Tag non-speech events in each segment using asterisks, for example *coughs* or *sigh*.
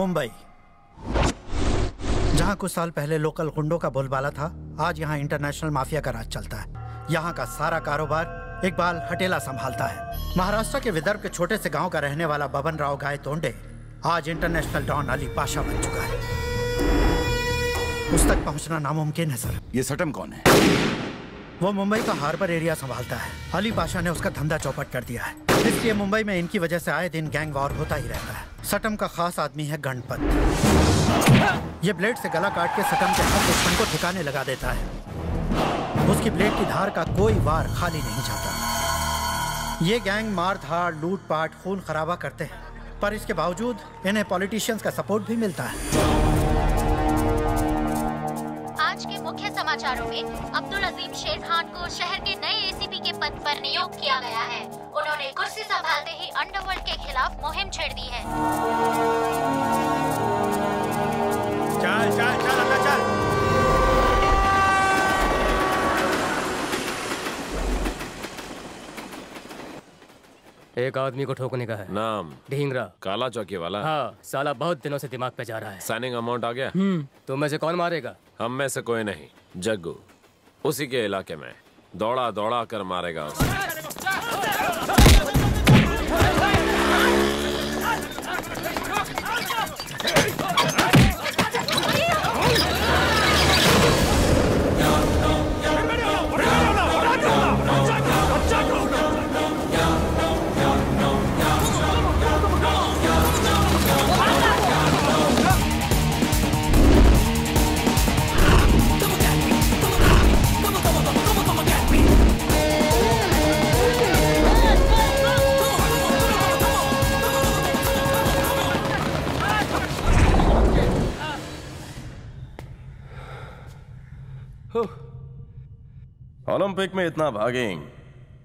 मुंबई। जहाँ कुछ साल पहले लोकल गुंडों का बोलबाला था आज यहाँ इंटरनेशनल माफिया का राज चलता है। यहाँ का सारा कारोबार इकबाल हटेला संभालता है। महाराष्ट्र के विदर्भ के छोटे से गाँव का रहने वाला बबन राव गाय तोंडे आज इंटरनेशनल डॉन अली पाशा बन चुका है। उस तक पहुँचना नामुमकिन है सर। ये सटम कौन है? वो मुंबई का हार्बर एरिया संभालता है। अली पाशा ने उसका धंधा चौपट कर दिया है। इसलिए मुंबई में इनकी वजह से आए दिन गैंग वॉर होता ही रहता है। सटम का खास आदमी है गणपत। ये ब्लेड से गला काट के सटम के हर दुश्मन को ठिकाने लगा देता है। उसकी ब्लेड की धार का कोई वार खाली नहीं जाता। ये गैंग मार धार लूट पाट खून खराबा करते हैं। पर इसके बावजूद इन्हें पॉलिटिशियंस का सपोर्ट भी मिलता है। आज के मुख्य समाचारों में अब्दुल अजीम शेर खान को शहर के नए एसीपी के पद पर नियुक्त किया गया है। उन्होंने कुर्सी संभालते ही अंडरवर्ल्ड के खिलाफ मुहिम छेड़ दी है। चल चल चल अंदर चल। एक आदमी को ठोकने का है। नाम? ढींगरा। काला चौकी वाला? हाँ साला बहुत दिनों से दिमाग पे जा रहा है। साइनिंग अमाउंट आ गया? हम्म तो में से कौन मारेगा? हम में से कोई नहीं, जग्गू। उसी के इलाके में दौड़ा दौड़ा कर मारेगा उसे। ओलंपिक में इतना भागेंगे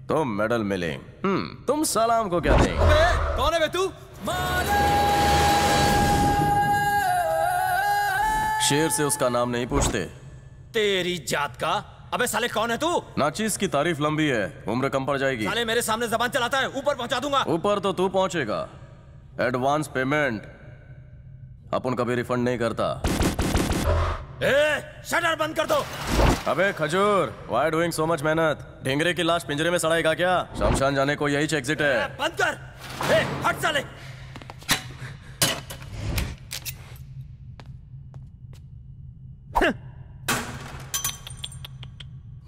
तो मेडल मिलेंगे। हम्म तुम सलाम को क्या देंगे? कौन है तू? शेर से उसका नाम नहीं पूछते। तेरी जात का? अबे साले कौन है तू? नाचीज की तारीफ़ लंबी है उम्र कम पड़ जाएगी। साले मेरे सामने जबान चलाता है ऊपर पहुँचा दूँगा। ऊपर तो तू पहुंचेगा। एडवांस पेमेंट अपन कभी रिफंड नहीं करता। ए शटर बंद कर दो। अबे खजूर वाई डूइंग सो मच मेहनत? ढेंगरे की लाश पिंजरे में सड़ाएगा क्या? शमशान जाने को यही एग्जिट है। बंद कर। ए हट साले।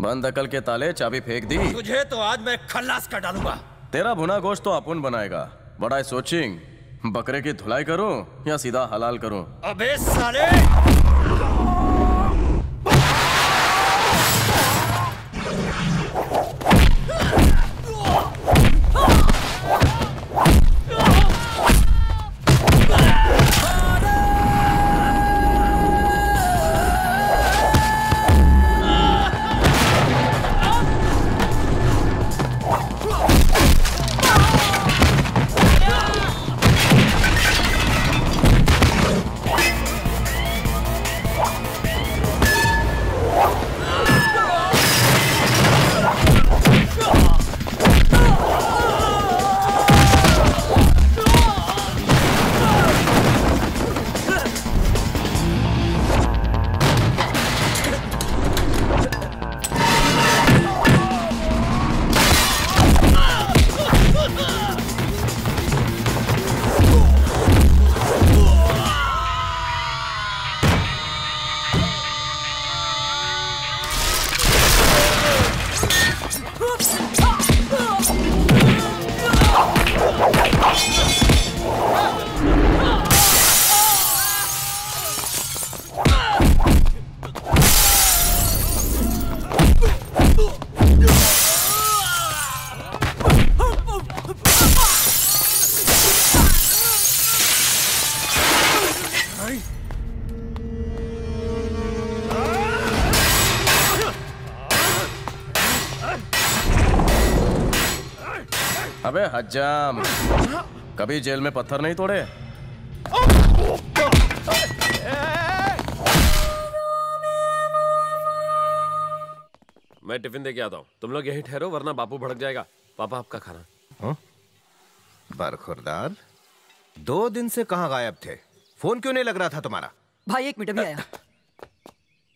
बंद अकल के ताले चाबी फेंक दी। तुझे तो आज मैं खल्लास कर डालूँगा। तेरा भुना गोश्त तो अपन बनाएगा। बड़ा सोचिंग। बकरे की धुलाई करूँ या सीधा हलाल करूँ? अबे साले। अबे हज्जाम कभी जेल में पत्थर नहीं तोड़े? मैं टिफ़िन दे के आता हूँ। तुम लोग यहीं ठहरो वरना बापू भड़क जाएगा। पापा आपका खाना। बरखुरदार दो दिन से कहाँ गायब थे? फ़ोन क्यों नहीं लग रहा था तुम्हारा? भाई एक मिनट अभी आया।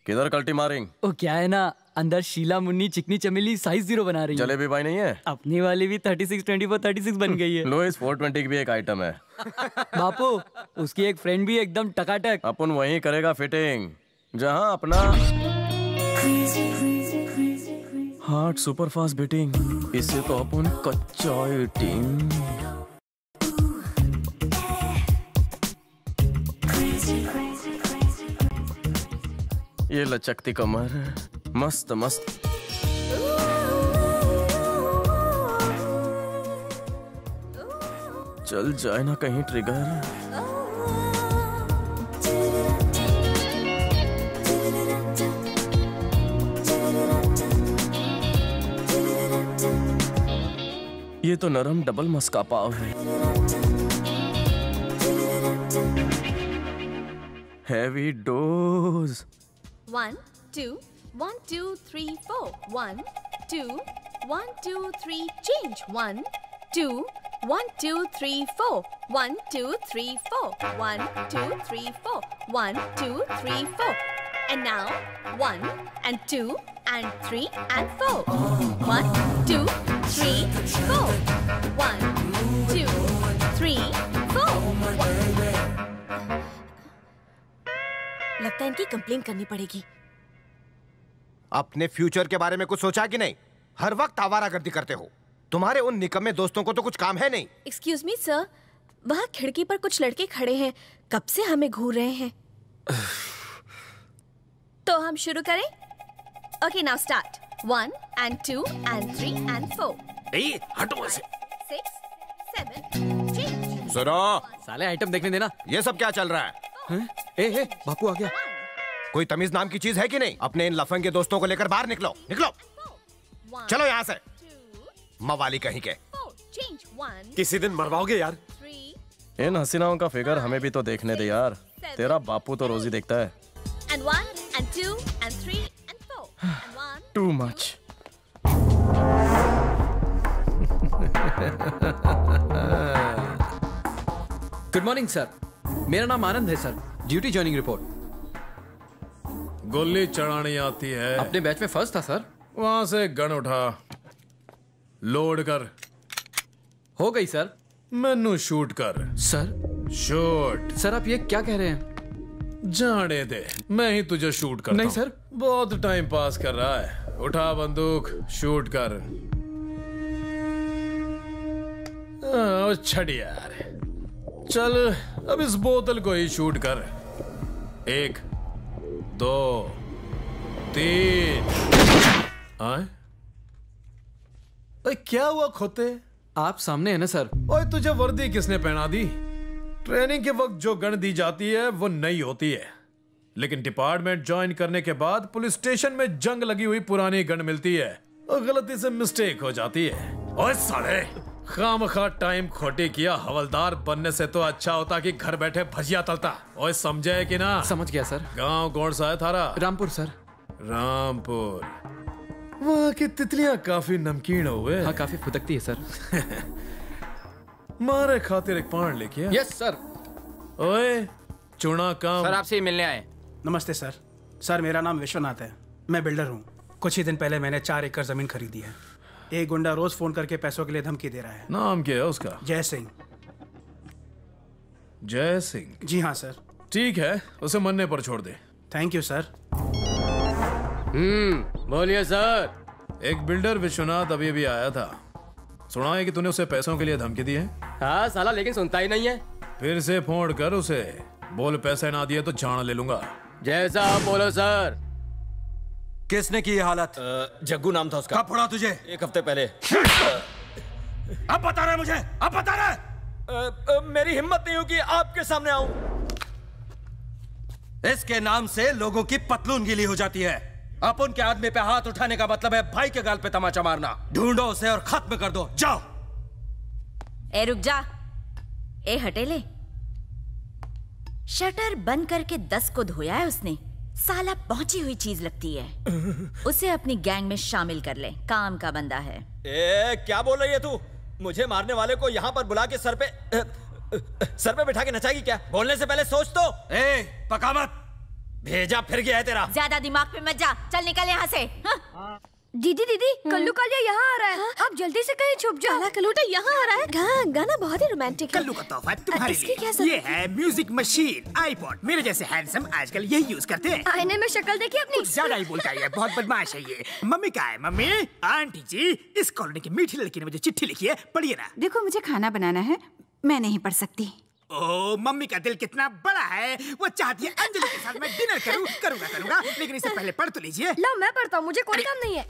किधर कल्टी मारिंग? ओ क्या है ना? अंदर शीला मुन्नी चिकनी चमेली साइज़ ज़ीरो बना रही है। जलेबी भाई नहीं है? अपनी वाली भी thirty six twenty four thirty six बन गई है। लो इस फोर ट्वेंटी की भी एक आइटम है। *laughs* बापू उसकी एक फ्रेंड भी एकदम टकाटक। अपन वहीं करेगा फिटिंग जहाँ अपना हार्ट सुपर फास्ट बीटिंग इससे तो अपन कच्चा eating। ये लचकती कमर मस्त मस्त चल जाए ना कहीं ट्रिगर ये तो नरम डबल मस्का पाव है। Heavy dose One, two, one, two, three, four. One, two, one, two, three, change. One, two, one, two, three, four. One, two, three, four. One, two, three, four. One, two, three, four. And now, one, and two, and three, and four. One, two, three, four. One, two, three, four. लगता है इनकी complain करनी पड़ेगी अपने future के बारे में कुछ सोचा कि नहीं? हर वक्त आवारागर्दी करते हो। तुम्हारे उन निकम्मे दोस्तों को तो कुछ काम है नहीं। एक्सक्यूज मी सर वहाँ खिड़की पर कुछ लड़के खड़े हैं। कब से हमें घूर रहे हैं? *sighs* तो हम शुरू करें? Okay now start one and two and three and four हटो सिक्स सेवन सुनो। साले आइटम देखने देना। ये सब क्या चल रहा है? ए ए बापू आ गया। कोई तमीज नाम की चीज़ है कि नहीं? अपने इन लफंगे दोस्तों को लेकर बाहर निकलो। निकलो। चलो यहाँ से। मवाली कहीं के। किसी दिन मरवाओगे यार। इन हसीनाओं का फिगर हमें भी तो देखने दे यार। तेरा बापू तो रोज ही देखता है। Too much good morning sir मेरा नाम आनंद है सर ड्यूटी ज्वाइनिंग रिपोर्ट गोली चढ़ानी आती है। अपने बैच में फ़र्स्ट था सर। वहाँ से गन उठा। लोड कर। हो गई सर। मैनू शूट कर। सर। शूट। सर आप ये क्या कह रहे हैं? जाने दे। मैं ही तुझे शूट करता नहीं, सर। बहुत टाइम पास कर रहा है। उठा बंदूक शूट कर। छड़ यार। चल अब इस बोतल को ही शूट कर। एक दो तीन। आए? अरे क्या हुआ खोते? आप सामने है ना सर। ओए तुझे वर्दी किसने पहना दी? ट्रेनिंग के वक्त जो गन दी जाती है वो नई होती है। लेकिन डिपार्टमेंट ज्वाइन करने के बाद पुलिस स्टेशन में जंग लगी हुई पुरानी गन मिलती है। और गलती से मिस्टेक हो जाती है। ओए साले! खाम खा टाइम खोटी किया हवलदार बनने से तो अच्छा होता कि घर बैठे भजिया तलता। ओए समझे कि ना? समझ गया सर। गाँव कौन सा है थारा? रामपुर सर। रामपुर। वहाँ की तितलियाँ काफ़ी नमकीन हुए हाँ काफ़ी फुदकती है सर। *laughs* मारे खातिर एक पान लेके यस सर। ओए चुना काम। सर आपसे ही मिलने आए। नमस्ते सर। सर मेरा नाम विश्वनाथ है। मैं बिल्डर हूँ। कुछ ही दिन पहले मैंने चार एकड़ ज़मीन खरीदी है। एक गुंडा रोज फ़ोन करके पैसों के लिए धमकी दे रहा है। नाम क्या है उसका? जय सिंह। जय सिंह। जी हाँ सर। ठीक है उसे मरने पर छोड़ दे। थैंक यू सर हम्म बोलिए सर। एक बिल्डर विश्वनाथ अभी अभी आया था। सुना है कि तूने उसे पैसों के लिए धमकी दी है? हाँ साला लेकिन सुनता ही नहीं है। फिर से फ़ोन कर उसे। बोल पैसे ना दिए तो जान ले लूँगा। जैसा आप बोलो सर। किसने की ये हालत? जग्गू नाम था उसका। कब पड़ा तुझे? एक हफ़्ते पहले। अब बता रहा है मुझे अब बता रहा है। मेरी हिम्मत नहीं होगी आपके सामने आऊँ। इसके नाम से लोगों की पतलून गीली हो जाती है। अपन के आदमी पे हाथ उठाने का मतलब है भाई के गाल पे तमाचा मारना। ढूंढो उसे और खत्म कर दो। जाओ। ए रुक जा। ए हटेले। शटर बंद करके दस को धोया है उसने। साला पहुँची हुई चीज़ लगती है। उसे अपनी गैंग में शामिल कर ले। काम का बंदा है। ए क्या बोल रही है तू? मुझे मारने वाले को यहाँ पर बुला के सर पे सर पे बिठा के नचाएगी क्या? बोलने से पहले सोच तो। ए पका मत। भेजा फिर गया है तेरा। ज़्यादा दिमाग पे मत जा। चल निकल यहाँ से। हाँ? दीदी दीदी कल्लू कालिया यहाँ आ रहा है। हाँ? आप जल्दी से कहीं छुप जाओ। काला कलूटा यहाँ आ रहा है। गा, गाना बहुत ही रोमांटिक है। कल्लू का तोहफा तुम्हारे इसकी क्या ये है म्यूज़िक मशीन आईपॉड मेरे जैसे हैंडसम आजकल यही यूज़ करते हैं। आईने में शक्ल देखी अपनी? ज़्यादा ही बोलता है बहुत बदमाश है ये। मम्मी का है मम्मी? आंटी जी इस कॉलोनी की मीठी लड़की ने मुझे चिट्ठी लिखी है पढ़िए ना। देखो मुझे खाना बनाना है मैं नहीं पढ़ सकती। ओ मम्मी का दिल कितना बड़ा है। वो चाहती है अंजलि के साथ मैं डिनर करूँ करूँगा करूँगा। लेकिन इससे पहले पढ़ तो लीजिए। लो मैं पढ़ता हूँ मुझे कोई काम नहीं है।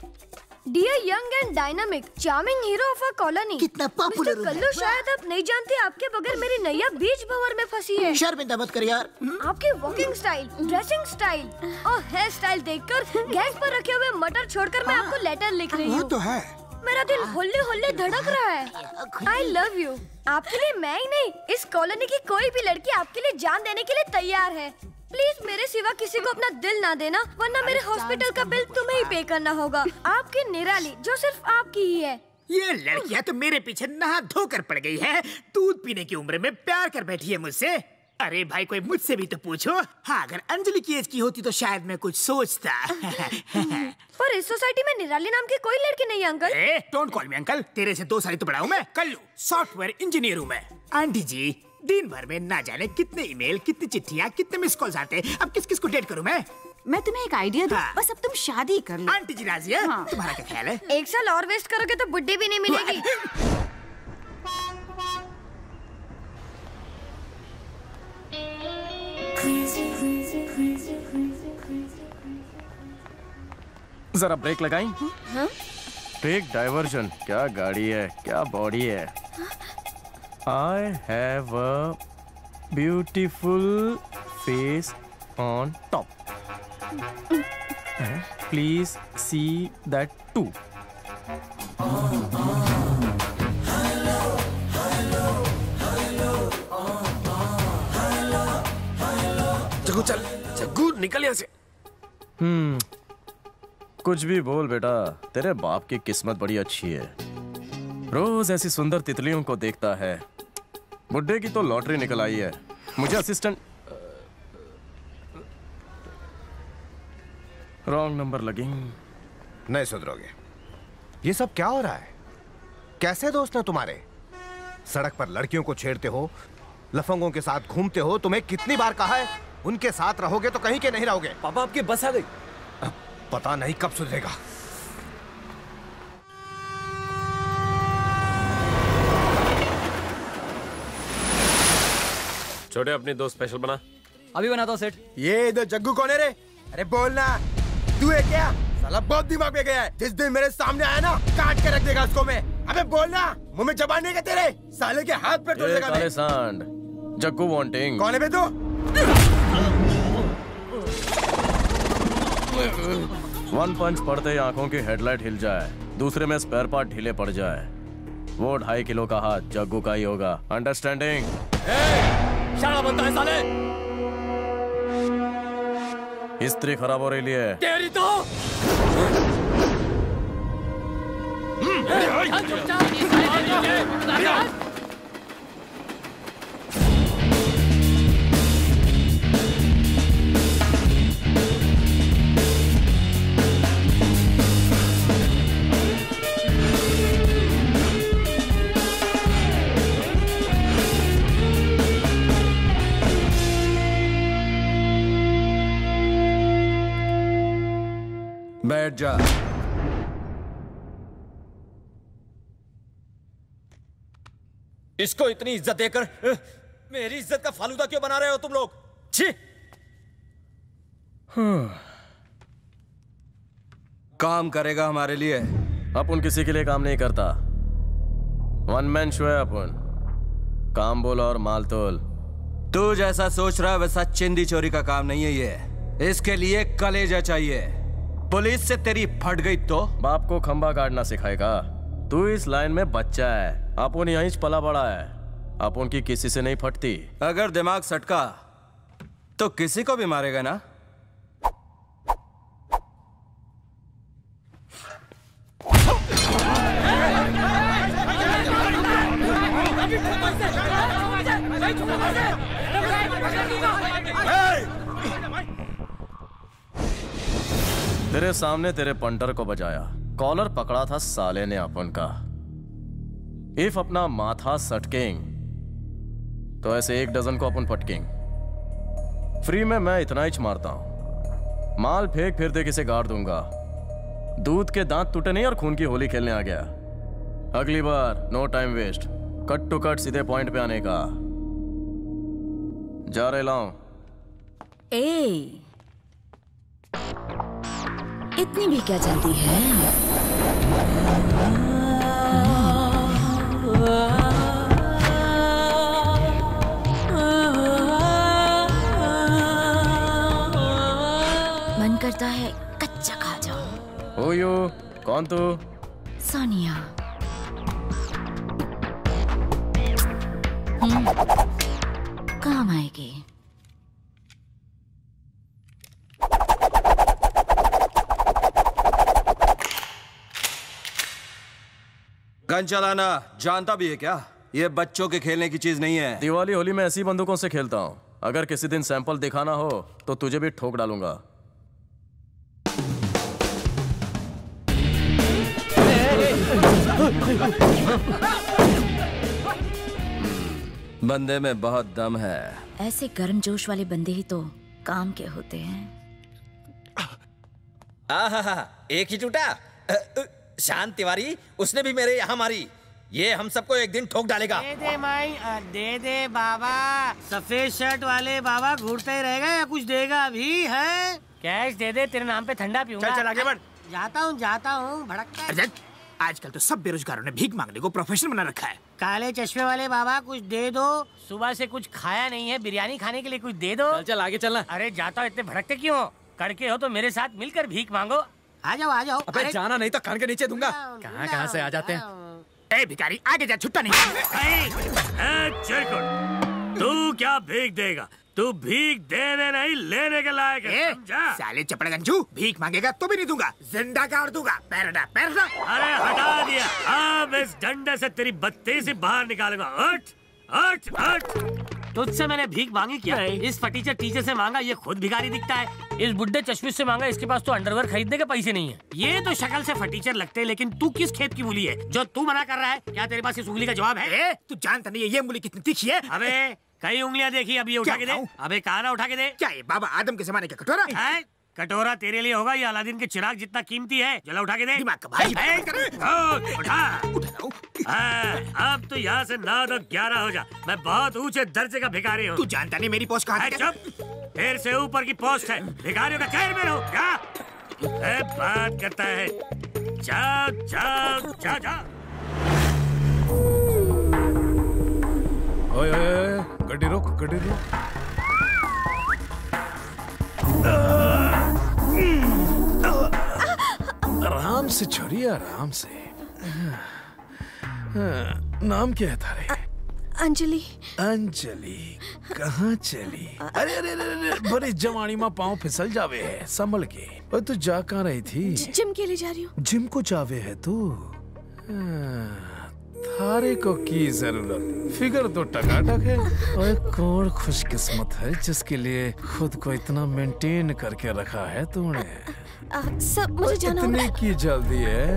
Dear young and dynamic charming hero of a colony कितना पॉपुलर मिस्टर कल्लू शायद आप नहीं जानते आपके बगैर मेरी नैया बीच भंवर में फंसी है। शर्मिंदा मत कर यार। आपकी वॉकिंग स्टाइल ड्रेसिंग स्टाइल और हेयर स्टाइल देखकर *laughs* गैस पर रखे हुए मटर छोड़कर मैं आपको लेटर लिख रही वो हूँ। तो है। मेरा दिल होले होले धड़क रहा है। आई लव यू आपके लिए मैं ही नहीं इस कॉलोनी की कोई भी लड़की आपके लिए जान देने के लिए तैयार है। प्लीज़ मेरे सिवा किसी को अपना दिल ना देना वरना मेरे हॉस्पिटल का बिल तुम्हें ही पे करना होगा। आपकी निराली जो सिर्फ़ आपकी ही है। ये लड़कियाँ तो मेरे पीछे नहा धोकर पड़ गई है। दूध पीने की उम्र में प्यार कर बैठी है मुझसे। अरे भाई कोई मुझसे भी तो पूछो। हाँ अगर अंजलि की एज की होती तो शायद मैं कुछ सोचता। *laughs* पर इस सोसाइटी में निराली नाम की कोई लड़की नहीं है अंकल। ए, डोंट कॉल मी अंकल तेरे से दो साल तो बड़ा हूँ मैं कल्लू सॉफ्टवेयर इंजीनियर हूँ मैं। आंटी जी दिन भर में ना जाने कितने ईमेल कितनी चिट्ठियाँ कितने मिस कॉल्स आते हैं। अब किस किस को डेट करूँ मैं? मैं तुम्हें एक आइडिया दूँ? हाँ। बस अब तुम शादी कर लो। आंटी जी राज़ी है? हाँ। तुम्हारा क्या ख्याल है? एक साल और वेस्ट करोगे तो बुढ़ी भी नहीं मिलेगी। *laughs* जरा ब्रेक लगाई। ब्रेक डाइवर्जन क्या गाड़ी है क्या बॉडी है? I have a beautiful face on top please see that too Jaggu चल जग्गू निकल यहाँ से। हम्म कुछ भी बोल बेटा तेरे बाप की किस्मत बड़ी अच्छी है। रोज ऐसी सुंदर तितलियों को देखता है। बुड्ढे की तो लॉटरी निकल आई है। मुझे असिस्टेंट रॉन्ग नंबर लगी। नहीं सुधरोगे। ये सब क्या हो रहा है? कैसे दोस्त हैं तुम्हारे? सड़क पर लड़कियों को छेड़ते हो लफंगों के साथ घूमते हो तुम्हें कितनी बार कहा है? उनके साथ रहोगे तो कहीं के नहीं रहोगे। पापा आपकी बस आ गई। पता नहीं कब सुधरेगा। छोटे अपनी दो स्पेशल बना। अभी बनाता हूँ सेठ ये इधर जग्गू कौन है रे? अरे बोलना तू है क्या? साला बहुत दिमाग पे गया है। जिस दिन मेरे सामने आया ना काट के रख देगा उसको मैं। अबे बोलना मुँह में जबान नहीं क्या तेरे? साले के हाथ पे तोड़ देगा मैं जग्गू वांटिंग कौन है बे तू? वन पंच पड़ते ही आँखों की हेडलाइट हिल जाए दूसरे में स्पेयर पार्ट ढीले पड़ जाए वो ढाई किलो का हाथ जग्गू का ही होगा अंडरस्टैंडिंग शाला बनता है साले हिस्ट्री खराब हो रही है तेरी तो बैठ जा। इसको इतनी इज़्ज़त देकर मेरी इज़्ज़त का फालूदा क्यों बना रहे हो तुम लोग? छी। काम करेगा हमारे लिए। अपन किसी के लिए काम नहीं करता। वन मैन शो है अपन। काम बोल और माल तोल। तू जैसा सोच रहा है वैसा चिंदी चोरी का काम नहीं है ये। इसके लिए कलेजा चाहिए। पुलिस से तेरी फट गई तो बाप को खंबा गाड़ना सिखाएगा तू इस लाइन में बच्चा है अपन यहीं से पला बड़ा है अपन की किसी से नहीं फटती अगर दिमाग सटका तो किसी को भी मारेगा ना तेरे सामने तेरे पंटर को बजाया। कॉलर पकड़ा था साले ने अपन का। इफ़ अपना माथा सटकेंग तो ऐसे एक डजन को अपन पटकेंग फ्री में मैं इतना ही मारता हूँ। माल फेंक फिर दे किसे गाड़ दूँगा। दूध के दांत टूटे नहीं और खून की होली खेलने आ गया। अगली बार no time waste cut to cut सीधे पॉइंट पे आने का। जा रहे लाऊं ए इतनी भी क्या जल्दी है? मन करता है कच्चा खा जाओ हो यू कौन तू? सोनिया। हम्म, काम आएगी? गन चलाना जानता भी है क्या? ये बच्चों के खेलने की चीज़ नहीं है। दिवाली होली में ऐसी बंदूकों से खेलता हूँ। अगर किसी दिन सैंपल दिखाना हो तो तुझे भी ठोक डालूँगा। बंदे में बहुत दम है। ऐसे गर्म जोश वाले बंदे ही तो काम के होते हैं। आहा एक ही टूटा? शांत तिवारी उसने भी मेरे यहाँ मारी। ये हम सबको एक दिन ठोक डालेगा। दे दे माई दे दे बाबा। सफ़ेद शर्ट वाले बाबा घूरते ही रहेगा या कुछ देगा अभी है? कैश दे दे तेरे नाम पे ठंडा पीऊँगा। चल, चल, आगे बढ़। जाता हूँ जाता हूँ भड़कता है। अर्जन आजकल तो सब बेरोजगारों ने भीख मांगने को प्रोफेशन बना रखा है। काले चश्मे वाले बाबा कुछ दे दो। सुबह से कुछ खाया नहीं है बिरयानी खाने के लिए कुछ दे दो। चल चल आगे चलना। अरे जाता हूँ इतने भड़कते क्यों हो? करके हो तो मेरे साथ मिलकर भीख मांगो। आ जाओ आ जाओ। अबे जाना नहीं तो कान के नीचे दूँगा। कहाँ कहाँ से आ जाते हैं? ए भिखारी आगे जा छुट्टा नहीं। तू क्या भीख देगा? तू भीख देने नहीं लेने के लायक है साले चपड़ गंजू भीख मांगेगा तो भी नहीं दूँगा। ज़िंदा काट दूँगा। पैर हटा पैर हटा अरे हटा दिया। अब इस डंडे से तेरी बत्ती से बाहर निकालूँगा। उठ उठ उठ तुझसे मैंने भीख मांगी क्या? इस फटीचर टीचर से मांगा ये खुद भिखारी दिखता है। इस बुड्ढे चश्मे से मांगा इसके पास तो अंडरवेयर खरीदने के पैसे नहीं है। ये तो शक्ल से फटीचर लगते हैं लेकिन तू किस खेत की मूली है? जो तू मना कर रहा है क्या तेरे पास इस उंगली का जवाब है? तू जानता नहीं है ये मूली कितनी तीखी है। अबे कई उंगलियाँ देखी अभी ये उठा के दे। अभी अबे कहा उठा के दे। क्या ये बाबा आदम के जमाने का कटोरा? है? कटोरा तेरे लिए होगा या अलादीन के चिराग जितना कीमती है। जला उठा के दे। दिमाग का भाई है? ओ, उठा उठा हाँ, अब तो यहाँ से नौ दो ग्यारह हो जा। मैं बहुत ऊँचे दर्जे का भिखारी हूँ। तू जानता नहीं मेरी पोस्ट कहाँ है, चुप। फिर से ऊपर की पोस्ट है। भिखारियों का चेयरमैन हो क्या बात करता है। जाओ जाओ जाओ जाओ ओए ओए ओए, गड्डी रोक गड्डी रोक। आराम से छोड़िए आराम से। हाँ, नाम क्या है तारे? अंजलि। अंजलि कहाँ चली? अरे अरे अरे अरे बड़ी जवानी में पाँव फिसल जावे है संभल के। और तू जा कहाँ रही थी? जिम के लिए जा रही हूँ। जिम को जावे है तू? हाँ, थारे को की ज़रूरत? फिगर तो टकाटक है। और कौन खुशकिस्मत है जिसके लिए खुद को इतना मेंटेन करके रखा है तूने? सब मुझे जाना इतनी की जल्दी है?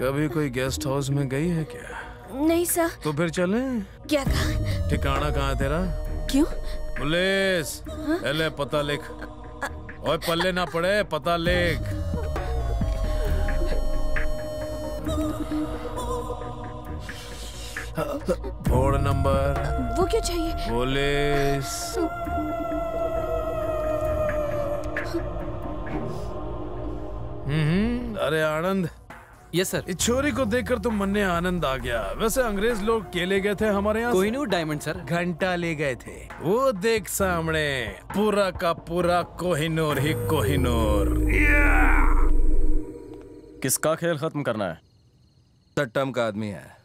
कभी कोई गेस्ट हाउस में गई है क्या? नहीं सर। तो फिर चले। क्या कहा? ठिकाना कहाँ है तेरा? क्यों? पुलिस। पहले पता लिख। और पल्ले ना पड़े पता लिख। बोर्ड नंबर वो क्यों चाहिए? पुलिस हम्म अरे आनंद। यस सर इस छोरी को देखकर तो मन में आनंद आ गया। वैसे अंग्रेज़ लोग केले गए थे हमारे यहाँ? कोहिनूर डायमंड सर घंटा ले गए थे। वो देख सामने। पूरा का पूरा कोहिनूर ही कोहिनूर। किसका खेल खत्म करना है? सट्टम का आदमी है।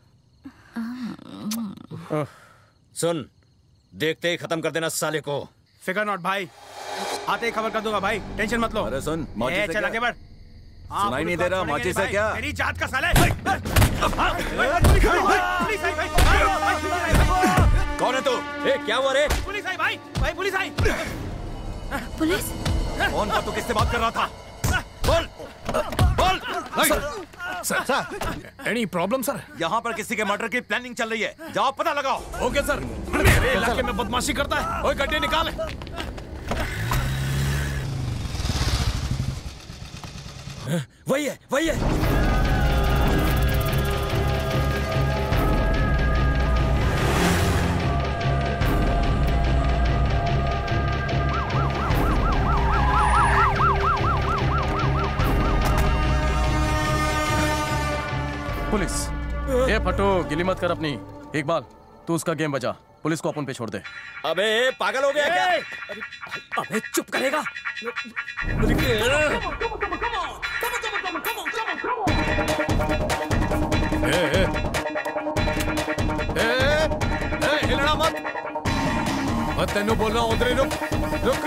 सुन देखते ही खत्म कर देना साले को। फिकर नॉट भाई। आते ही खबर कर दूँगा भाई। टेंशन मत लो। अरे सुन, माची ए, से चल क्या? आगे बढ़। हाँ, सुनाई नहीं दे रहा, माची से क्या? मेरी जात का साले। कौन है तू? ए क्या हुआ रे? पुलिस आई भाई। भाई पुलिस आई। पुलिस? कौन था तू? किससे बात कर रहा था? बोल। बोल। Sir sir any problem sir यहाँ पर किसी के मर्डर की प्लानिंग चल रही है। जाओ पता लगाओ। ओके सर मेरे इलाके में बदमाशी करता है। ओए गड्ढे निकाल। वही है वही है। पुलिस। ये फटो गिली मत कर अपनी। इकबाल तू उसका गेम बजा। पुलिस को अपन पे छोड़ दे। अबे पागल हो गया क्या? अबे चुप करेगा। ए, ए, ए, ए, हिलना मत। मैं तेनू बोल रहा हूँ उधर ही रुक। रुक।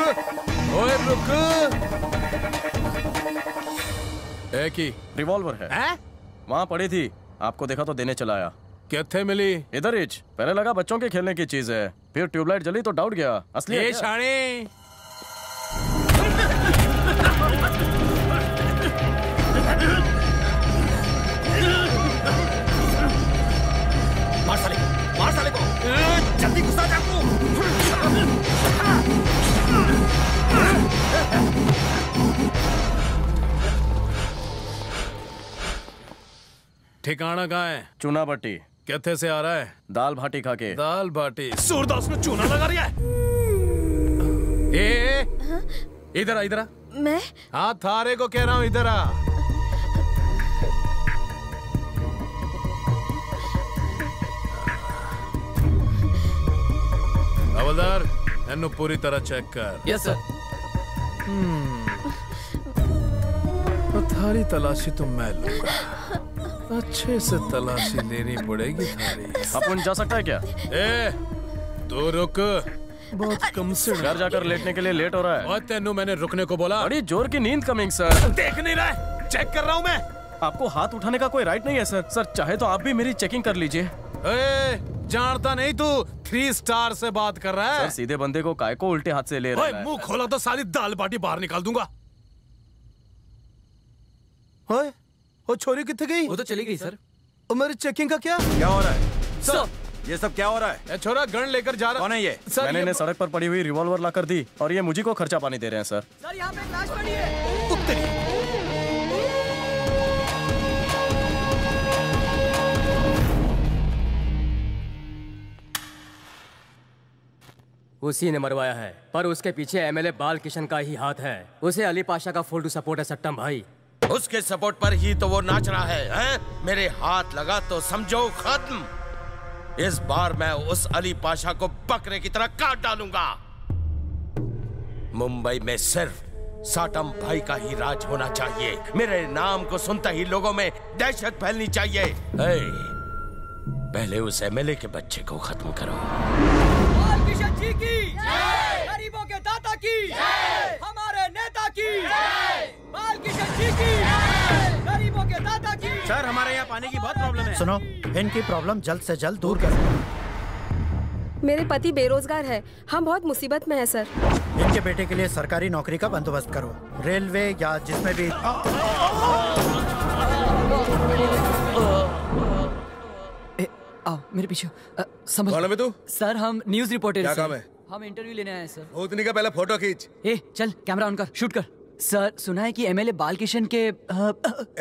ओए रुक। ए की? रिवॉल्वर है, है? वहाँ पड़ी थी। आपको देखा तो देने चला आया। कितने मिली? इधर इच पहले लगा बच्चों के खेलने की चीज़ है फिर ट्यूबलाइट जली तो डाउट गया। असली ए क्या? मार साले को मार साले को। जल्दी चाकू ठिकाना कहाँ है? चूना भट्टी। कितने से आ रहा है? दाल भाटी खा के। दाल बाटी सूरदास में चूना लगा रही है। ए, ए इधर आ इधर आ। मैं? हाँ थारे को कह रहा हूँ इधर आ। हवलदार एनु पूरी तरह चेक कर। यस सर तो थारी तलाशी तो मैं लूँगा। अच्छे से तलाशी लेनी पड़ेगी थारी। अपन जा सकता है क्या? ए तू रुक। बहुत कम से घर जाकर लेटने के लिए लेट हो रहा है। और तेनू मैंने रुकने को बोला। बड़ी ज़ोर की नींद कमिंग सर। देख नहीं रहा है चेक कर रहा हूँ मैं। आपको हाथ उठाने का कोई राइट नहीं है सर। सर चाहे तो आप भी मेरी चेकिंग कर लीजिए। जानता नहीं तू थ्री स्टार से बात कर रहा है। सर सीधे बंदे को काय को उल्टे हाथ से ले रहा है। मुँह खोला तो सारी दाल बाटी बाहर निकाल दूँगा। वो छोरी कितने गई? वो तो चली गई सर। और मेरी चेकिंग का क्या? क्या हो रहा है? सर। ये सब क्या हो रहा है? छोरा गन लेकर जा रहा कौन है ये? सर मैंने ये- इन्हें सड़क पर पड़ी हुई रिवॉल्वर ला कर दी और ये मुझी को खर्चा पानी दे रहे हैं सर। सर यहाँ पे लाश पड़ी है। उसी ने मरवाया है पर उसके पीछे एमएलए बाल किशन का ही हाथ है। उसे अली पाशा का फुल टू सपोर्ट है सट्टम भाई। उसके सपोर्ट पर ही तो वो नाच रहा है हैं? मेरे हाथ लगा तो समझो खत्म। इस बार मैं उस अली पाशा को बकरे की तरह काट डालूँगा। मुंबई में सिर्फ़ साटम भाई का ही राज होना चाहिए। मेरे नाम को सुनते ही लोगों में दहशत फैलनी चाहिए। ए, पहले उस एमएलए के बच्चे को खत्म करो। किशन जी की। गरीबों के दाता की। हमारे नेता की। सर हमारे यहाँ पानी की बहुत प्रॉब्लम है। सुनो इनकी प्रॉब्लम जल्द से जल्द दूर करो। मेरे पति बेरोजगार है। हम बहुत मुसीबत में हैं सर। इनके बेटे के लिए सरकारी नौकरी का बंदोबस्त करो। रेलवे या जिसमें भी ए, आओ मेरे पीछे। समझ कौन है बे तू? सर हम न्यूज़ रिपोर्टर क्या काम है? हम इंटरव्यू लेने आए हैं सर। भूतनी का पहले फ़ोटो खींच। ए चल कैमरा ऑन कर शूट कर। सर सुना है कि एमएलए बाल किशन के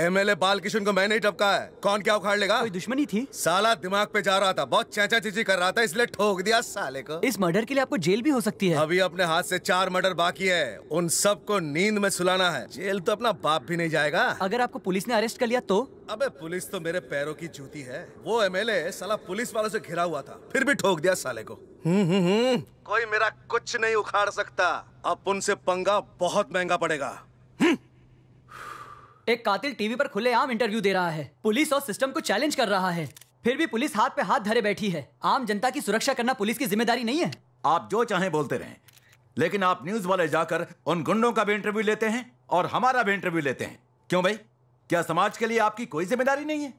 एमएलए बाल किशन को मैं नहीं टपका है। कौन क्या उखाड़ लेगा? कोई दुश्मनी थी? साला दिमाग पे जा रहा था। बहुत चैचा चीची कर रहा था इसलिए ठोक दिया साले को। इस मर्डर के लिए आपको जेल भी हो सकती है। अभी अपने हाथ से चार मर्डर बाकी है। उन सबको नींद में सुलाना है। जेल तो अपना बाप भी नहीं जाएगा। अगर आपको पुलिस ने अरेस्ट कर लिया तो? अबे पुलिस तो मेरे पैरों की जूती है। वो एमएलए साला पुलिस वालों से घिरा हुआ था। फिर भी ठोक दिया साले को। कोई मेरा कुछ नहीं उखाड़ सकता। अब उनसे पंगा बहुत महँगा पड़ेगा। एक कातिल टीवी पर खुलेआम इंटरव्यू दे रहा है। पुलिस और सिस्टम को चैलेंज कर रहा है। फिर भी पुलिस हाथ पे हाथ धरे बैठी है। आम जनता की सुरक्षा करना पुलिस की ज़िम्मेदारी नहीं है। आप जो चाहें बोलते रहें। लेकिन आप न्यूज़ वाले जाकर उन गुंडों का भी इंटरव्यू लेते हैं और हमारा भी इंटरव्यू लेते हैं। क्यों भाई? क्या समाज के लिए आपकी कोई ज़िम्मेदारी नहीं है?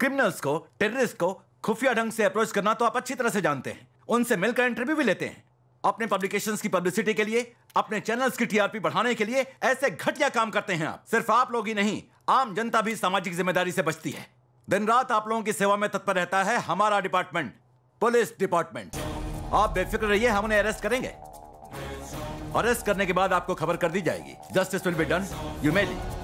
क्रिमिनल्स को टेररिस्ट को खुफिया ढंग से अप्रोच करना तो आप अच्छी तरह से जानते हैं। उनसे मिलकर इंटरव्यू भी लेते हैं। अपने पब्लिकेशंस की पब्लिसिटी के लिए, अपने चैनल्स की टीआरपी बढ़ाने के लिए ऐसे घटिया काम करते हैं आप। सिर्फ़ आप लोग ही नहीं, आम जनता भी सामाजिक ज़िम्मेदारी से बचती है। दिन रात आप लोगों की सेवा में तत्पर रहता है हमारा डिपार्टमेंट पुलिस डिपार्टमेंट आप बेफिक्र रहिए, हम उन्हें अरेस्ट करेंगे। अरेस्ट करने के बाद आपको खबर कर दी जाएगी। Justice will be done you may leave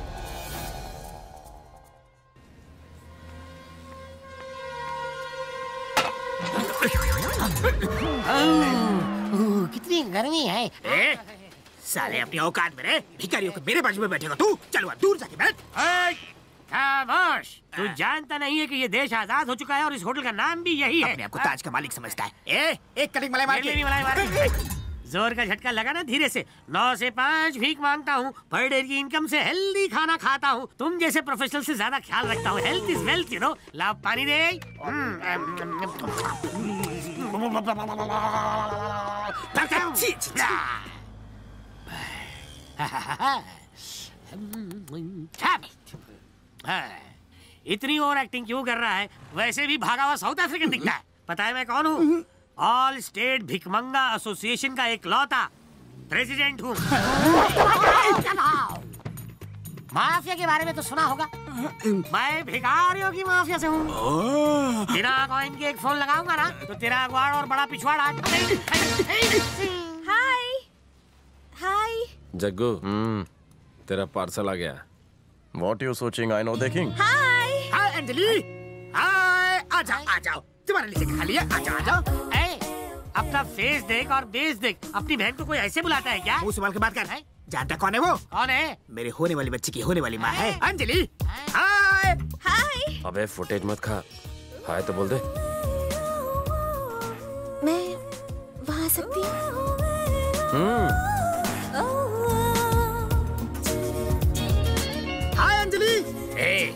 oh, कितनी गर्मी है। ए, साले अपनी औकात में रहे भिखारियों के मेरे बाजू में बैठेगा तू चलो अब दूर जाके बैठ खामोश तू जानता नहीं है कि ये देश आज़ाद हो चुका है और इस होटल का नाम भी यही है। अपने आप को ताज का मालिक समझता है। ए, एक कटिंग मलाई मार के मलाई मार ज़ोर का झटका लगा ना धीरे से। नौ से पाँच भीख माँगता हूँ, पर डे की इनकम से हेल्दी खाना खाता हूँ। तुम जैसे प्रोफेशनल से ज़्यादा ख्याल रखता हूँ। Health is wealth you know लाओ पानी दे। इतनी ओवर एक्टिंग क्यों कर रहा है? वैसे भी भागा हुआ साउथ अफ्रीकन दिखता है। पता है मैं कौन हूँ? ऑल स्टेट भिकमंगा एसोसिएशन का एक लौता प्रेसिडेंट हूँ। माफिया के बारे में तो सुना होगा। मैं भिखारियों की माफिया से हूँ। बिना कॉइन के एक फ़ोन लगाऊँगा ना तो तेरा अगवाड़ और बड़ा पिछवाड़ा। हाय हाय जग्गू तेरा पार्सल आ गया। वॉट यू सोचिंग आई नो देकिंग हाय हाय अंजलि हाय आ जाओ आ जाओ। तुम्हारे लिए खा लिया। आ जाओ आ जाओ। ए, अपना फेस देख और बेस देख। अपनी बहन को कोई ऐसे बुलाता है क्या? मुँह संभाल के बात कर। जानता कौन है वो? कौन है? मेरे होने वाली बच्ची की होने वाली माँ है। अंजलि। हाय। हाय। अबे फुटेज मत खा। हाय तो बोल दे। मैं वहाँ सकती हूँ? हाय अंजलि। ए,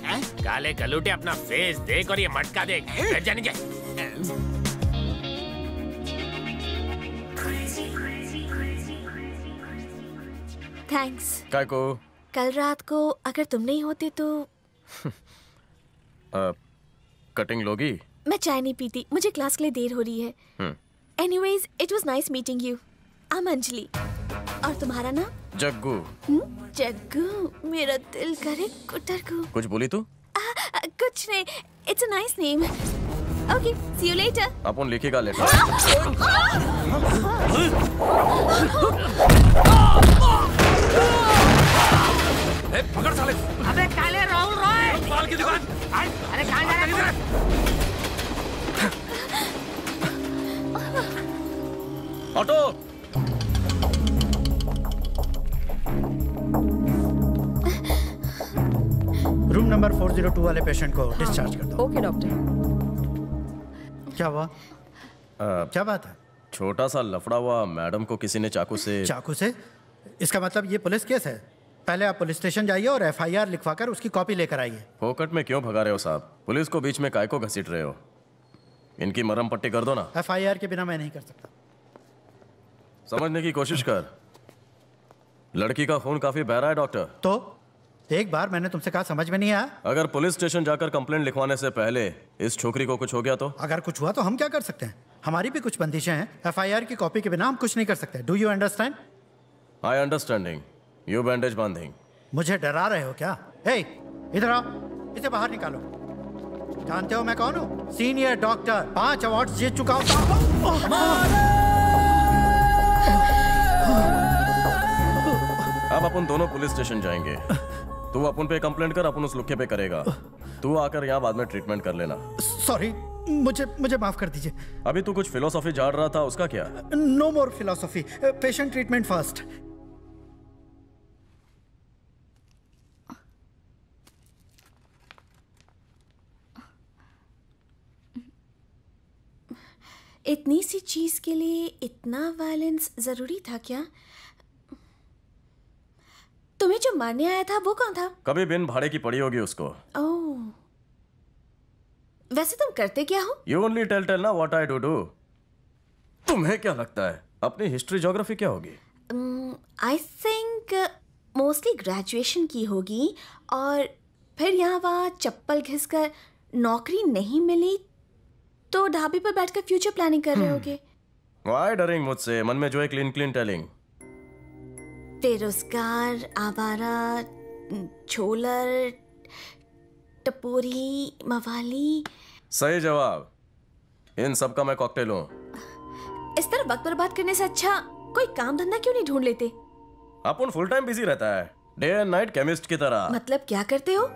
काले गलूटे अपना फेस देख और ये मटका देख। बैठ जा थैंक्स काय को कल रात को अगर तुम नहीं होते तो *laughs* आ, कटिंग लोगी? मैं चाय नहीं पीती। मुझे क्लास के लिए देर हो रही है। Anyways it was nice meeting you I am Anjali और तुम्हारा नाम? जग्गू। हम्म? जग्गू। मेरा दिल करे कुटर को कुछ बोली तू? कुछ नहीं. It's a nice name okay see you later अपन लिखेगा लेटर ए, पकड़ साले। अबे काले राहुल रॉय। माल की दुकान। अरे कहाँ जा रहा है? *laughs* ऑटो। रूम नंबर 402 वाले पेशेंट को डिस्चार्ज कर दो। ओके डॉक्टर क्या हुआ? क्या बात है? छोटा सा लफड़ा हुआ मैडम को किसी ने चाकू से चाकू से? इसका मतलब ये पुलिस केस है। पहले आप पुलिस स्टेशन जाइए और एफआईआर लिखवाकर उसकी कॉपी लेकर आइए। फोकट में क्यों भगा रहे हो साहब? पुलिस को बीच में काय को घसीट रहे हो? इनकी मरम पट्टी कर दो ना। एफआईआर के बिना मैं नहीं कर सकता। समझने की कोशिश कर। लड़की का खून काफ़ी बहरा है डॉक्टर। तो? एक बार मैंने तुमसे कहा समझ में नहीं आया। अगर पुलिस स्टेशन जाकर कंप्लेंट लिखवाने से पहले इस छोकरी को कुछ हो गया तो? अगर कुछ हुआ तो हम क्या कर सकते हैं? हमारी भी कुछ बंदिशें हैं। एफआईआर की कॉपी के बिना हम कुछ नहीं कर सकते। Do you understand? I understanding you bandage बांधिंग मुझे डरा रहे हो क्या? हे इधर आओ। इसे बाहर निकालो। जानते हो मैं कौन हूँ? सीनियर डॉक्टर पाँच अवार्ड जीत चुका हूँ। अब अपन दोनों पुलिस स्टेशन जाएँगे। तू अपन पे कंप्लेंट कर अपन उस लुखे पे करेगा। तू आकर यहाँ बाद में ट्रीटमेंट कर लेना। सॉरी मुझे मुझे माफ़ कर दीजिए। अभी तू कुछ फिलोसॉफी झाड़ रहा था उसका क्या? No more philosophy patient treatment first इतनी सी चीज़ के लिए इतना वायलेंस ज़रूरी था क्या? तुम्हें जो मारने आया था वो कौन था? कभी बिन भाड़े की पड़ी होगी उसको। ओह। वैसे तुम करते क्या हो? यू ओनली टेल टेल ना व्हाट आई डू डू तुम्हें क्या लगता है? अपनी हिस्ट्री ज्योग्राफी क्या होगी? आई थिंक मोस्टली ग्रेजुएशन की होगी और फिर यहाँ वहाँ चप्पल घिसकर नौकरी नहीं मिली तो ढाबे पर बैठकर फ्यूचर प्लानिंग कर रहे होगे। वाई डरिंग मुझसे? मन में जो है क्लीन क्लीन टेलिंग बेरोजगार आवारा छोलर टपोरी मवाली। सही जवाब। इन सब का मैं कॉकटेल हूँ। इस तरह वक्त बर्बाद करने से अच्छा कोई काम धंधा क्यों नहीं ढूंढ लेते? अपन फुल टाइम बिज़ी रहता है। डे एंड नाइट केमिस्ट की तरह। मतलब क्या करते हो?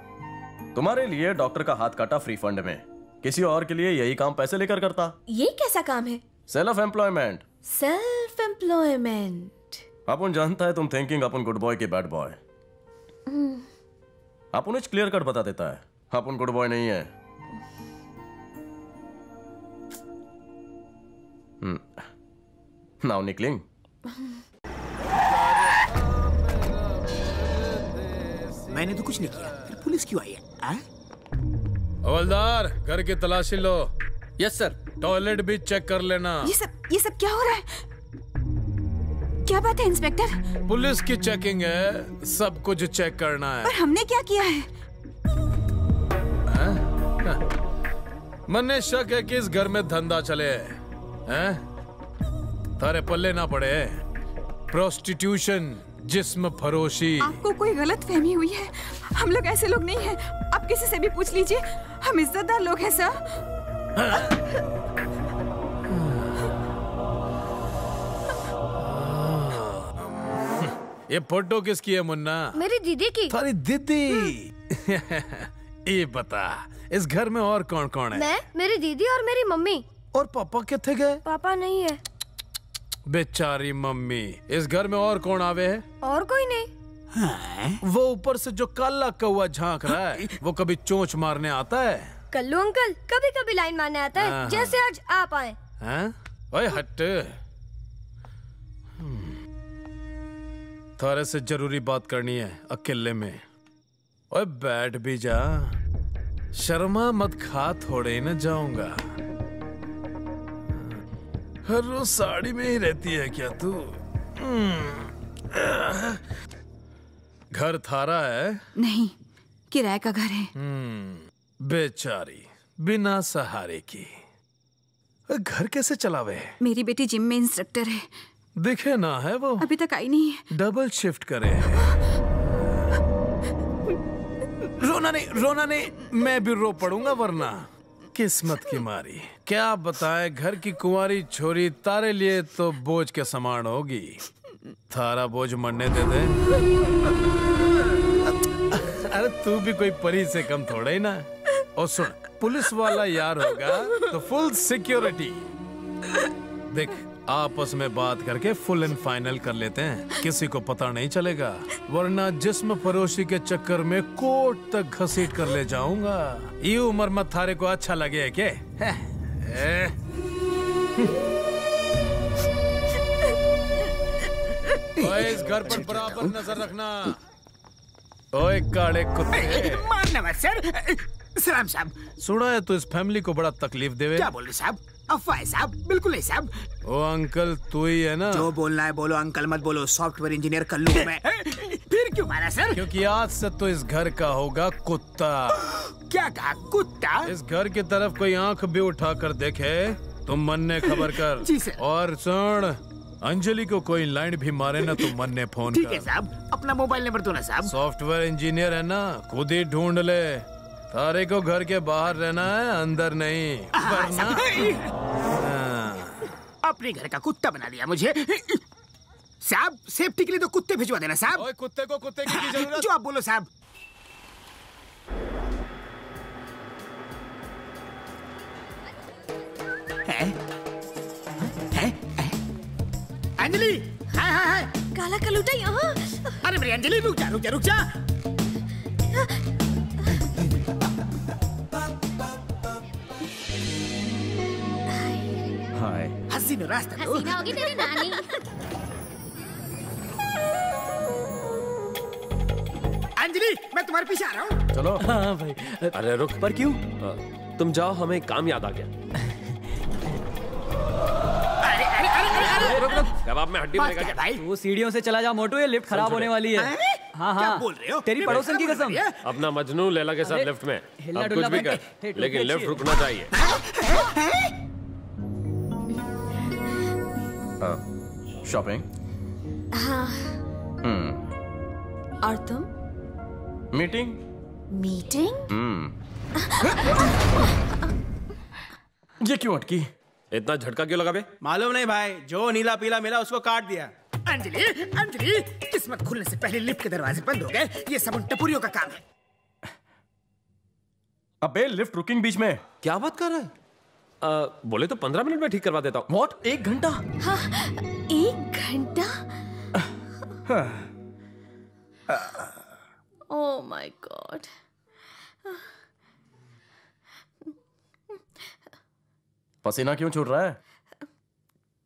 तुम्हारे लिए डॉक्टर का हाथ काटा फ्री फंड में। किसी और के लिए यही काम पैसे लेकर करता। ये कैसा काम है? सेल्फ एम्प्लॉयमेंट सेल्फ एम्प्लॉयमेंट अपन जानता है तुम थिंकिंग अपन गुड बॉय के बैड बॉय अपन इच क्लियर कट बता देता है अपन गुड बॉय नहीं है। नाउ निकलिंग। मैंने तो कुछ नहीं किया फिर पुलिस क्यों आई है हवलदार घर की तलाशी लो। यस सर टॉयलेट भी चेक कर लेना। ये सब ये सब क्या हो रहा है? क्या बात है इंस्पेक्टर? पुलिस की चेकिंग है सब कुछ चेक करना है। पर हमने क्या किया है? मन्ने शक है कि इस घर में धंधा चले हैं। तारे पल्ले ना पड़े प्रोस्टिट्यूशन जिस्म फरोशी। आपको कोई गलत फहमी हुई है? हम लोग ऐसे लोग नहीं हैं। आप किसी से भी पूछ लीजिए। हम इज्जतदार लोग हैं सर। ये फ़ोटो किसकी है मुन्ना? मेरी दीदी की। तारी दीदी। ये बता इस घर में और कौन कौन है? मैं मेरी दीदी और मेरी मम्मी। और पापा कितने गए? पापा नहीं है। बेचारी मम्मी इस घर में और कौन आवे है? और कोई नहीं। वो ऊपर से जो काला कौआ झाँक रहा है वो कभी चोंच मारने आता है? कल्लू अंकल कभी कभी लाइन मारने आता हाँ, है हाँ। जैसे आज आप आए। हैं? ओए हट। थारे से ज़रूरी बात करनी है अकेले में। ओए बैठ भी जा। शर्मा मत खा थोड़े न जाऊँगा। हर रोज साड़ी में ही रहती है क्या तू? हम्म। घर थारा है? नहीं किराए का घर है। हम्म, बेचारी बिना सहारे की। घर कैसे चलावे? मेरी बेटी जिम में इंस्ट्रक्टर है। दिखे ना है वो। अभी तक आई नहीं है। डबल शिफ्ट करे है। रोना नहीं रोना नहीं मैं भी रो पड़ूँगा वरना। किस्मत की मारी। क्या बताए घर की कुंवारी छोरी तारे लिए तो बोझ के समान होगी। थारा बोझ मरने दे दे। अरे तू भी कोई परी से कम थोड़ा ही ना। और सुन पुलिस वाला यार होगा तो फुल सिक्योरिटी देख आपस में बात करके फुल एंड फाइनल कर लेते हैं। किसी को पता नहीं चलेगा वरना जिस्म फरोशी के चक्कर में कोर्ट तक घसीट कर ले जाऊँगा। ये उम्र मत थारे को अच्छा लगे है क्या? *laughs* ओए, इस घर पर बराबर नज़र रखना। ओए काले कुत्ते। मानना मत सर। सलाम साहब। सुना है तो इस फैमिली को बड़ा तकलीफ़ देवे। क्या बोल रहे साहब? अफवाह है साहब बिल्कुल नहीं साहब ओ अंकल तू ही है ना? जो बोलना है बोलो अंकल मत बोलो। सॉफ्टवेयर इंजीनियर कर लू मैं। *laughs* फिर क्यों मारा सर क्योंकि आज से तो इस घर का होगा कुत्ता। क्या कहा? कुत्ता? इस घर की तरफ़ कोई आँख भी उठा कर देखे तुम मन ने खबर *laughs* कर। जी सर। और सुन अंजलि को कोई लाइन भी मारे ना तो मन ने फ़ोन ठीक है साहब अपना मोबाइल नंबर दो ना साहब सॉफ्टवेयर इंजीनियर है ना खुद ही ढूंढ ले। तारे को घर के बाहर रहना है अंदर नहीं। हाँ, वरना हाँ। अपने घर का कुत्ता बना दिया मुझे। साहब सेफ्टी के लिए तो कुत्ते भिजवा देना साहब। ओए कुत्ते को कुत्ते की की ज़रूरत जो आप बोलो साहब। है? है? है? अंजलि! हाय हाय हाय। काला कलूटा यहाँ। अरे मेरी अंजलि रुक जा रुक जा रुक जा। हाय हसीनो रास्ता दो हसीना होगी तेरी नानी अंजलि मैं तुम्हारे पीछे आ रहा हूँ चलो हाँ भाई अरे रुक पर क्यों तुम जाओ हमें एक काम याद आ गया। अरे अरे अरे अरे। अरे रुक। कबाब में हड्डी मिलेगा क्या भाई? वो सीढ़ियों से चला जा मोटू ये लिफ्ट खराब होने वाली है। हाँ? हाँ बोल रहे हो? तेरी पड़ोसन की कसम। अपना मजनू लैला के साथ लिफ्ट में। अब कुछ भी कर। लेकिन लिफ्ट रुकना चाहिए। शॉपिंग हाँ हम्म और तुम मीटिंग मीटिंग हम्म ये क्यों अटकी? इतना झटका क्यों लगा बे? मालूम नहीं भाई जो नीला पीला मिला उसको काट दिया। अंजलि अंजलि किस्मत खुलने से पहले लिफ्ट के दरवाजे बंद हो गए। ये सब उन टपुरियों का काम है। अबे लिफ्ट रुकिंग बीच में। क्या बात कर रहा है? आ, बोले तो पंद्रह मिनट में ठीक करवा देता हूँ। व्हाट एक घंटा। हाँ एक घंटा? ओह माय गॉड पसीना क्यों छूट रहा है?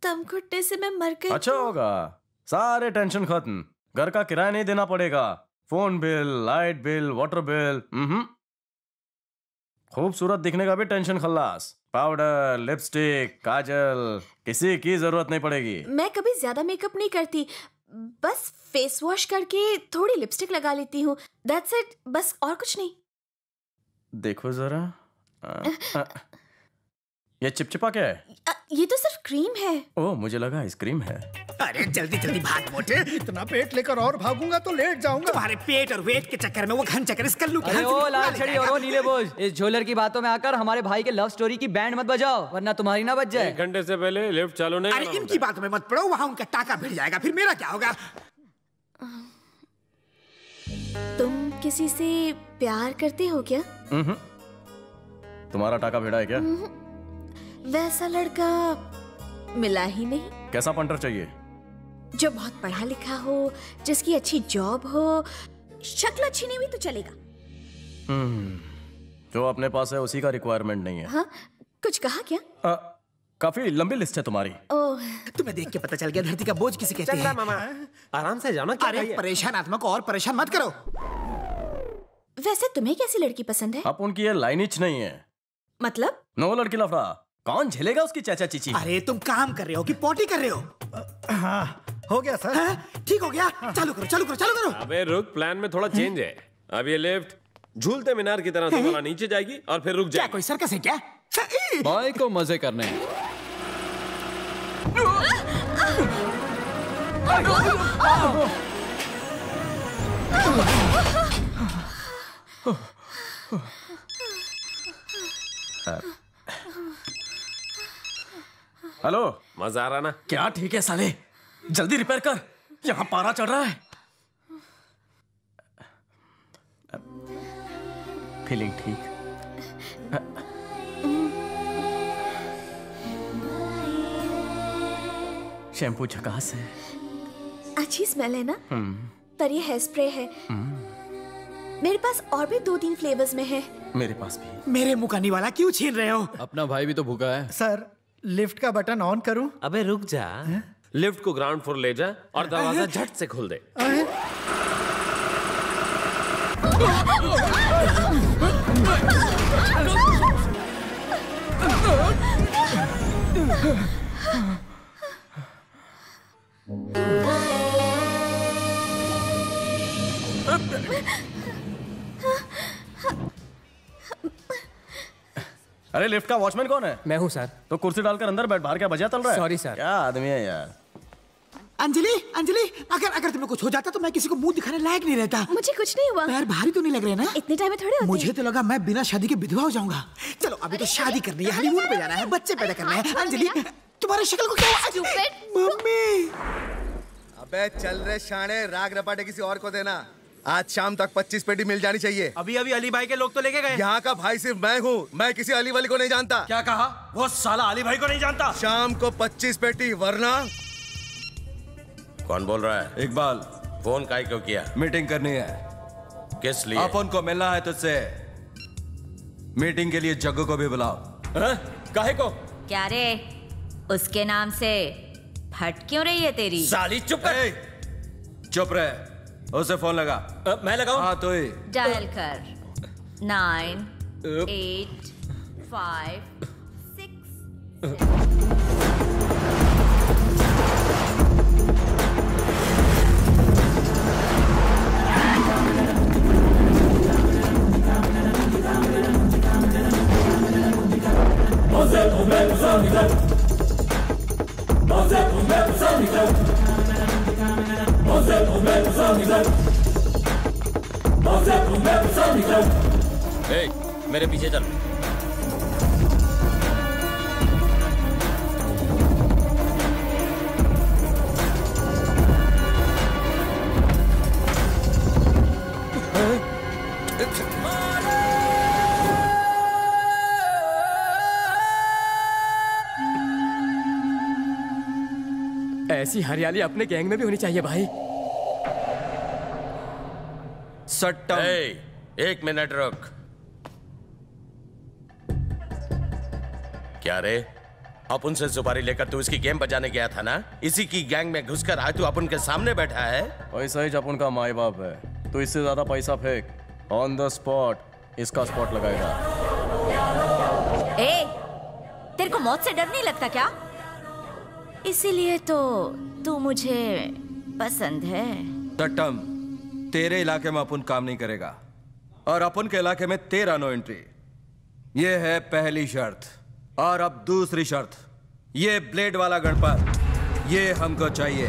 दम घुटने से मैं मर गई अच्छा होगा। सारे टेंशन खत्म। घर का किराया नहीं देना पड़ेगा। Phone bill light bill water bill hmm. खूबसूरत दिखने का भी टेंशन खल्लास। पाउडर लिपस्टिक काजल किसी की ज़रूरत नहीं पड़ेगी। मैं कभी ज़्यादा मेकअप नहीं करती। बस फेस वॉश करके थोड़ी लिपस्टिक लगा लेती हूँ। दैट्स इट बस और कुछ नहीं। देखो जरा। *laughs* आ, आ, ये चिपचिपा क्या है? अ, ये तो सिर्फ़ क्रीम है। ओह मुझे लगा आइसक्रीम है। अरे जल्दी जल्दी भाग मोटे। इतना पेट लेकर और भागूँगा तो लेट जाऊँगा। तुम्हारे पेट और वेट के चक्कर में वो घन चक्कर इस कल्लू के अरे ओ लाल छड़ी और ओ नीले बोझ इस झोलर की बातों में आकर हमारे भाई के लव स्टोरी की बैंड मत बजाओ वरना तुम्हारी ना बच जाए। घंटे से पहले लिफ्ट चालू नहीं अरे इनकी बातों में मत पड़ो वहाँ उनका टाका भिड़ जाएगा फिर मेरा क्या होगा? तुम किसी से प्यार करते हो क्या? हम्म तुम्हारा टाका भिड़ा है क्या? वैसा लड़का मिला ही नहीं। कैसा पंटर चाहिए? जो बहुत पढ़ा लिखा हो जिसकी अच्छी जॉब हो शक्ल अच्छी नहीं हुई तो चलेगा। हम्म जो अपने पास है उसी का रिक्वायरमेंट नहीं है। हाँ कुछ कहा क्या? आ, काफ़ी लंबी लिस्ट है तुम्हारी। ओह। तुम्हें देख के पता चल गया धरती का बोझ किसे कहते हैं। मामा। आराम से जाना क्या अरे। परेशान आत्मा को और परेशान मत करो। वैसे तुम्हें कैसी लड़की पसंद है? अब उनकी ये लाइनिच नहीं है। मतलब? नो लड़की लफड़ा। कौन झेलेगा उसकी चाचा चीची? अरे तुम काम कर रहे हो कि पोटी कर रहे हो? हाँ हो गया सर। हाँ, ठीक हो गया। चालू करो चालू करो चालू करो। अबे रुक प्लान में थोड़ा चेंज है। अब ये लिफ्ट झूलते मीनार की तरह दोबारा *laughs* नीचे जाएगी और फिर रुक क्या जाएगी। कोई सर्कस है क्या? भाई को मज़े करने। *laughs* *laughs* हैं। हेलो। मज़ा आ रहा ना? क्या ठीक है साले? जल्दी रिपेयर कर। यहाँ पारा चढ़ रहा है। फीलिंग ठीक। शैम्पू झकास है। अच्छी स्मेल है ना? हम्म, पर ये हेयर स्प्रे है। हम्म, मेरे पास और भी दो तीन फ्लेवर्स में है। मेरे पास भी। मेरे मुकानी वाला क्यों छीन रहे हो? अपना भाई भी तो भूखा है। सर लिफ्ट का बटन ऑन करूँ? अबे रुक जा। है? लिफ्ट को ग्राउंड फ्लोर ले जा और दरवाज़ा झट से खोल दे। अरे लिफ्ट का वॉचमैन कौन है? मैं हूँ सर। तो कुर्सी डालकर अंदर बैठ बाहर क्या बजा चल रहा है? Sorry, sir. क्या आदमी है यार। अंजलि अंजलि अगर अगर तुम्हें कुछ हो जाता तो मैं किसी को मुँह दिखाने लायक नहीं रहता। मुझे कुछ नहीं हुआ। पैर भारी तो नहीं लग रहे ना? इतने टाइम में थोड़े होते मुझे तो लगा मैं बिना शादी के विधवा हो जाऊँगा। चलो अभी तो शादी करनी है हनीमून पे जाना है बच्चे पैदा करना है। अंजलि तुम्हारी शक्ल को क्या हुआ? मम्मी। अबे चल रहे शाणे राग रपाटे किसी और को देना। आज शाम तक 25 पेटी मिल जानी चाहिए। अभी अभी अली भाई के लोग तो लेके गए। यहाँ का भाई सिर्फ़ मैं हूँ मैं किसी अली वाली को नहीं जानता। क्या कहा? वो साला अली भाई को नहीं जानता। शाम को 25 पेटी वरना कौन बोल रहा है? इकबाल। फ़ोन काय क्यों किया? मीटिंग करनी है। किस लिए? अपन को मिलना है तुझसे। मीटिंग के लिए जग्गू को भी बुलाओ। काहे को? क्या रे? उसके नाम से फट क्यों रही है तेरी? साली चुप कर। चुप रहे। उसे फ़ोन लगा आ, मैं लगाऊँ? हाँ तो ही डायल कर nine eight five six Mazel und Mem Sonic Club. Mazel und Mem Sonic Club. ए, मेरे पीछे चल। ऐसी हरियाली अपने गैंग में भी होनी चाहिए भाई। सट्टम। एक मिनट रुक। क्या रे? अपन से सुपारी लेकर तू इसकी गेम बजाने गया था ना? इसी की गैंग में घुसकर आज तू अपन के सामने बैठा है? पैसा ही जब उनका माई बाप है तो इससे ज़्यादा पैसा फेंक। ऑन द स्पॉट इसका स्पॉट लगाएगा। ए, तेरे को मौत से डर नहीं लगता क्या? इसीलिए तो तू मुझे पसंद है। तेरे इलाके में अपन काम नहीं करेगा। और अपन के इलाके में तेरा नो एंट्री ये है पहली शर्त। और अब दूसरी शर्त। ये ब्लेड वाला गणपत ये हमको चाहिए।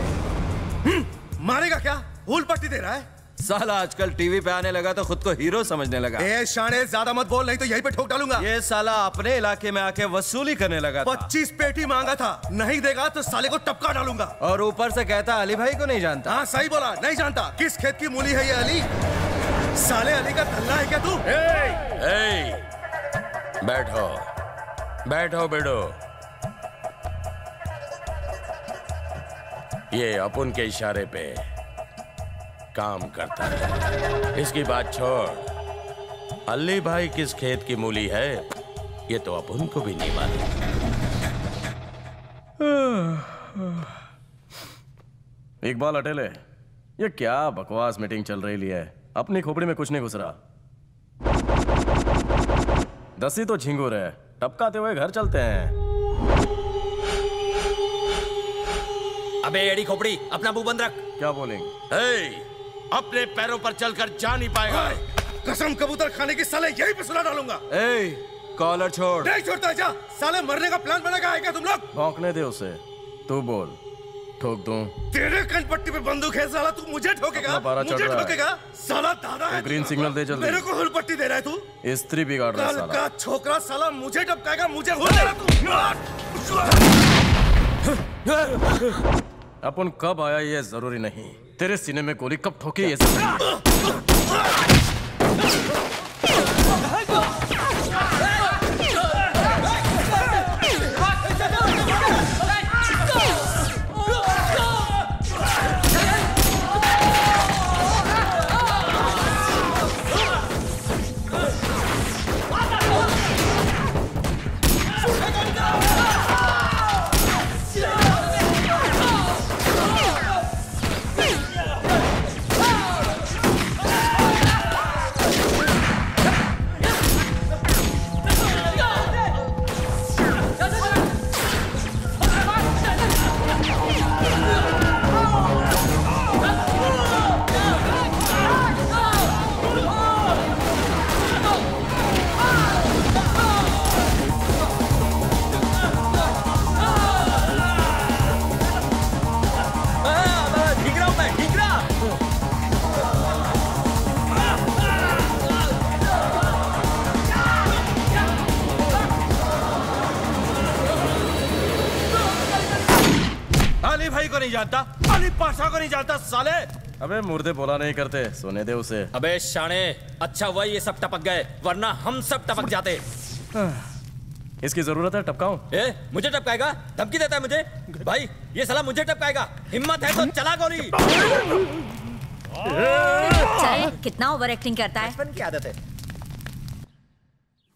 मारेगा क्या? फूल पट्टी दे रहा है। साला आजकल टीवी पे आने लगा तो खुद को हीरो समझने लगा। ए शाणे ज़्यादा मत बोल नहीं तो यहीं पे ठोक डालूँगा। ये साला अपने इलाके में आके वसूली करने लगा पच्चीस पेटी मांगा था नहीं देगा तो साले को टपका डालूँगा। और ऊपर से कहता अली भाई को नहीं जानता? हाँ सही बोला नहीं जानता। किस खेत की मूली है ये अली? साले अली का धल्ला है क्या तू? ए, बैठो बैठो बेडो। ये अपन के इशारे पे। काम करता है। इसकी बात छोड़। अली भाई किस खेत की मूली है ये तो अब उनको भी नहीं मालूम। *sighs* इकबाल अटेले ये क्या बकवास मीटिंग चल रही है? अपनी खोपड़ी में कुछ नहीं घुस रहा। दसी तो झिंगुर है टपकाते हुए घर चलते हैं। अबे एड़ी खोपड़ी अपना मुँह बंद रख। क्या बोलेंगे? ए, अपने पैरों पर चलकर जा नहीं पाएगा। कसम कबूतर खाने की साले यही पे सुना डालूँगा। ए, कॉलर छोड़। नहीं छोड़ता जा। साले मरने का प्लान बना क्या तुम लोग। भौंकने दे उसे। तू बोल ठोक दूँ। तेरे कनपट्टी पे बंदूक है साला तू मुझे ठोकेगा? मुझे ठोकेगा? साला दादा है ग्रीन सिग्नल दे जल्दी। मेरे को हुल पट्टी दे रहा है तू। स्त्री बिगाड़ रहा है साला। का छोकरा साला मुझे टपकाएगा मुझे हुल दे रहा तू। अपन कब आया ये ज़रूरी नहीं। तेरे सीने में गोली कब ठोकी ये *laughs* *laughs* *laughs* को नहीं जानता अली पाशा को नहीं जानता साले। अबे मुर्दे बोला नहीं करते सोने दे उसे। अबे शाणे अच्छा हुआ ये सब टपक गए वरना हम सब टपक जाते। इसकी ज़रूरत है टपकाऊं? ए मुझे टपकाएगा? धमकी देता है मुझे? भाई ये साला मुझे टपकाएगा। हिम्मत है तो चला गोली। चल कितना ओवर एक्टिंग करता है। बचपन की आदत है।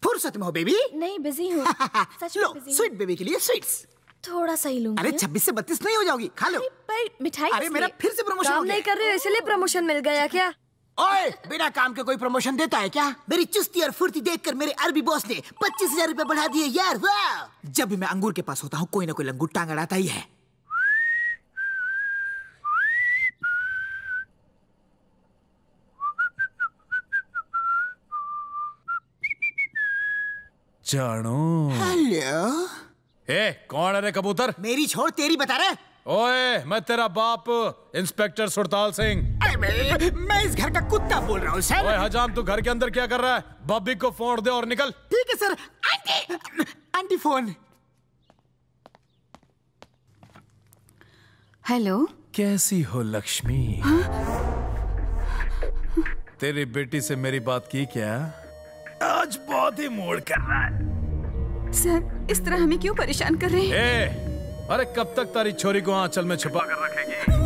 फुर्सत में हो बेबी नहीं बिज़ी हूँ। *laughs* सच में लो हूँ। स्वीट बेबी के लिए स्वीट्स थोड़ा सा ही लूँगी अरे 26 से 32 नहीं हो जाओगी खा लो। पर मिठाई अरे मेरा फिर से प्रमोशन काम नहीं कर रहे हो इसलिए प्रमोशन मिल गया क्या? *laughs* ओए बिना काम के कोई प्रमोशन देता है क्या? मेरी चुस्ती और फुर्ती देखकर मेरे अरबी बॉस ने पच्चीस हज़ार रूपए बढ़ा दिए यार वाह। जब भी मैं अंगूर के पास होता हूँ कोई ना कोई लंगूर टांग अड़ाता ही है। जानो। हेलो ए कौन है रे कबूतर? मेरी छोड़ तेरी बता रहे ओए मैं तेरा बाप इंस्पेक्टर सुरताल सिंह। अरे मैं, मैं इस घर का कुत्ता बोल रहा हूँ सर। ओए हजाम तू घर के अंदर क्या कर रहा है? बॉबी को फ़ोन दे और निकल। ठीक है sir. Aunty aunty phone. Hello. कैसी हो लक्ष्मी? तेरी बेटी से मेरी बात की क्या? आज बहुत ही मूड कर रहा है। सर, इस तरह हमें क्यों परेशान कर रहे हैं? अरे कब तक तारी छोरी को आंचल में छुपा कर रखेगी?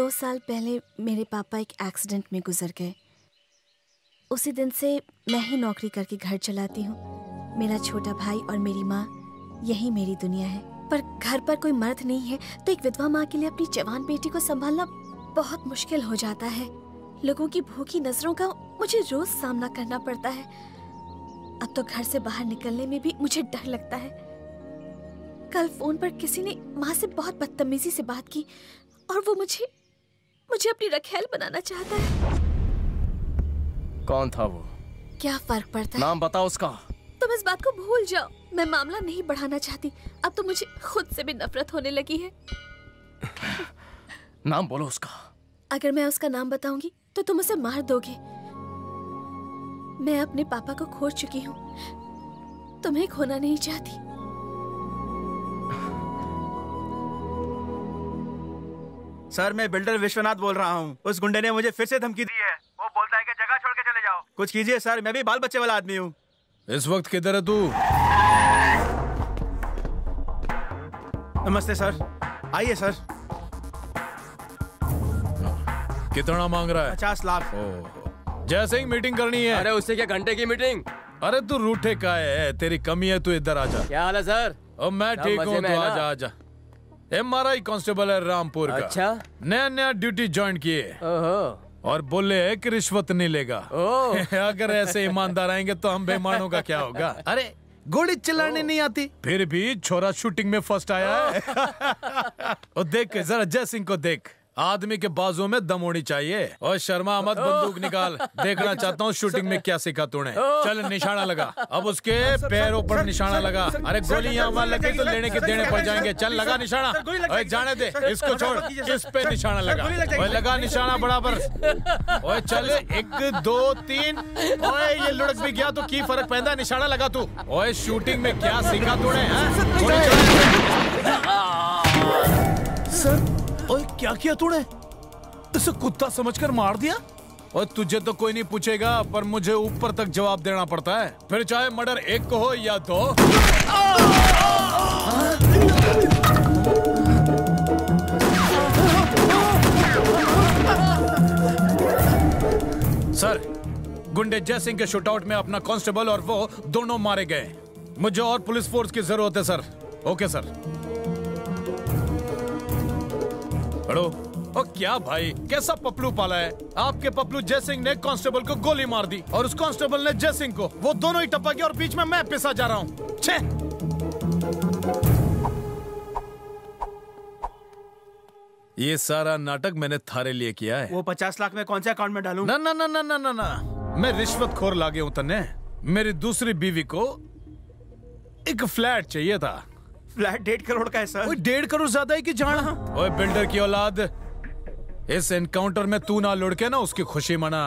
दो साल पहले मेरे पापा एक एक्सीडेंट में गुजर गए। उसी दिन से मैं ही नौकरी करके घर चलाती हूँ। मेरा छोटा भाई और मेरी माँ, यही मेरी दुनिया है। पर घर पर कोई मर्द नहीं है तो एक विधवा माँ के लिए अपनी जवान बेटी को संभालना बहुत मुश्किल हो जाता है। लोगों की भूखी नज़रों का मुझे रोज सामना करना पड़ता है। अब तो घर से बाहर निकलने में भी मुझे डर लगता है। कल फ़ोन पर किसी ने माँ से बहुत बदतमीजी से बात की और वो मुझे मुझे अपनी रखेल बनाना चाहता है। कौन था वो? क्या फ़र्क पड़ता है? नाम बताओ उसका। तुम इस बात को भूल जाओ। मैं मामला नहीं बढ़ाना चाहती। अब तो मुझे खुद से भी नफरत होने लगी है। *laughs* नाम बोलो उसका। अगर मैं उसका नाम बताऊँगी तो तुम उसे मार दोगे। मैं अपने पापा को खो चुकी हूँ। तुम्हें खोना नहीं चाहती। सर मैं बिल्डर विश्वनाथ बोल रहा हूँ। उस गुंडे ने मुझे फिर से धमकी दी है। वो बोलता है कि जगह छोड़ के चले जाओ। कुछ कीजिए सर मैं भी बाल बच्चे वाला आदमी हूँ। इस वक्त किधर है तू? नमस्ते सर। आइए सर। कितना मांग रहा है? पचास लाख। जैसे ही मीटिंग करनी है। अरे उससे क्या घंटे की मीटिंग? अरे तू रूठे का है तेरी कमी है तू इधर आ जा। क्या हाल है सर? और मैं ठीक हूँ में तो है आ ना? जा आ जा एम आर आई कांस्टेबल है रामपुर का। अच्छा? नया नया ड्यूटी ज्वाइन किए और बोले कि रिश्वत नहीं लेगा। *laughs* अगर ऐसे ईमानदार आएँगे तो हम बेईमानों का क्या होगा? अरे गोली चलाने नहीं आती। फिर भी छोरा शूटिंग में फ़र्स्ट आया है। *laughs* और देख के जरा जय सिंह को देख। आदमी के बाजू में दम होनी चाहिए और शर्मा मत बंदूक निकाल देखना चाहता हूँ शूटिंग में क्या सीखा तूने चल निशाना लगा अब उसके पैरों पर निशाना लगा अरे गोली यहाँ वहाँ लगे तो लेने के देने पड़ जाएँगे चल लगा निशाना ओए जाने दे इसको छोड़ इस पे निशाना लगा लगा निशाना बराबर ओए चल एक दो तीन ओए ये लुढ़क भी गया तो की फ़र्क पैदा निशाना लगा तू ओए शूटिंग में क्या सीखा तूने हैं? सर ओए, क्या किया तूने? इसे कुत्ता समझकर मार दिया? और तुझे तो कोई नहीं पूछेगा, पर मुझे ऊपर तक जवाब देना पड़ता है। फिर चाहे मर्डर एक को हो या दो। सर, गुंडे जय सिंह के शूटआउट में अपना कांस्टेबल और वो दोनों मारे गए। मुझे और पुलिस फोर्स की ज़रूरत है, सर। Okay, sir. हेलो ओ क्या भाई? कैसा पपलू पाला है? आपके पपलू जयसिंह ने कांस्टेबल को गोली मार दी और उस कांस्टेबल ने जयसिंह को वो दोनों ही टपक गए और बीच में मैं पिसा जा रहा हूँ। छे। ये सारा नाटक मैंने थारे लिए किया है। वो पचास लाख में कौन से अकाउंट में डालू? ना ना ना ना ना ना ना। मैं रिश्वत खोर लागे हूँ तने मेरी दूसरी बीवी को एक फ्लैट चाहिए था। फ्लैट डेढ़ करोड़ का है सर। डेढ़ करोड़ ज़्यादा है कि जान? ओए बिल्डर की औलाद इस एनकाउंटर में तू ना लुड़के ना उसकी खुशी मना।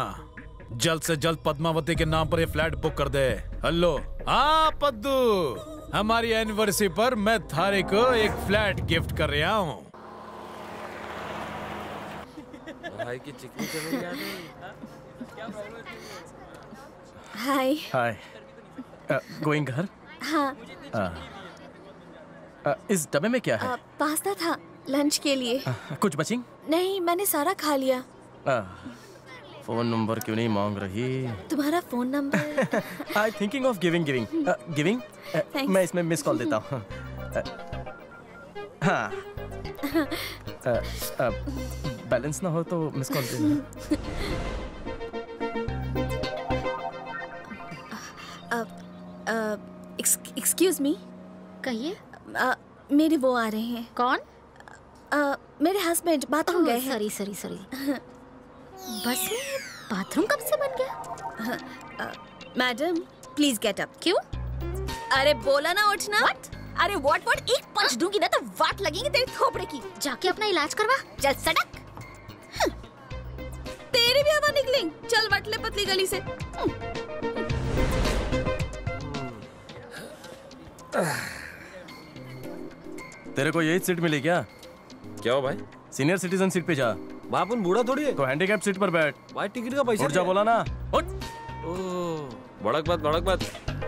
जल्द से जल्द पद्मावती के नाम पर ये फ्लैट बुक कर दे। हेलो हाँ पद्दू। हमारी एनिवर्सरी पर मैं थारे को एक फ्लैट गिफ्ट कर रहा हूँ। भाई की हाय हाय गोइंग घर? हाँ। इस डब्बे में क्या है? आ, पास्ता था लंच के लिए। अ, कुछ बची? नहीं मैंने सारा खा लिया। अ, फ़ोन नंबर क्यों नहीं मांग रही? तुम्हारा phone number? I thinking of giving giving giving मैं इसमें मिस कॉल देता हूँ। हाँ। बैलेंस ना हो तो मिस कॉल देना। एक्सक्यूज मी कहिए। मेरे वो आ रहे हैं। कौन? uh, मेरे हस्बैंड बाथरूम गए हैं। सॉरी सॉरी सॉरी बस में बाथरूम कब से बन गया? मैडम प्लीज़ गेट अप क्यों? अरे बोला ना उठना। What? अरे व्हाट व्हाट एक पंच दूँगी ना तो वाट लगेंगे तेरे थोपड़े की। जाके अपना इलाज करवा। चल सड़क। तेरी भी हवा निकलेंगे चल वटले पतली गली से। तेरे को यही सीट मिली क्या? क्या हो भाई? सीनियर सिटीजन सीट पे जा। बापुन बूढ़ा थोड़ी है। तो हैंडीकैप सीट पर बैठ। भाई टिकट का पैसा जा बोला ना। उठ। भड़क मत भड़क मत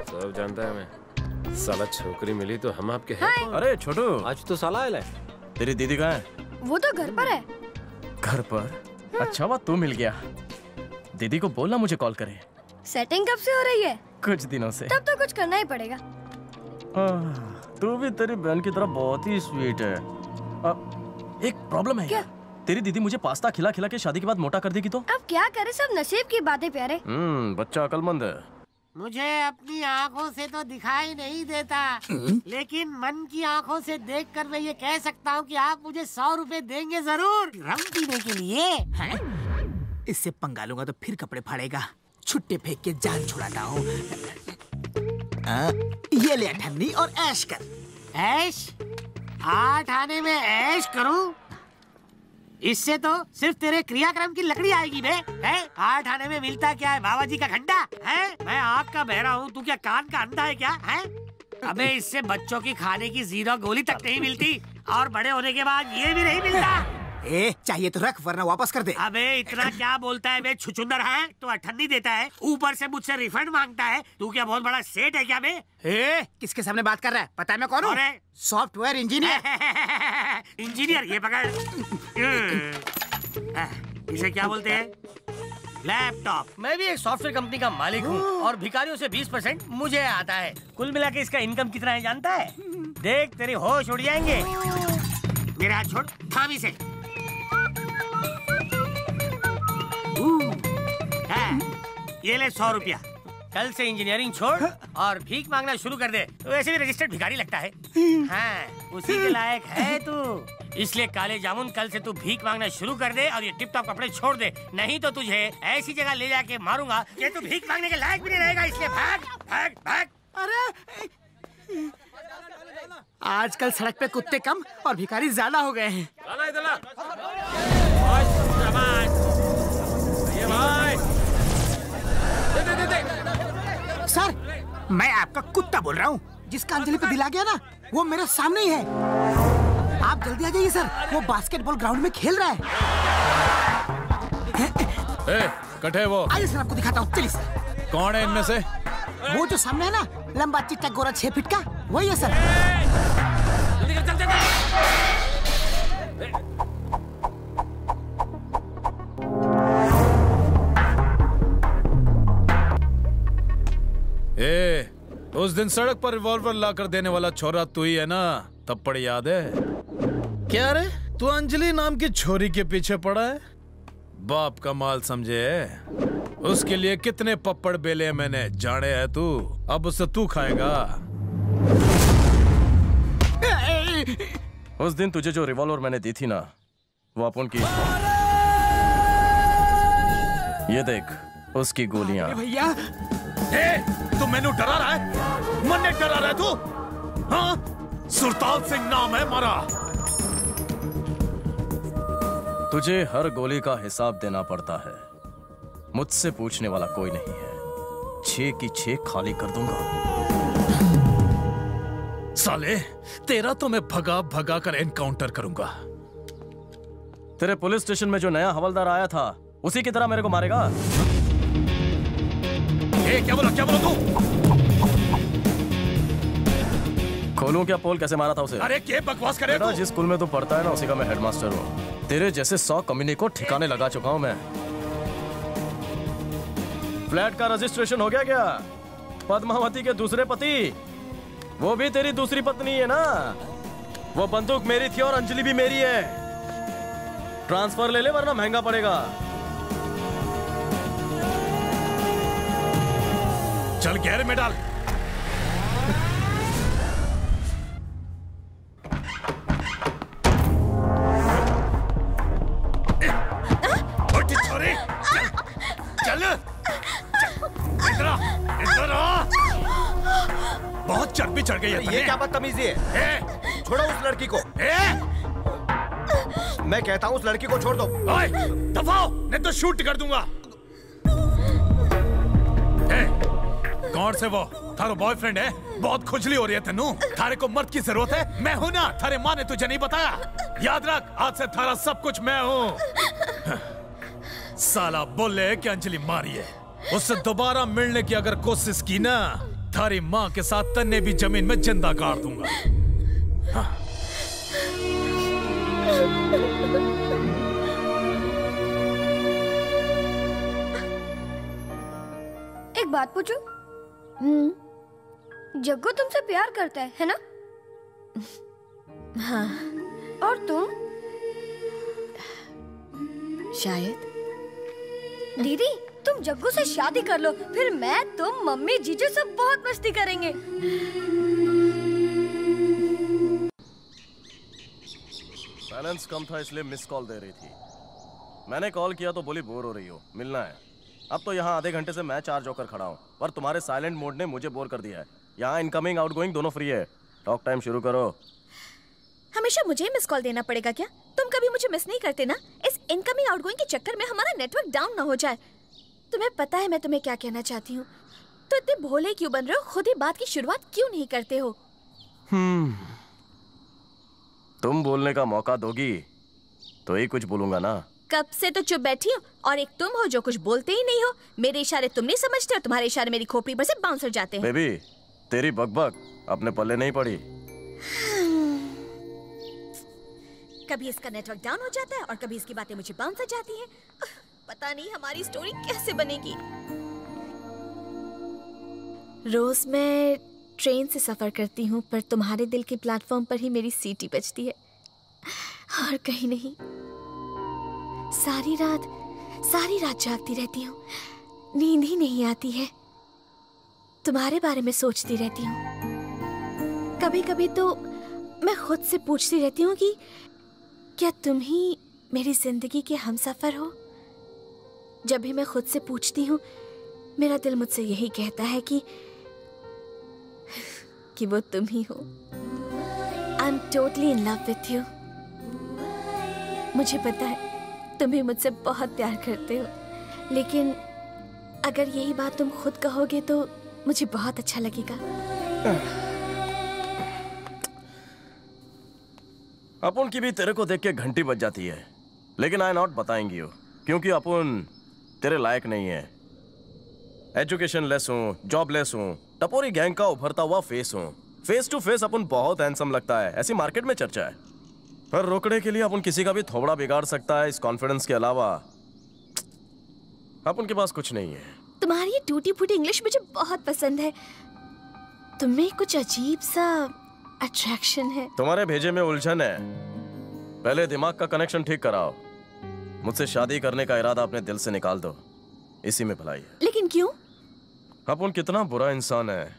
सब जानता है मैं साला छोकरी मिली तो हम आपके हैं अरे छोटू। आज तो साला आया है तेरी दीदी कहाँ है? वो तो घर पर है। घर पर? अच्छा बात तू मिल गया। दीदी को बोलना मुझे कॉल करे। सेटिंग कब से हो रही है? कुछ दिनों से। तब तो कुछ करना ही पड़ेगा। तू भी तेरी बहन की तरह बहुत ही स्वीट है। आ, एक प्रॉब्लम है क्या? तेरी दीदी मुझे पास्ता खिला खिला के शादी के बाद मोटा कर देगी तो? अब क्या करे सब नसीब की बातें प्यारे। हम्म बच्चा अकलमंद है। मुझे अपनी आँखों से तो दिखाई नहीं देता लेकिन मन की आँखों से देखकर मैं ये कह सकता हूँ कि आप मुझे सौ रुपए देंगे ज़रूर। रम पीने के लिए? हैं? इससे पंगा लूँगा तो फिर कपड़े फाड़ेगा। छुट्टे फेंक के जान छुड़ाता हूँ। ये ले ठन्नी और ऐश कर। ऐश? आठ आने में ऐश करूँ? इससे तो सिर्फ़ तेरे क्रियाक्रम की लकड़ी आएगी बे, है? आठ आने में मिलता क्या है बाबा जी का घंटा, है? मैं आग का बहरा हूँ, तू क्या कान का अंधा है क्या, है? अबे, इससे बच्चों की खाने की ज़ीरो गोली तक नहीं मिलती, और बड़े होने के बाद ये भी नहीं मिलता। ए चाहिए तो रख वरना वापस कर दे। अबे इतना क्या बोलता है? बे छुचुंदर है तो अठन्नी देता है। ऊपर से मुझसे रिफंड माँगता है। तू क्या बहुत बड़ा सेठ है क्या बे? ए किसके सामने बात कर रहा है? पता है मैं कौन हूँ? सॉफ्टवेयर इंजीनियर इंजीनियर ये पकड़। *laughs* इसे क्या बोलते हैं? लैपटॉप मैं भी एक सॉफ्टवेयर कंपनी का मालिक हूँ और भिखारियों से 20 परसेंट मुझे आता है। कुल मिला के इसका इनकम कितना है जानता है? देख तेरे होश उड़ जाएँगे। मेरे हाथ छोड़ थामी से। ये ले सौ रुपया। कल से इंजीनियरिंग छोड़ और भीख मांगना शुरू कर दे। तो वैसे भी रजिस्टर्ड भिखारी लगता है। हाँ उसी के लायक है तू। इसलिए काले जामुन कल से तू भीख मांगना शुरू कर दे और ये टिप टॉप कपड़े छोड़ दे। नहीं तो तुझे ऐसी जगह ले जाके मारूँगा कि तू भीख मांगने के लायक भी नहीं रहेगा। इसलिए भाग भाग भाग। अरे! आजकल सड़क पे कुत्ते कम और भिखारी ज़्यादा हो गए हैं। मैं आपका कुत्ता बोल रहा हूँ। जिसका अंजलि पे दिला गया ना वो मेरे सामने ही है। आप जल्दी आ जाइए सर। वो बास्केटबॉल ग्राउंड में खेल रहा है। ए, कटे वो। आइए सर आपको दिखाता हूँ। चलिए सर। कौन है इनमें से? वो जो सामने है ना लंबा चिट्टा गोरा छह फीट का वही है सर। ए, उस दिन सड़क पर रिवॉल्वर लाकर देने वाला छोरा तू ही है ना? थप्पड़ याद है? क्या रे? तू अंजलि नाम की छोरी के पीछे पड़ा है? बाप का माल समझे उसके लिए कितने पप्पड़ बेले मैंने जाने है तू? अब उसे तू खाएगा। उस दिन तुझे जो रिवॉल्वर मैंने दी थी ना वो अपन की ये देख उसकी गोलियाँ। भैया! तू मैनू डरा रहा है? मन्ने डरा रहा है तू? हाँ? सुरताल सिंह नाम है मारा तुझे हर गोली का हिसाब देना पड़ता है। मुझसे पूछने वाला कोई नहीं है। छे की छे खाली कर दूँगा। साले तेरा तो मैं भगा भगा कर एनकाउंटर करूँगा। तेरे पुलिस स्टेशन में जो नया हवलदार आया था उसी की तरह मेरे को मारेगा? ए, क्या बोला क्या बोला तू? खोलूं क्या पोल? कैसे मारा था उसे? अरे क्या बकवास करे बेटा तू? जिस स्कूल में तू पढ़ता है ना उसी का मैं हेडमास्टर हूँ। तेरे जैसे सौ कमीने को ठिकाने लगा चुका हूँ मैं। फ्लैट का रजिस्ट्रेशन हो गया क्या? पद्मावती के दूसरे पति? वो भी तेरी दूसरी पत्नी है ना? वो बंदूक मेरी थी और अंजलि भी मेरी है। ट्रांसफ़र ले ले वरना महँगा पड़ेगा। चल गहरे में डाल। उठ छोरी चल चल। चल, इधर आ इधर आ बहुत चर्बी चढ़ गई है ये क्या बदतमीजी है? छोड़ो उस लड़की को। मैं कहता हूँ उस लड़की को छोड़ दो। दफाओ नहीं तो शूट कर दूँगा। ए, कौन से वो? थारो बॉयफ्रेंड है। बहुत खुजली हो रही है तेनू। थारे को मर्द की ज़रूरत है। मैं हूँ ना। थारे माँ ने तुझे नहीं बताया। याद रख, आज से थारा सब कुछ मैं हूँ। साला बोले कि अंजलि मारी है। उससे दोबारा मिलने की अगर कोशिश की ना, थारी माँ के साथ तन्ने भी ज़मीन में ज़िंदा गाड़ दूँगा। हाँ। एक बात पूछू? जग्गू तुमसे प्यार करता है है ना? हाँ। और तुम? शायद। दीदी तुम जग्गू से शादी कर लो फिर मैं तुम मम्मी जीजू सब बहुत मस्ती करेंगे। बैलेंस कम था इसलिए मिस कॉल दे रही थी। मैंने कॉल किया तो बोली बोर हो रही हो मिलना है। अब तो यहाँ आधे घंटे से मैं चार्ज होकर खड़ा हूँ पर तुम्हारे साइलेंट मोड ने मुझे बोर कर दिया है। यहाँ इनकमिंग आउटगोइंग दोनों फ्री है। टॉक टाइम शुरू करो। हमेशा मुझे मिस कॉल देना पड़ेगा क्या? तुम कभी मुझे मिस नहीं करते ना? इस इनकमिंग आउटगोइंग के चक्कर में हमारा नेटवर्क डाउन ना हो जाए। तुम्हें पता है मैं तुम्हें क्या कहना चाहती हूँ। तो इतने भोले क्यों बन रहे हो? खुद ही बात की शुरुआत क्यों नहीं करते हो? हम्म। तुम बोलने का मौका दोगी तो ही कुछ बोलूँगा ना। कब से तो चुप बैठी हो और एक तुम हो जो कुछ बोलते ही नहीं हो। मेरे इशारे तुम नहीं समझते और तुम्हारे इशारे मेरी खोपड़ी पर से बाउंसर जाते हैं। बेबी तेरी बकबक अपने पल्ले नहीं पड़ी। *sighs* कभी इसका नेटवर्क डाउन हो जाता है और कभी इसकी बातें मुझे बाउंसर जाती हैं। *sighs* पता नहीं हमारी स्टोरी कैसे बनेगी। रोज मैं ट्रेन से सफ़र करती हूँ पर तुम्हारे दिल के प्लेटफॉर्म पर ही मेरी सीट बचती है। और कहीं नहीं। सारी रात सारी रात जागती रहती हूँ। नींद ही नहीं आती है। तुम्हारे बारे में सोचती रहती हूँ। कभी कभी तो मैं खुद से पूछती रहती हूँ कि क्या तुम ही मेरी ज़िंदगी के हम सफ़र हो? जब भी मैं खुद से पूछती हूँ, मेरा दिल मुझसे यही कहता है कि कि वो तुम ही हो। I am totally in love with you मुझे पता है तुम भी मुझसे बहुत प्यार करते हो। लेकिन अगर यही बात तुम खुद कहोगे तो मुझे बहुत अच्छा लगेगा। अपुन की भी तेरे को देख के घंटी बज जाती है। लेकिन आई नॉट बताएँगी हो, क्योंकि अपुन तेरे लायक नहीं है। एजुकेशन लेस हूँ जॉब लेस हूँ, टपोरी गैंग का उभरता हुआ फेस हूँ। फेस टू फेस अपन बहुत हैंडसम लगता है। ऐसी मार्केट में चर्चा है। पर रोकड़े के लिए अपन किसी का भी थोबड़ा बिगाड़ सकता है इस कॉन्फिडेंस के अलावा। अपन के पास कुछ नहीं है। तुम्हारी ये टूटी फूटी इंग्लिश मुझे बहुत पसंद है। तुम्हें कुछ अजीब सा अट्रैक्शन है। तुम्हारे भेजे में उलझन है। पहले दिमाग का कनेक्शन ठीक कराओ। मुझसे शादी करने का इरादा अपने दिल से निकाल दो। इसी में भलाई है। लेकिन क्यों? अपन कितना बुरा इंसान है।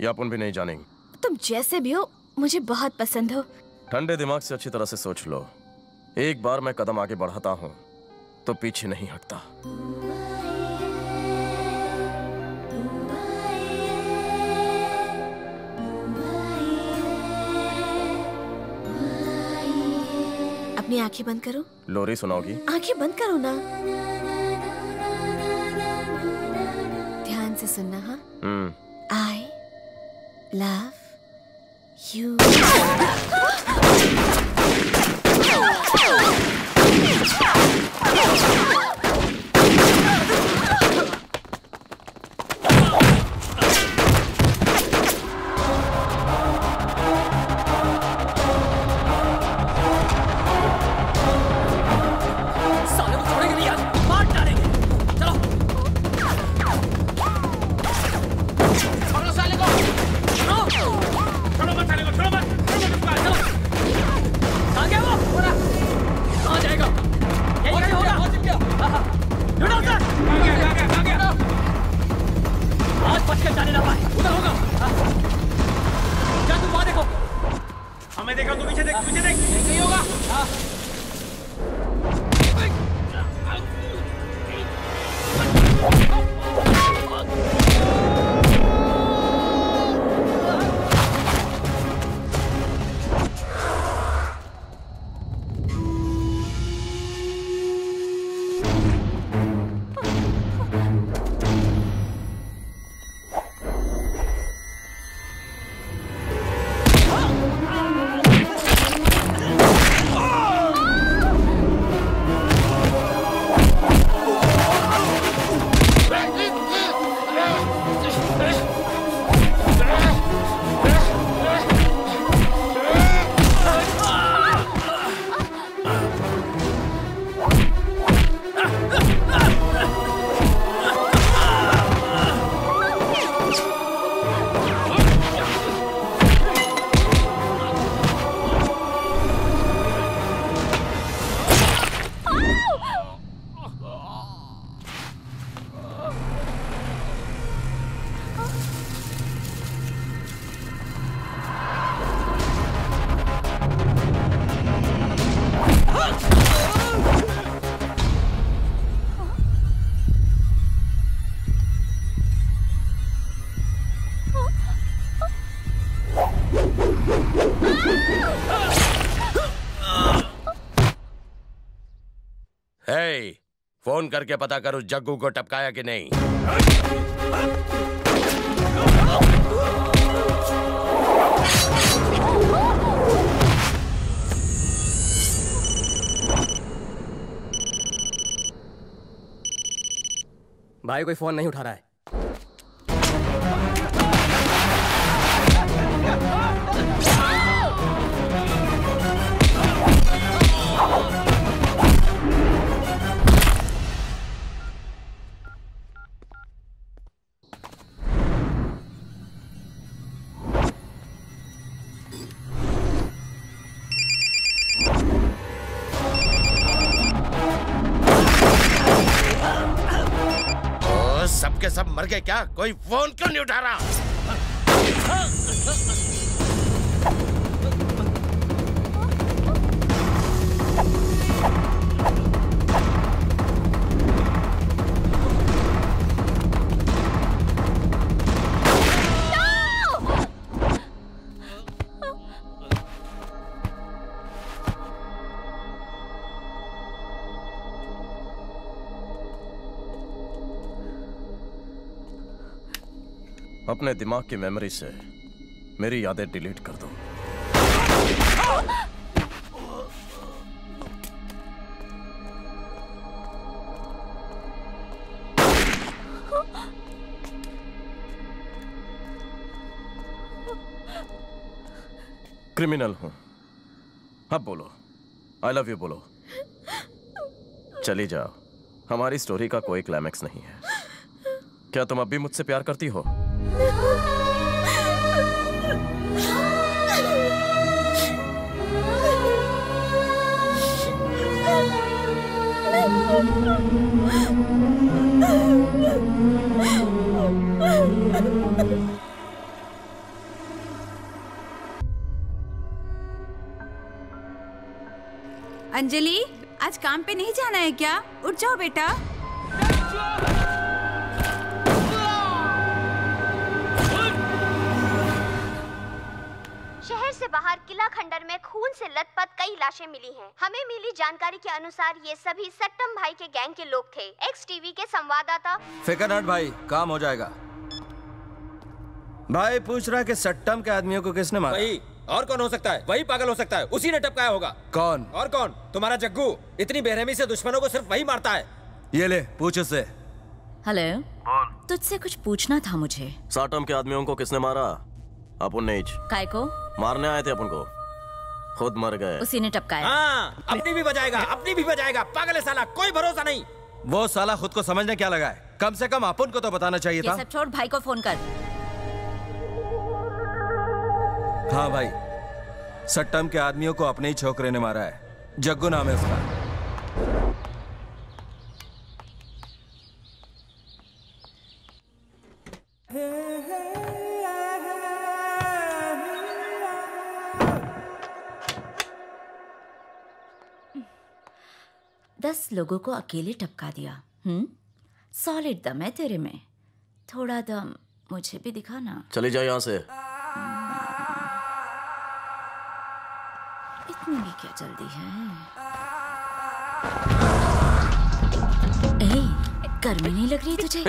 ये अपन भी नहीं जानेंगे। तुम जैसे भी हो मुझे बहुत पसंद हो। ठंडे दिमाग से अच्छी तरह से सोच लो। एक बार मैं कदम आगे बढ़ाता हूँ तो पीछे नहीं हटता। अपनी आँखें बंद करो। लोरी सुनाओगी? आँखें बंद करो ना। ध्यान से सुनना हाँ? हम्म। आई लव यू फ़ोन करके पता कर उस जग्गू को टपकाया कि नहीं। भाई, कोई फ़ोन नहीं उठा रहा है। क्या? कोई फ़ोन क्यों नहीं उठा रहा? अपने दिमाग की मेमोरी से मेरी यादें डिलीट कर दो। क्रिमिनल हूँ। अब बोलो। आई लव यू बोलो। चली जाओ। हमारी स्टोरी का कोई क्लाइमैक्स नहीं है। क्या तुम अब भी मुझसे प्यार करती हो? अंजलि आज काम पे नहीं जाना है क्या? उठ जाओ बेटा। से बाहर किला खंडर में खून से लथपथ कई लाशें मिली हैं। हमें मिली जानकारी के अनुसार ये सभी सट्टम भाई के गैंग के लोग थे। एक्स टीवी के संवाददाता फिकर नट भाई काम हो जाएगा। भाई पूछ रहा है कि सट्टम के आदमियों को किसने मारा? वही और कौन हो सकता है? वही पागल हो सकता है। उसी ने टपकाया होगा। कौन? और कौन? तुम्हारा जग्गू। इतनी बेरहमी से दुश्मनों को सिर्फ़ वही मारता है। ये ले पूछ उससे। हेलो? तुझसे कुछ पूछना था मुझे। साटम के आदमियों को किसने मारा? अपन ने। काय को? मारने आए थे अपन को। खुद मर गए। उसी ने टपकाया। हाँ अपनी भी बजाएगा अपनी भी बजाएगा। पागल है साला कोई भरोसा नहीं। वो साला खुद को समझने क्या लगा है? कम से कम अपन को तो बताना चाहिए ये था। सब छोड़ भाई को फ़ोन कर। हाँ भाई सट्टम के आदमियों को अपने ही छोकरे ने मारा है। जग्गू नाम है उसका। लोगों को अकेले टपका दिया। हम्म? सॉलिड दम है तेरे में। थोड़ा दम मुझे भी दिखा ना चली जाओ यहाँ से। इतनी भी क्या जल्दी है? ए, गर्मी नहीं लग रही तुझे?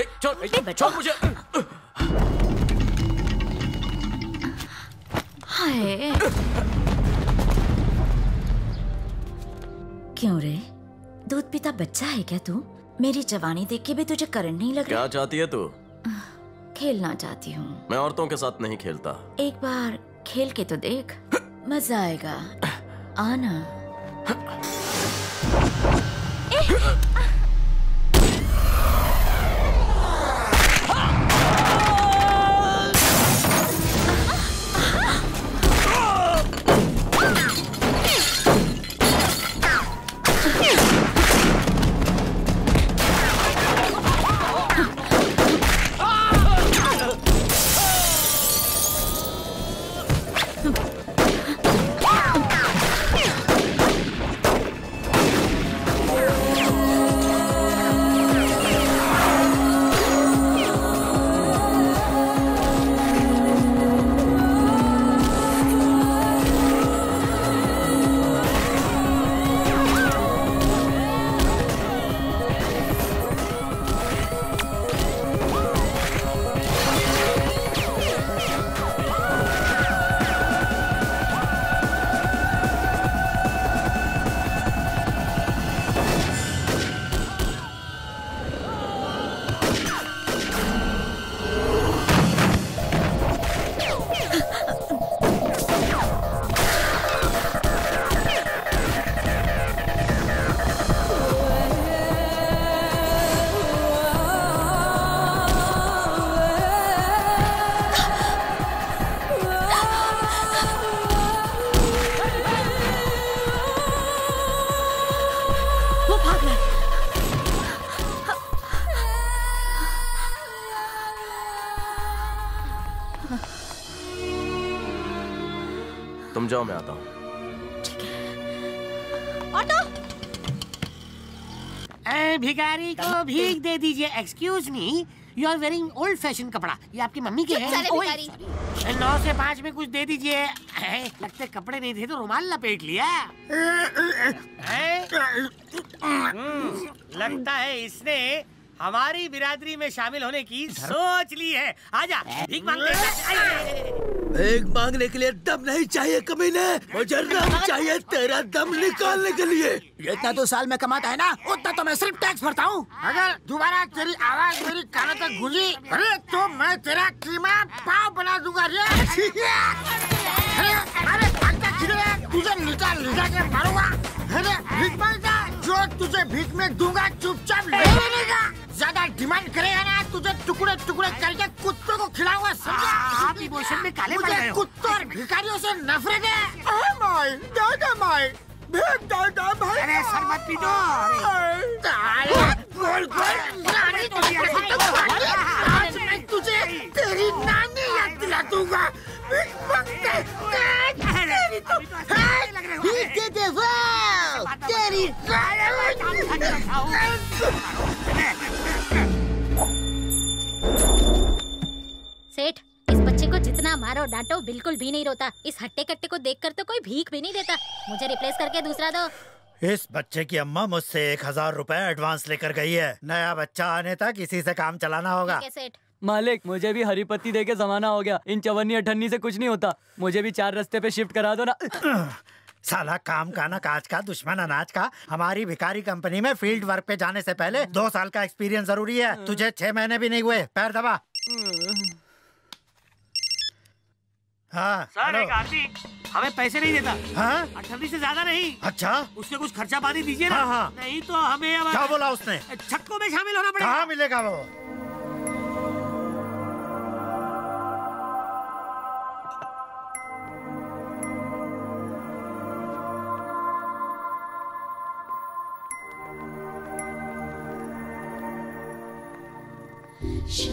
मुझे। हाय। क्यों रे? दूध पीता बच्चा है क्या तू? मेरी जवानी देख के भी तुझे करंट नहीं लग क्या रहा? चाहती है तू? खेलना चाहती हूँ। मैं औरतों के साथ नहीं खेलता। एक बार खेल के तो देख। *laughs* मज़ा आएगा। आना। Excuse me you are wearing old fashion कपड़ा। ये आपकी मम्मी के हैं। नौ से पाँच में कुछ दे दीजिए। लगते कपड़े नहीं थे तो रुमाल लपेट लिया। हम्म, लगता है इसने हमारी बिरादरी में शामिल होने की सोच ली है। आजा भीख मांगते हैं। भीख मांगने के लिए दम नहीं चाहिए कमीने। मुझे दम चाहिए तेरा दम निकालने के लिए। जितना तू साल में कमाता है ना उतना तो मैं सिर्फ़ टैक्स भरता हूँ। अगर दोबारा तेरी आवाज़ मेरी कानों तक गूंजी अरे तो मैं तेरा कीमा पाव बना दूँगा रे। अरे अरे तुझे निकाल ले जाके मारूँगा। अरे जो तुझे भीख में दूँगा चुपचाप ले। लेगा ज़्यादा डिमांड करेगा ना तुझे टुकड़े टुकड़े करके कुत्तों को खिलाऊँगा समझा? आप इमोशन में काले मुझे कुत्तों और भिखारियों से नफरत है। माई दादा माई भीख दादा भाई अरे सर मत गोल गोल नानी तुझे आज मैं तुझे तेरी नानी याद दिला दूँगा। भीख मांगते तेरी तो भीख दे दे वाह तेरी सेठ इस बच्चे को जितना मारो डांटो बिल्कुल भी नहीं रोता। इस हट्टे कट्टे को देखकर तो कोई भीख भी नहीं देता। मुझे रिप्लेस करके दूसरा दो। इस बच्चे की अम्मा मुझसे एक हज़ार रूपए एडवांस लेकर गई है। नया बच्चा आने तक इसी से काम चलाना होगा। सेठ। मालिक मुझे भी हरी पत्ती दे के जमाना हो गया। इन चवन्नी अठन्नी से कुछ नहीं होता। मुझे भी चार रस्ते पे शिफ्ट करा दो ना। *clears throat* साला काम का ना काज का दुश्मन अनाज का। हमारी भिखारी कंपनी में फ़ील्ड वर्क पे जाने से पहले दो साल का एक्सपीरियंस ज़रूरी है। तुझे छह महीने भी नहीं हुए। पैर दबा। हाँ सर। एक आदमी हमें पैसे नहीं देता। हाँ? अठन्नी से ज़्यादा नहीं। अच्छा। उसके कुछ खर्चा पानी दीजिए ना। हाँ, हाँ। नहीं तो हमें क्या बोला उसने? छक्कों में शामिल होना पड़ेगा। मिलेगा वो? बोलो।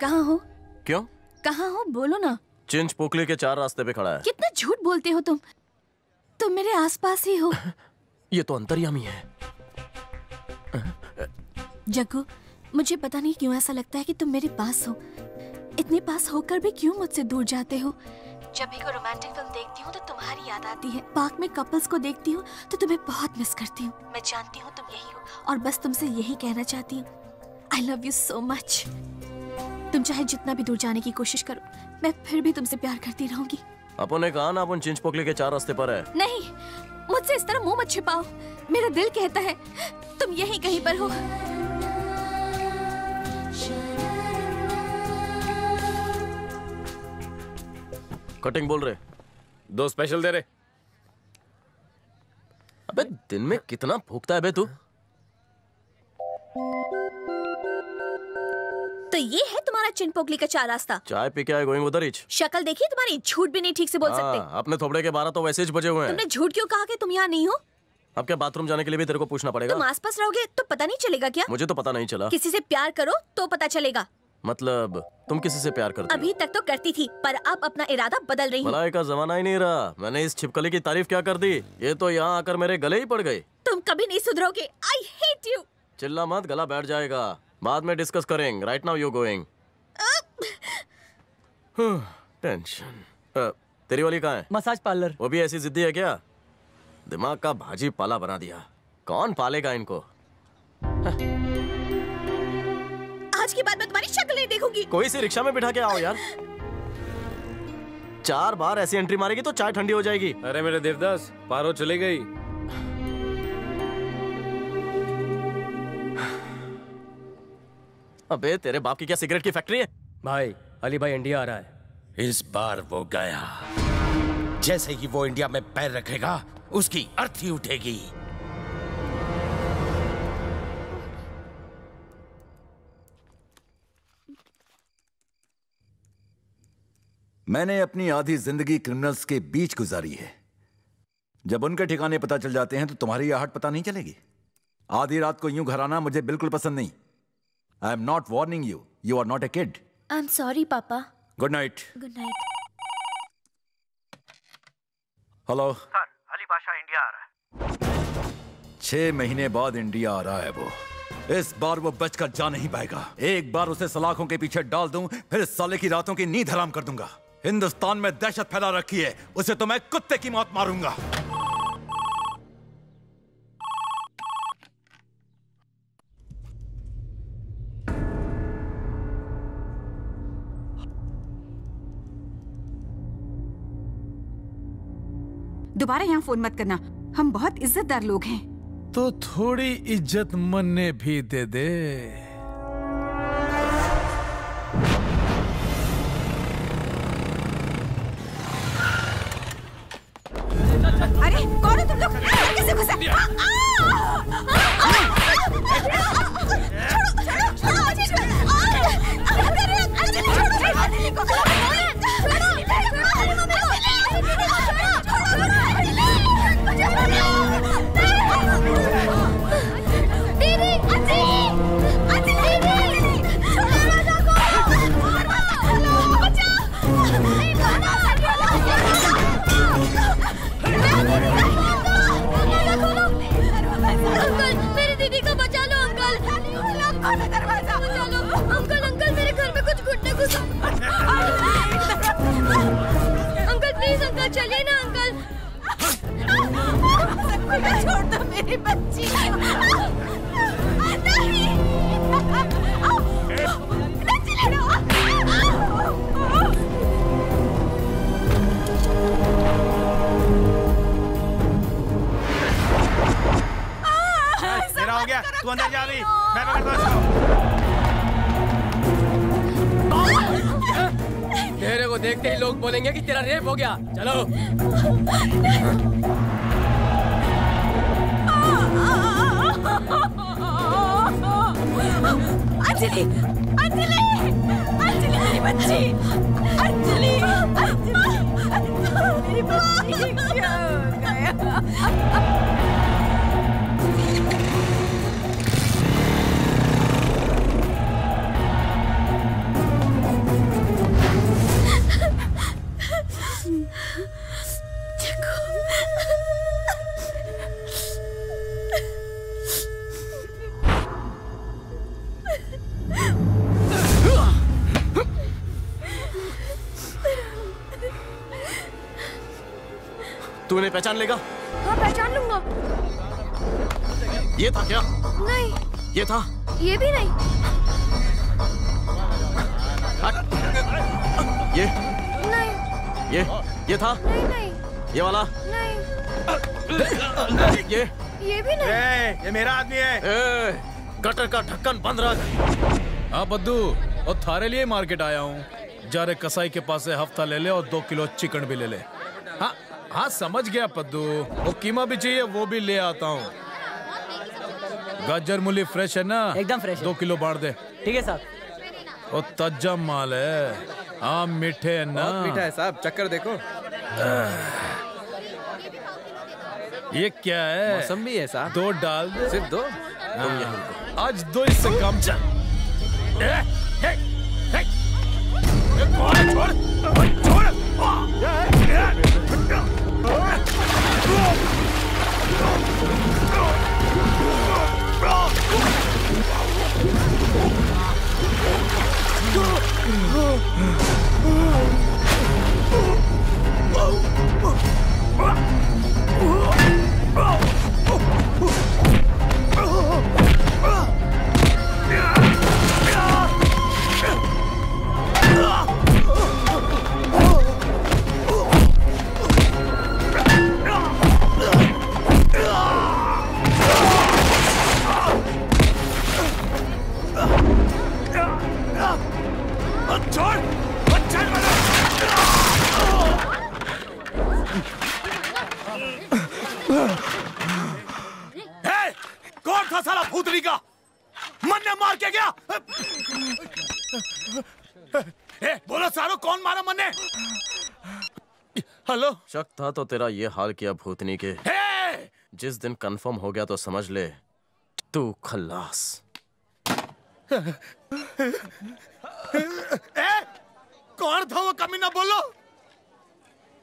कहाँ हो? क्यों? कहाँ हो? बोलो ना। चिंच पोकली के चार रास्ते पे खड़ा है। कितना झूठ बोलते हो तुम? तुम मेरे आसपास ही हो। *laughs* ये तो अंतर्यामी है। जग्गू मुझे पता नहीं क्यों ऐसा लगता है कि तुम मेरे पास हो। इतने पास होकर भी क्यों मुझसे दूर जाते हो? जब भी कोई रोमांटिक फ़िल्म देखती हूँ तो तुम्हारी याद आती है। पार्क में कपल्स को देखती हूँ तो तुम्हें बहुत मिस करती हूँ। मैं जानती हूँ तुम यही हो और बस तुमसे यही कहना चाहती हूँ। I love you so much तुम चाहे जितना भी दूर जाने की कोशिश करो मैं फिर भी तुमसे प्यार करती रहूँगी। अपन ने कहा ना अपन चिंच पोकली के चार रास्ते पर है। नहीं मुझसे इस तरह मुँह मत छिपाओ। मेरा दिल कहता है तुम यहीं कहीं पर हो। कटिंग बोल रहे। दो स्पेशल दे रहे। अबे दिन में कितना भूखता है बे तू। तो ये है तुम्हारा चिनपोकली का चार रास्ता। चाय पी के आए गोइंग उधर ही शक्ल देखी? तुम्हारी झूठ भी नहीं ठीक से बोल आ, सकते। हाँ, अपने थोबड़े के बारह तो वैसे ही बजे हुए हैं। तुमने झूठ क्यों कहा कि तुम यहाँ नहीं हो? अब क्या बाथरूम जाने के लिए भी तेरे को पूछना पड़ेगा? तुम आसपास रहोगे तो पता नहीं चलेगा क्या? मुझे तो पता नहीं चला। किसी से प्यार करो तो पता चलेगा। मतलब तुम किसी से प्यार करती अभी तक तो करती थी पर अब अपना इरादा बदल रही हूँ। भलाई का जमाना ही नहीं रहा। मैंने इस छिपकली की तारीफ़ क्या कर दी? ये तो यहाँ आकर मेरे गले ही पड़ गए। तुम कभी नहीं सुधरोगे। आई हेट यू चिल्ला मत गला बैठ जाएगा। बाद में डिस्कस करेंगे। Right now you going tension तेरी वाली कहाँ है? Massage parlour. वो भी ऐसी जिद्दी है क्या? दिमाग का भाजी पाला बना दिया। कौन पालेगा इनको? आज के बाद मैं तुम्हारी शक्ल नहीं देखूँगी। कोई सी रिक्शा में बिठा के आओ यार। चार बार ऐसी एंट्री मारेगी तो चाय ठंडी हो जाएगी। अरे मेरे देवदास पारो चली गई। अबे तेरे बाप की क्या सिगरेट की फैक्ट्री है? भाई अली भाई इंडिया आ रहा है। इस बार वो गया। जैसे ही वो इंडिया में पैर रखेगा उसकी अर्थी उठेगी। मैंने अपनी आधी ज़िंदगी क्रिमिनल्स के बीच गुजारी है। जब उनके ठिकाने पता चल जाते हैं तो तुम्हारी आहट पता नहीं चलेगी। आधी रात को यूँ घर आना मुझे बिल्कुल पसंद नहीं। I am not warning you you are not a kid I am sorry पापा good night good night hello छह महीने बाद इंडिया आ रहा है। वो इस बार वो बचकर जा नहीं पाएगा। एक बार उसे सलाखों के पीछे डाल दूँ, फिर साले की रातों की नींद हराम कर दूँगा। हिंदुस्तान में दहशत फैला रखी है, उसे तो मैं कुत्ते की मौत मारूँगा। दोबारा यहाँ फ़ोन मत करना। हम बहुत इज्जतदार लोग हैं। तो थोड़ी इज़्ज़त मन ने भी दे दे। प्लीज़ अंकल चलिए ना अंकल। छोड़ दो मेरी बच्ची हो गया। तू अंदर जा रही मैं पकड़ता हूँ देखते ही लोग बोलेंगे कि तेरा रेप हो गया चलो अंजलि अंजलि अंजलि मेरी बच्ची अंजलि मेरी बच्ची क्या हो गया इन्हें पहचान लेगा। हाँ पहचान लूँगा। ये था क्या? नहीं। ये था? ये भी नहीं। ये। नहीं। ये। ये था? नहीं नहीं। ये वाला? नहीं। ये। ये भी नहीं। ए, ये मेरा आदमी है। ए, गटर का ढक्कन बंद रख। हाँ बद्दू। और थारे लिए मार्केट आया हूँ। जा रे कसाई के पास से हफ़्ता ले ले और दो किलो चिकन भी ले ले। हाँ हाँ समझ गया पद्दू वो कीमा भी चाहिए वो भी ले आता हूँ गाजर मूली फ्रेश है ना एकदम फ्रेश दो किलो बांट दे ठीक है साहब वो तज्जा माल है हाँ मीठे है ना मीठा है साहब चक्कर देखो ये क्या है मौसमी है साहब दो डाल दे सिर्फ़ दो हाँ। आज दो इससे कम चल हे, हे। है? छोड़ छोड़ छोड़ तो तेरा ये हाल किया भूतनी के। जिस दिन कंफर्म हो गया तो समझ ले तू खल्लास ए, कौन था वो? कमीना बोलो।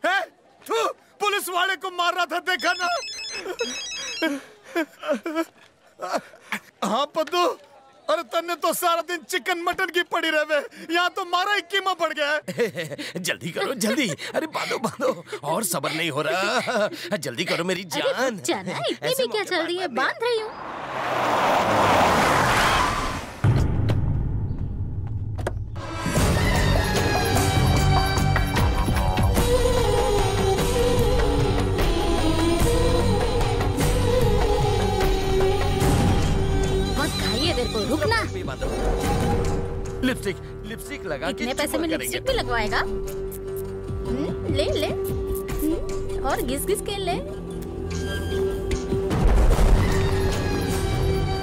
ए, तू पुलिस वाले को मार रहा था देखा ना? हाँ पद्दू। अरे तन्ने तो सारा दिन चिकन मटन की पड़ी रहे। यहाँ तो मारा ही कीमा पड़ गया है। *laughs* जल्दी करो जल्दी। अरे बांधो बांधो। और सबर नहीं हो रहा। जल्दी करो मेरी जान। जाना इतनी भी क्या चल रही है? बाँध रही हूँ। रुकना। लिपस्टिक लिपस्टिक लगा कितने इतने पैसे में लिपस्टिक भी लगवाएगा? हम्म, ले ले। हम्म, और घिस घिस के ले।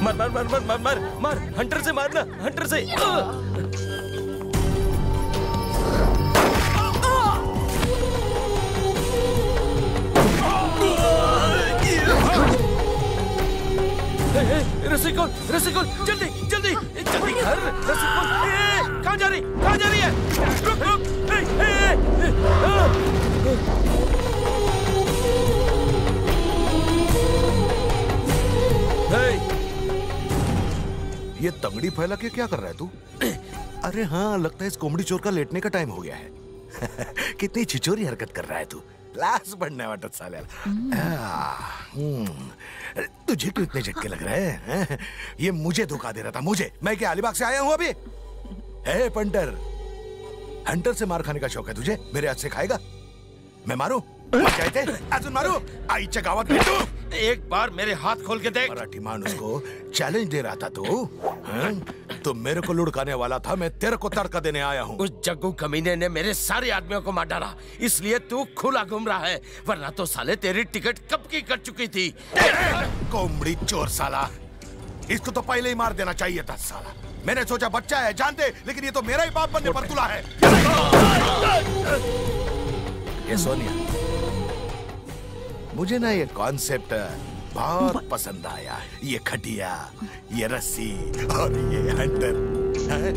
मर मर मर मर मर मर मार। हंटर से मारना हंटर से। रस्सी खोल जल्दी जल्दी जल्दी ए, ए, कहाँ जा रही कहाँ जा रही है? रुक रुक। ये तंगड़ी फैला के क्या कर रहा है तू? अरे हाँ लगता है इस कोमड़ी चोर का लेटने का टाइम हो गया है। *laughs* कितनी छिचोरी हरकत कर रहा है तू। क्लास बढ़ने वाटत साल्याला आ, हम्म, तुझे क्यों इतने झटके लग रहे हैं हैं? ये मुझे धोखा दे रहा था मुझे। मैं क्या अलीबाग से आया हूँ अभी? *laughs* हे पंटर हंटर से मार खाने का शौक है तुझे? मेरे हाथ से खाएगा? मैं मारू? थे अजून मारू। आईच्या गावात भेटू एक बार मेरे हाथ खोल के देख। मराठी मानुस को चैलेंज दे रहा था तू हैं? तो मेरे को लुढ़काने वाला था मैं तेरे को तड़का देने आया हूँ। उस जग्गू कमीने ने मेरे सारे आदमियों को मार डाला। इसलिए तू खुला घूम रहा है वरना तो साले तेरी टिकट कब की कट चुकी थी। कोमड़ी चोर साला। इसको तो पहले ही मार देना चाहिए था साला। मैंने सोचा बच्चा है जानते लेकिन ये तो मेरा ही बाप बनने पर तुला है। ये सोनिया। मुझे ना ये कॉन्सेप्ट बहुत पसंद आया। ये खटिया ये रस्सी और ये हंटर हैं?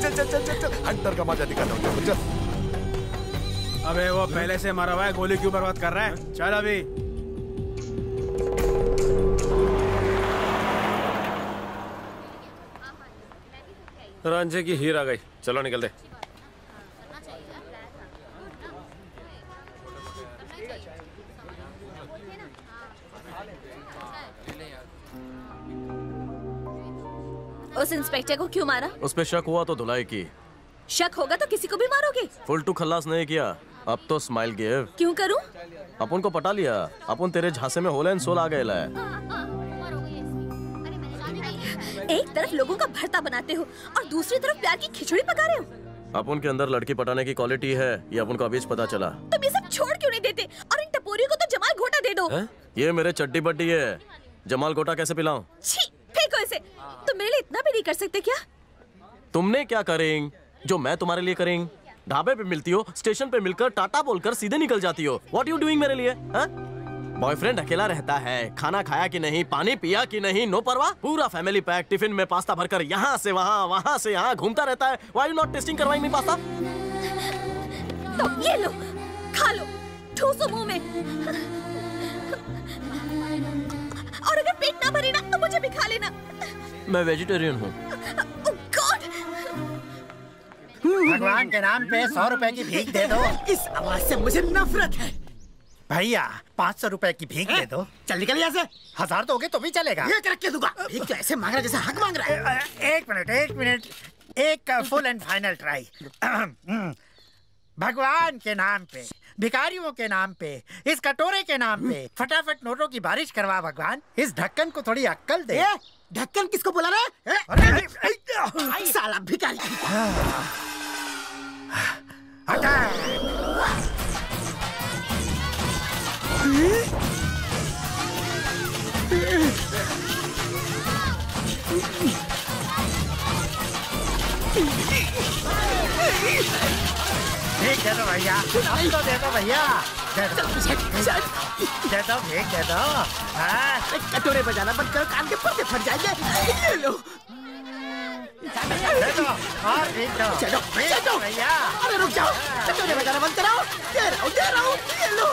चल चल चल चल चल। हंटर का मज़ा दिखाता हूँ। चल अबे वो पहले से मरा हुआ है गोली क्यों बर्बाद कर रहा है? चल अभी। रांझे की हीर आ गई। चलो निकल दे उस इंस्पेक्टर को क्यों मारा? उस पे शक हुआ तो धुलाई की। शक होगा तो किसी को भी मारोगे। फुल टू खल्लास नहीं किया। अब तो स्माइल गिव क्यों करूँ? अपन को पटा लिया। अपन तेरे झांसे में होल एंड सोल आ गए एक तरफ़ लोगों का भरता बनाते हो और दूसरी तरफ़ प्यार की खिचड़ी पका रहे हो। अपन के अंदर लड़की पटाने की क्वालिटी है ये अपन को अभी पता चला। तुम ये सब छोड़ क्यों नहीं देते? और इन टपोरियों को तो जमाल घोटा दे दो। है? ये मेरे चड्डी बड्डी है। जमाल घोटा कैसे पिलाऊं? छी फेंको इसे। तुम मेरे लिए इतना नहीं कर सकते क्या? तुमने क्या करेंग? जो मैं तुम्हारे लिए करेंग? ढाबे पे मिलती हो स्टेशन पे मिलकर टाटा बोलकर सीधे निकल जाती हो। व्हाट यू डूइंग मेरे लिए बॉयफ्रेंड अकेला रहता है खाना खाया कि नहीं पानी पिया कि नहीं नो परवाह। पूरा फैमिली पैक टिफ़िन में पास्ता भरकर यहाँ से वहाँ वहाँ से यहाँ घूमता रहता है। व्हाई यू नॉट टेस्टिंग करवाइंग मी पास्ता? तो ये लो खा लो ठूसो मुँह में। और अगर पेट ना भरे ना तो मुझे भी खा लेना। मैं वेजिटेरियन हूँ। भगवान के नाम पे सौ रुपए की भीख दे दो। इस आवाज़ से मुझे नफरत है। भैया पाँच सौ रुपए की भीख दे दो। चल निकल यहाँ से। हज़ार दोगे तो भी चलेगा। ये रख के दूँगा। भीख तो ऐसे मांग रहा जैसे हक मांग रहा है। एक मिनट एक मिनट। एक फुल एंड फाइनल ट्राई। भगवान के नाम पे भिखारियों के नाम पे इस कटोरे के नाम पे फटाफट नोटों की बारिश करवा भगवान। इस ढक्कन को थोड़ी अक्कल दे। ढक्कन किसको बुला रहा है आई साला भिखारी। दे दो भैया तो दे दो भैया दे दो दे दो भीख दे दो हाँ? कटोरे बजाना बंद करो कान के पर्दे फट जाएँगे ले लो दे दो और भीख दो चलो चलो दो भैया अरे रुक जाओ कटोरे बजाना बंद कराओ दे रहा हूँ दे रहा हूँ ये लो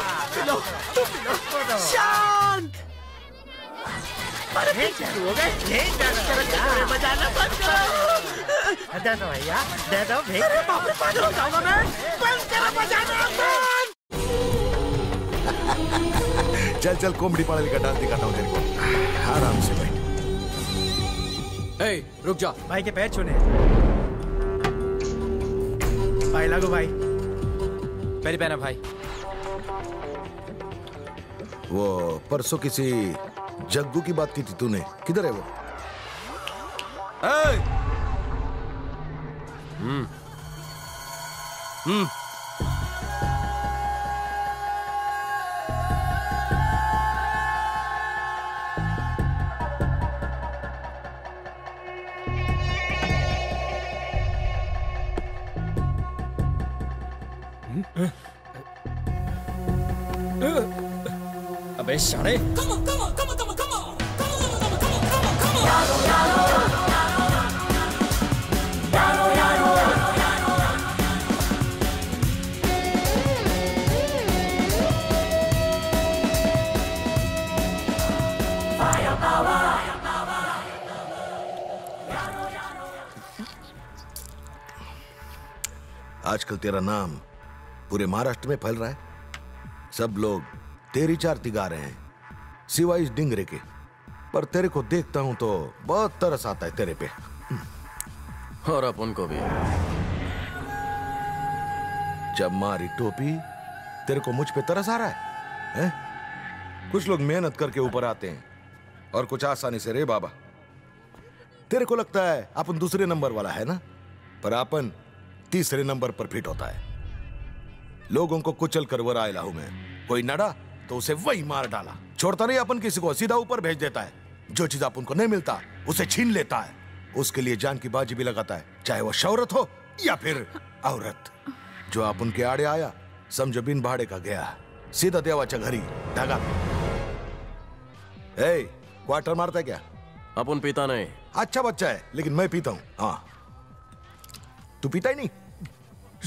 लो तुम लो शांत चलो कटोरे बजाना बंद करो दे दो भैया दे दो भीख अरे बाप रे पागल जाऊँगा मैं बंद करो बजाना बंद चल चल कॉमेडी पाड़े का डांस दिखाता हूँ तेरे को। आराम से बैठ। ए, रुक जा। भाई के पैर छूने। भाई लागो भाई। पैरी पहना भाई। वो परसों किसी जग्गू की बात की थी तूने। किधर है वो? हम्म। हम्म। अबे साले आजकल तेरा नाम पूरे महाराष्ट्र में फैल रहा है। सब लोग तेरी चारती गा रहे हैं। सिवाय इस डिंगरे के। पर तेरे को देखता हूँ तो बहुत तरस आता है तेरे पे। और अब उनको भी। जब मारी टोपी तेरे को मुझ पे तरस आ रहा है, हैं? कुछ लोग मेहनत करके ऊपर आते हैं और कुछ आसानी से रे बाबा। तेरे को लगता है अपन दूसरे नंबर वाला है ना? पर अपन तीसरे नंबर पर फिट होता है। लोगों को कुचल कर वो आयला हूँ मैं। कोई नड़ा तो उसे वही मार डाला। छोड़ता नहीं अपन किसी को सीधा ऊपर भेज देता है। जो चीज़ आप उनको नहीं मिलता उसे छीन लेता है। उसके लिए जान की बाजी भी लगाता है चाहे वो शौरत हो या फिर औरत। जो अपन के आड़े आया समझो बिन भाड़े का गया। सीधा देवाच्या घरी धागा क्वार्टर मारता है क्या? अपन पीता नहीं। अच्छा बच्चा है लेकिन मैं पीता हूँ। हाँ। तू पीता ही नहीं?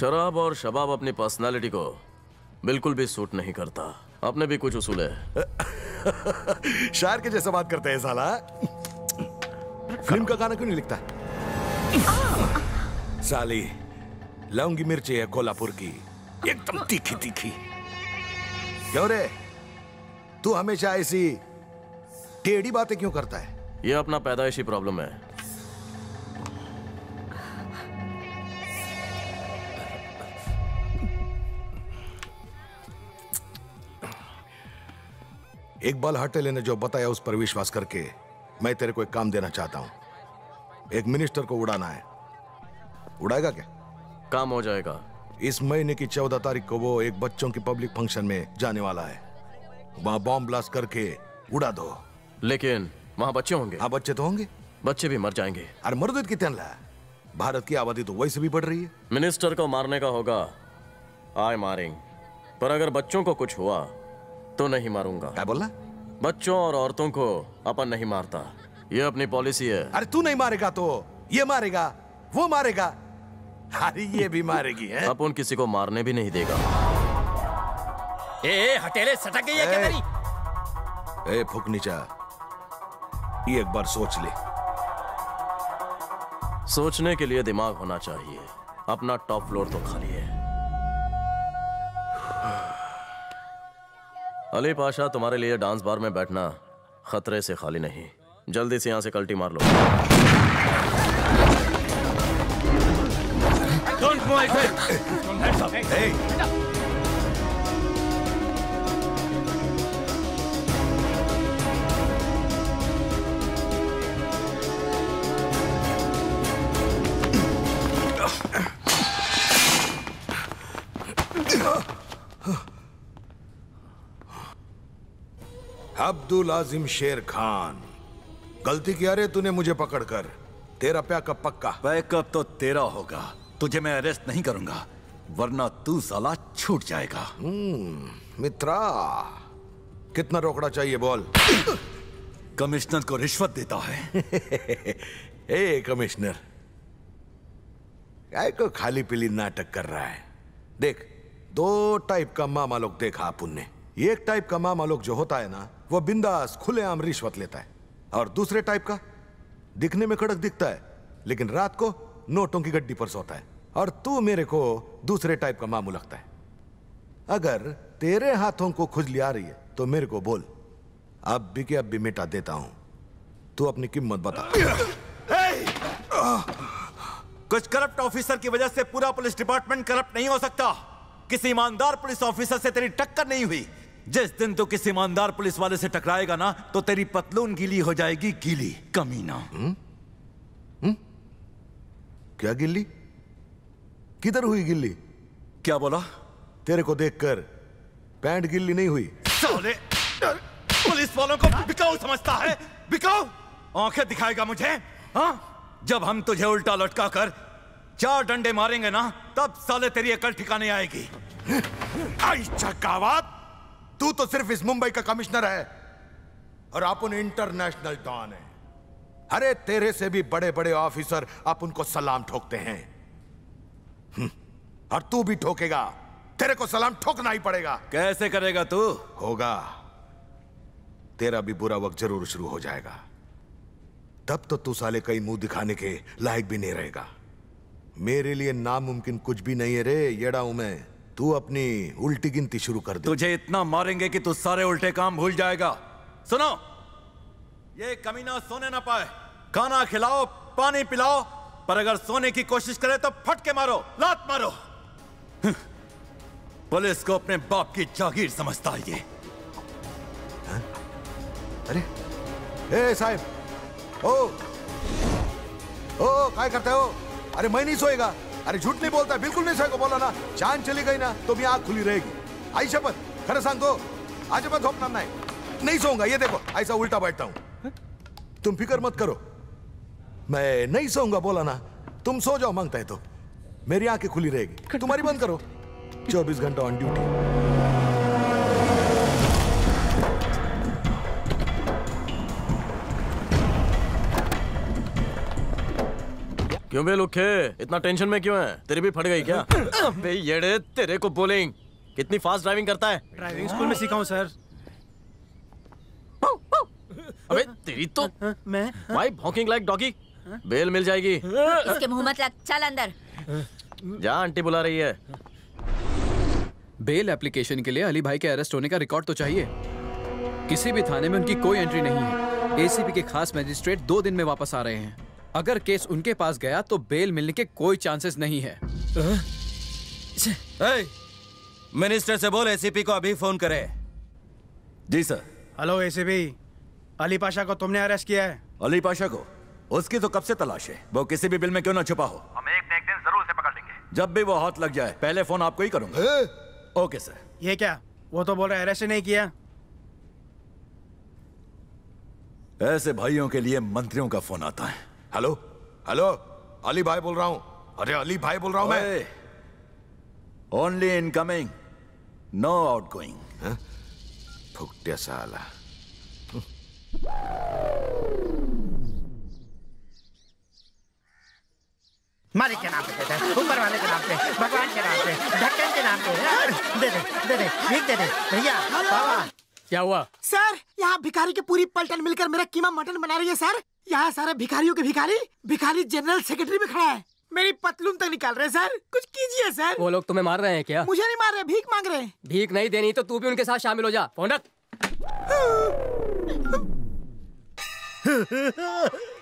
शराब और शबाब अपनी पर्सनालिटी को बिल्कुल भी सूट नहीं करता। आपने भी कुछ उसूल है। *laughs* शायर के जैसा बात करते हैं, साला। फ़िल्म का गाना क्यों नहीं लिखता? साली, लौंगी मिर्ची है कोल्हापुर की। एकदम तीखी तीखी। क्यों रे? तू हमेशा ऐसी टेढ़ी बातें क्यों करता है? ये अपना पैदाइशी प्रॉब्लम है। एक बाल हटेले ने जो बताया उस पर विश्वास करके मैं तेरे को एक काम देना चाहता हूँ। एक मिनिस्टर को उड़ाना है। उड़ाएगा क्या? काम हो जाएगा। इस महीने की चौदह तारीख को वो एक बच्चों की पब्लिक फ़ंक्शन में जाने वाला है। वहाँ बॉम्ब ब्लास्ट करके उड़ा दो। लेकिन वहाँ बच्चे होंगे। हाँ बच्चे तो होंगे। बच्चे भी मर जाएँगे। अरे मर्द कितने है भारत की आबादी तो वैसे भी बढ़ रही है। मिनिस्टर को मारने का होगा। आई मारेंगे। पर अगर बच्चों को कुछ हुआ तो नहीं मारूँगा। क्या बोला? बच्चों और औरतों को अपन नहीं मारता। ये अपनी पॉलिसी है। अरे तू नहीं मारेगा तो? ये मारेगा वो मारेगा। अरे ये भी मारेगी है? अपन किसी को मारने भी नहीं देगा। ए, ए हटेले सटक गई है क्या तेरी? ए फुकनीचा ये एक बार सोच ले। सोचने के लिए दिमाग होना चाहिए। अपना टॉप फ्लोर तो खाली है। अली पाशा तुम्हारे लिए डांस बार में बैठना खतरे से खाली नहीं जल्दी से यहाँ से कल्टी मार लो Don't move. Hey. अब्दुल आजिम शेर खान। गलती किया रे तूने मुझे पकड़कर। तेरा पैकअप पक्का? बैकअप तो तेरा होगा। तुझे मैं अरेस्ट नहीं करूँगा। वरना तू साला छूट जाएगा। मित्रा कितना रोकड़ा चाहिए बोल। कमिश्नर को रिश्वत देता है। *laughs* ए कमिश्नर काय को खाली पीली नाटक कर रहा है? देख दो टाइप का मामा लोग देखा अपन ने एक टाइप का मामा लोग जो होता है ना वो बिंदास खुलेआम रिश्वत लेता है। और दूसरे टाइप का? दिखने में कड़क दिखता है, लेकिन रात को नोटों की गड्डी पर सोता है। और तू मेरे को दूसरे टाइप का मामू लगता है। अगर तेरे हाथों को खुजली आ रही है तो मेरे को बोल। अब भी के अब भी मिटा देता हूँ। तू अपनी कीमत बता। कुछ करप्ट ऑफिसर की वजह से पूरा पुलिस डिपार्टमेंट करप्ट नहीं हो सकता। किसी ईमानदार पुलिस ऑफिसर से तेरी टक्कर नहीं हुई। जिस दिन तू किसी ईमानदार पुलिस वाले से टकराएगा ना तो तेरी पतलून गीली हो जाएगी गीली। कमीना। हुँ? हुँ? क्या गिल्ली किधर हुई गिल्ली क्या बोला? तेरे को देखकर पैंट गिल्ली नहीं हुई। साले पुलिस वालों को बिकाऊ समझता है। बिकाऊ! आँखें दिखाएगा मुझे हाँ? जब हम तुझे उल्टा लटका कर चार डंडे मारेंगे ना तब साले तेरी अकल ठिकाने आएगी। आई चकावत! तू तो सिर्फ़ इस मुंबई का कमिश्नर है। और आप उन इंटरनेशनल डॉन है। अरे तेरे से भी बड़े बड़े ऑफिसर आप उनको सलाम ठोकते हैं। हम्म, और तू भी ठोकेगा। तेरे को सलाम ठोकना ही पड़ेगा। कैसे करेगा तू? होगा। तेरा भी बुरा वक्त ज़रूर शुरू हो जाएगा। तब तो तू साले कई मुँह दिखाने के लायक भी नहीं रहेगा। मेरे लिए नामुमकिन कुछ भी नहीं है रे येड़ा हूँ मैं। तू अपनी उल्टी गिनती शुरू कर दे। तुझे इतना मारेंगे कि तू सारे उल्टे काम भूल जाएगा। सुनो। ये कमीना सोने ना पाए। खाना खिलाओ पानी पिलाओ पर अगर सोने की कोशिश करे तो फटके मारो लात मारो। पुलिस को अपने बाप की जागीर समझता है ये। अरे ए साहब। ओ ओ काय करते हो अरे मैं नहीं सोएगा। अरे झूठ नहीं बोलता बिल्कुल नहीं सोएगा बोला ना। जान चली गई ना तो भी आँख खुली रहेगी। आई शपथ खरं सांगतो अजिबात झोपणार नाही। नहीं सोऊँगा ये देखो ऐसा उल्टा बैठता हूँ। तुम फ़िक्र मत करो। मैं नहीं सोऊँगा बोला ना। तुम सो जाओ माँगता है तो। मेरी आँखें खुली रहेगी। तुम्हारी बंद करो। चौबीस घंटा ऑन ड्यूटी क्यों बे लुखे? इतना टेंशन में क्यों है? तेरी भी फट गई क्या? अबे येड़े तेरे को बोलिंग कितनी फास्ट ड्राइविंग करता है? ड्राइविंग स्कूल में सीखा हूँ सर अबे तेरी तो मैं? भाई भौंकिंग लाइक डॉगी बेल मिल जाएगी। इसके मुँह मत लग चल अंदर। जा आंटी बुला रही है। बेल एप्लीकेशन के लिए अली भाई के अरेस्ट होने का रिकॉर्ड तो चाहिए। किसी भी थाने में उनकी कोई एंट्री नहीं है। एसीपी के खास मैजिस्ट्रेट दो दिन में वापस आ रहे हैं। अगर केस उनके पास गया तो बेल मिलने के कोई चांसेस नहीं है। ए, मिनिस्टर से बोल एसीपी को अभी फ़ोन करे। जी sir hello ACP Ali Pasha को तुमने अरेस्ट किया है। अली पाशा को? उसकी तो कब से तलाश है? वो किसी भी बिल में क्यों ना छुपा हो? हम एक न एक दिन ज़रूर से पकड़ लेंगे। जब भी वो हाथ लग जाए पहले फ़ोन आपको ही करूँगा। ओके सर ये क्या? वो तो बोल रहे अरेस्ट नहीं किया। ऐसे भाइयों के लिए मंत्रियों का फ़ोन आता है। हेलो? हेलो? अली भाई बोल रहा हूँ। अरे अली भाई बोल रहा हूँ मैं। Only incoming no outgoing फुकट्या साला। मालिक के नाम पे देते हैं ऊपर वाले के नाम पे भगवान के नाम पे ढक्कन के नाम पे। दे दे दे दे भीख दे दे भैया बाबा क्या हुआ? सर यहाँ भिखारी की पूरी पलटन मिलकर मेरा कीमा मटन बना रही है सर। यहाँ सारा भिखारियों के भिखारी भिखारी जनरल सेक्रेटरी भी खड़ा है। मेरी पतलून तक निकाल रहे सर। कुछ कीजिए सर। वो लोग तुम्हें मार रहे हैं क्या? मुझे नहीं मार रहे भीख मांग रहे हैं। भीख नहीं देनी तो तू भी उनके साथ शामिल हो जा। फ़ोन रख। *laughs* *laughs*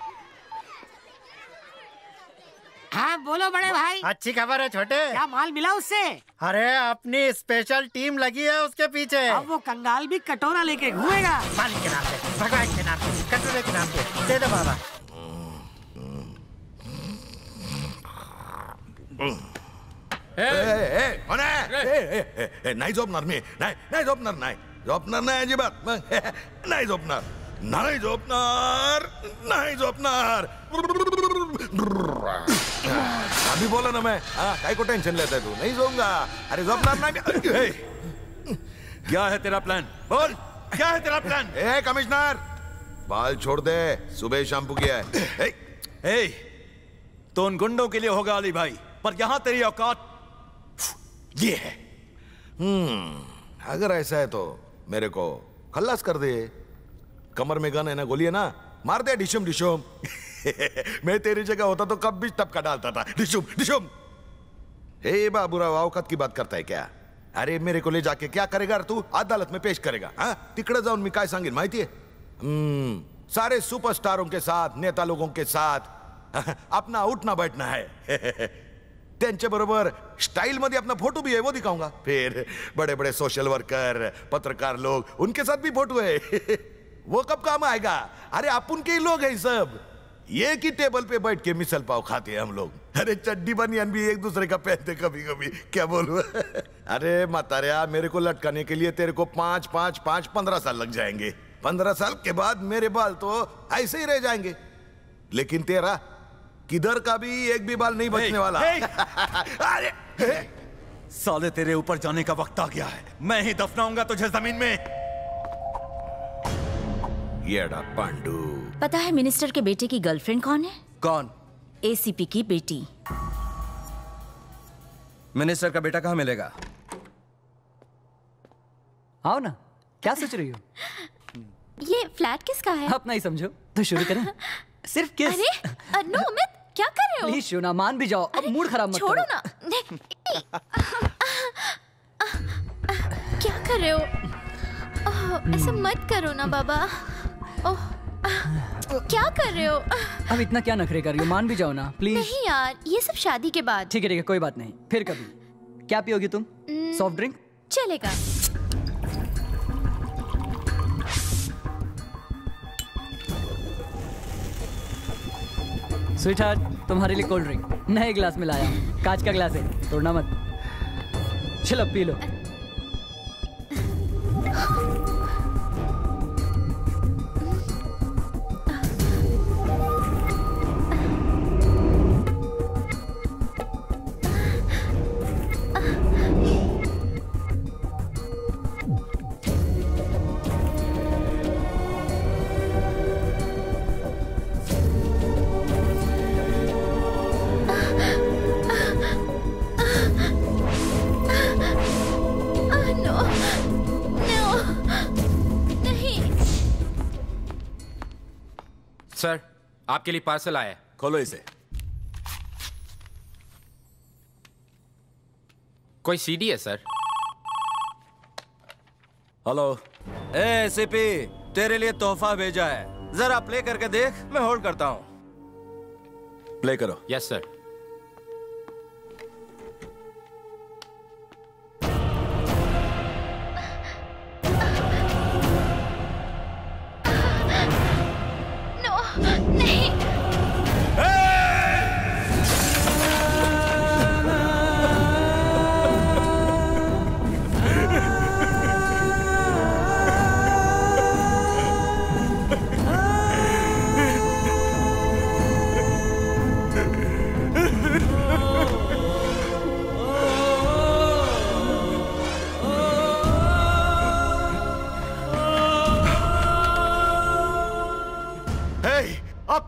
हाँ बोलो बड़े भाई। अच्छी खबर है छोटे। क्या माल मिला उससे? अरे अपनी स्पेशल टीम लगी है उसके पीछे। अब वो कंगाल भी कटोरा लेके घूमेगा। मालिक के नाम पे भगवान के नाम पे कटोरे के नाम पे। दे दो बाबा। ए, ए, ए, कोण आहे? ए, ए, ए, ए, नाही झोपणार मी नाही नाही झोपणार नाही झोपणार नाही अजिबात मग *laughs* नाही झोपणार नाही झोपणार नाही झोपणार अभी बोला ना मैं। हाँ काय को टेंशन लेता है तू? नहीं सोऊँगा। अरे झोपणार नाही क्या? है तेरा प्लान बोल क्या है तेरा प्लान ए कमिश्नर बाल छोड़ दे। सुबह शैम्पू किया है। ए, तो उन गुंडों के लिए होगा अली भाई पर यहाँ तेरी औकात ये है। हम्म अगर ऐसा है तो मेरे को खल्लास कर दे। कमर में गन है ना गोली है ना? मार दे डिशुम डिशुम। *laughs* मैं तेरी जगह होता तो कब भी टपका डालता था। डिशुम डिशुम। हे बाबूराव औकात की बात करता है क्या? अरे मेरे को ले जाके क्या करेगा तू? अदालत में पेश करेगा हाँ? तिकडे जाऊन मी काय सांगेन माहिती है? हम्म, सारे सुपरस्टारों के साथ नेता लोगों के साथ *laughs* अपना उठना बैठना है। *laughs* बरोबर स्टाइल मध्ये अपना फ़ोटो भी है वो दिखाऊँगा। फिर बड़े बड़े सोशल वर्कर पत्रकार लोग उनके साथ भी फ़ोटो है। वो कब काम आएगा? अरे अपन के ही लोग हैं सब। एक ही टेबल पे बैठ के मिसल पाव खाते हैं हम लोग। अरे चड्डी बनियान भी एक दूसरे का पहनते कभी कभी क्या बोलूँ? *laughs* अरे मातारिया मेरे को लटकाने के लिए तेरे को पाँच पाँच पाँच पंद्रह साल लग जाएँगे। पंद्रह साल के बाद मेरे बाल तो ऐसे ही रह जाएँगे। लेकिन तेरा किधर का भी एक भी बाल नहीं बचने वाला। *laughs* अरे! साले तेरे ऊपर जाने का वक्त आ गया है। मैं ही दफनाऊँगा तुझे ज़मीन में। येड़ा पांडू। पता है मिनिस्टर के बेटे की गर्लफ्रेंड कौन है? कौन? एसीपी की बेटी। मिनिस्टर का बेटा कहाँ मिलेगा? आओ ना क्या सोच रही हो? ये फ्लैट किसका है? अपना ही समझो तो शुरू करें। सिर्फ़ किस? अरे अ, नो अमित क्या कर रहे हो? प्लीज़ शोना मान भी जाओ अब मूड खराब मत छोड़ो करो ना क्या कर रहे हो? ऐसा मत करो ना बाबा। ओह, क्या कर रहे हो? अब इतना क्या नखरे कर रही हो? मान भी जाओ ना प्लीज़ नहीं यार ये सब शादी के बाद। ठीक है ठीक है कोई बात नहीं। फिर कभी। क्या पियोगी तुम? सॉफ्ट ड्रिंक चलेगा। स्वीट हार्ट तुम्हारे लिए कोल्ड ड्रिंक नए गिलास में लाया। कांच का गिलास है। तोड़ना मत। चलो पी लो। आपके लिए पार्सल आया है। खोलो इसे। कोई सीडी है सर? हेलो। ए सीपी तेरे लिए तोहफा भेजा है। जरा प्ले करके देख मैं होल्ड करता हूँ। प्ले करो। यस सर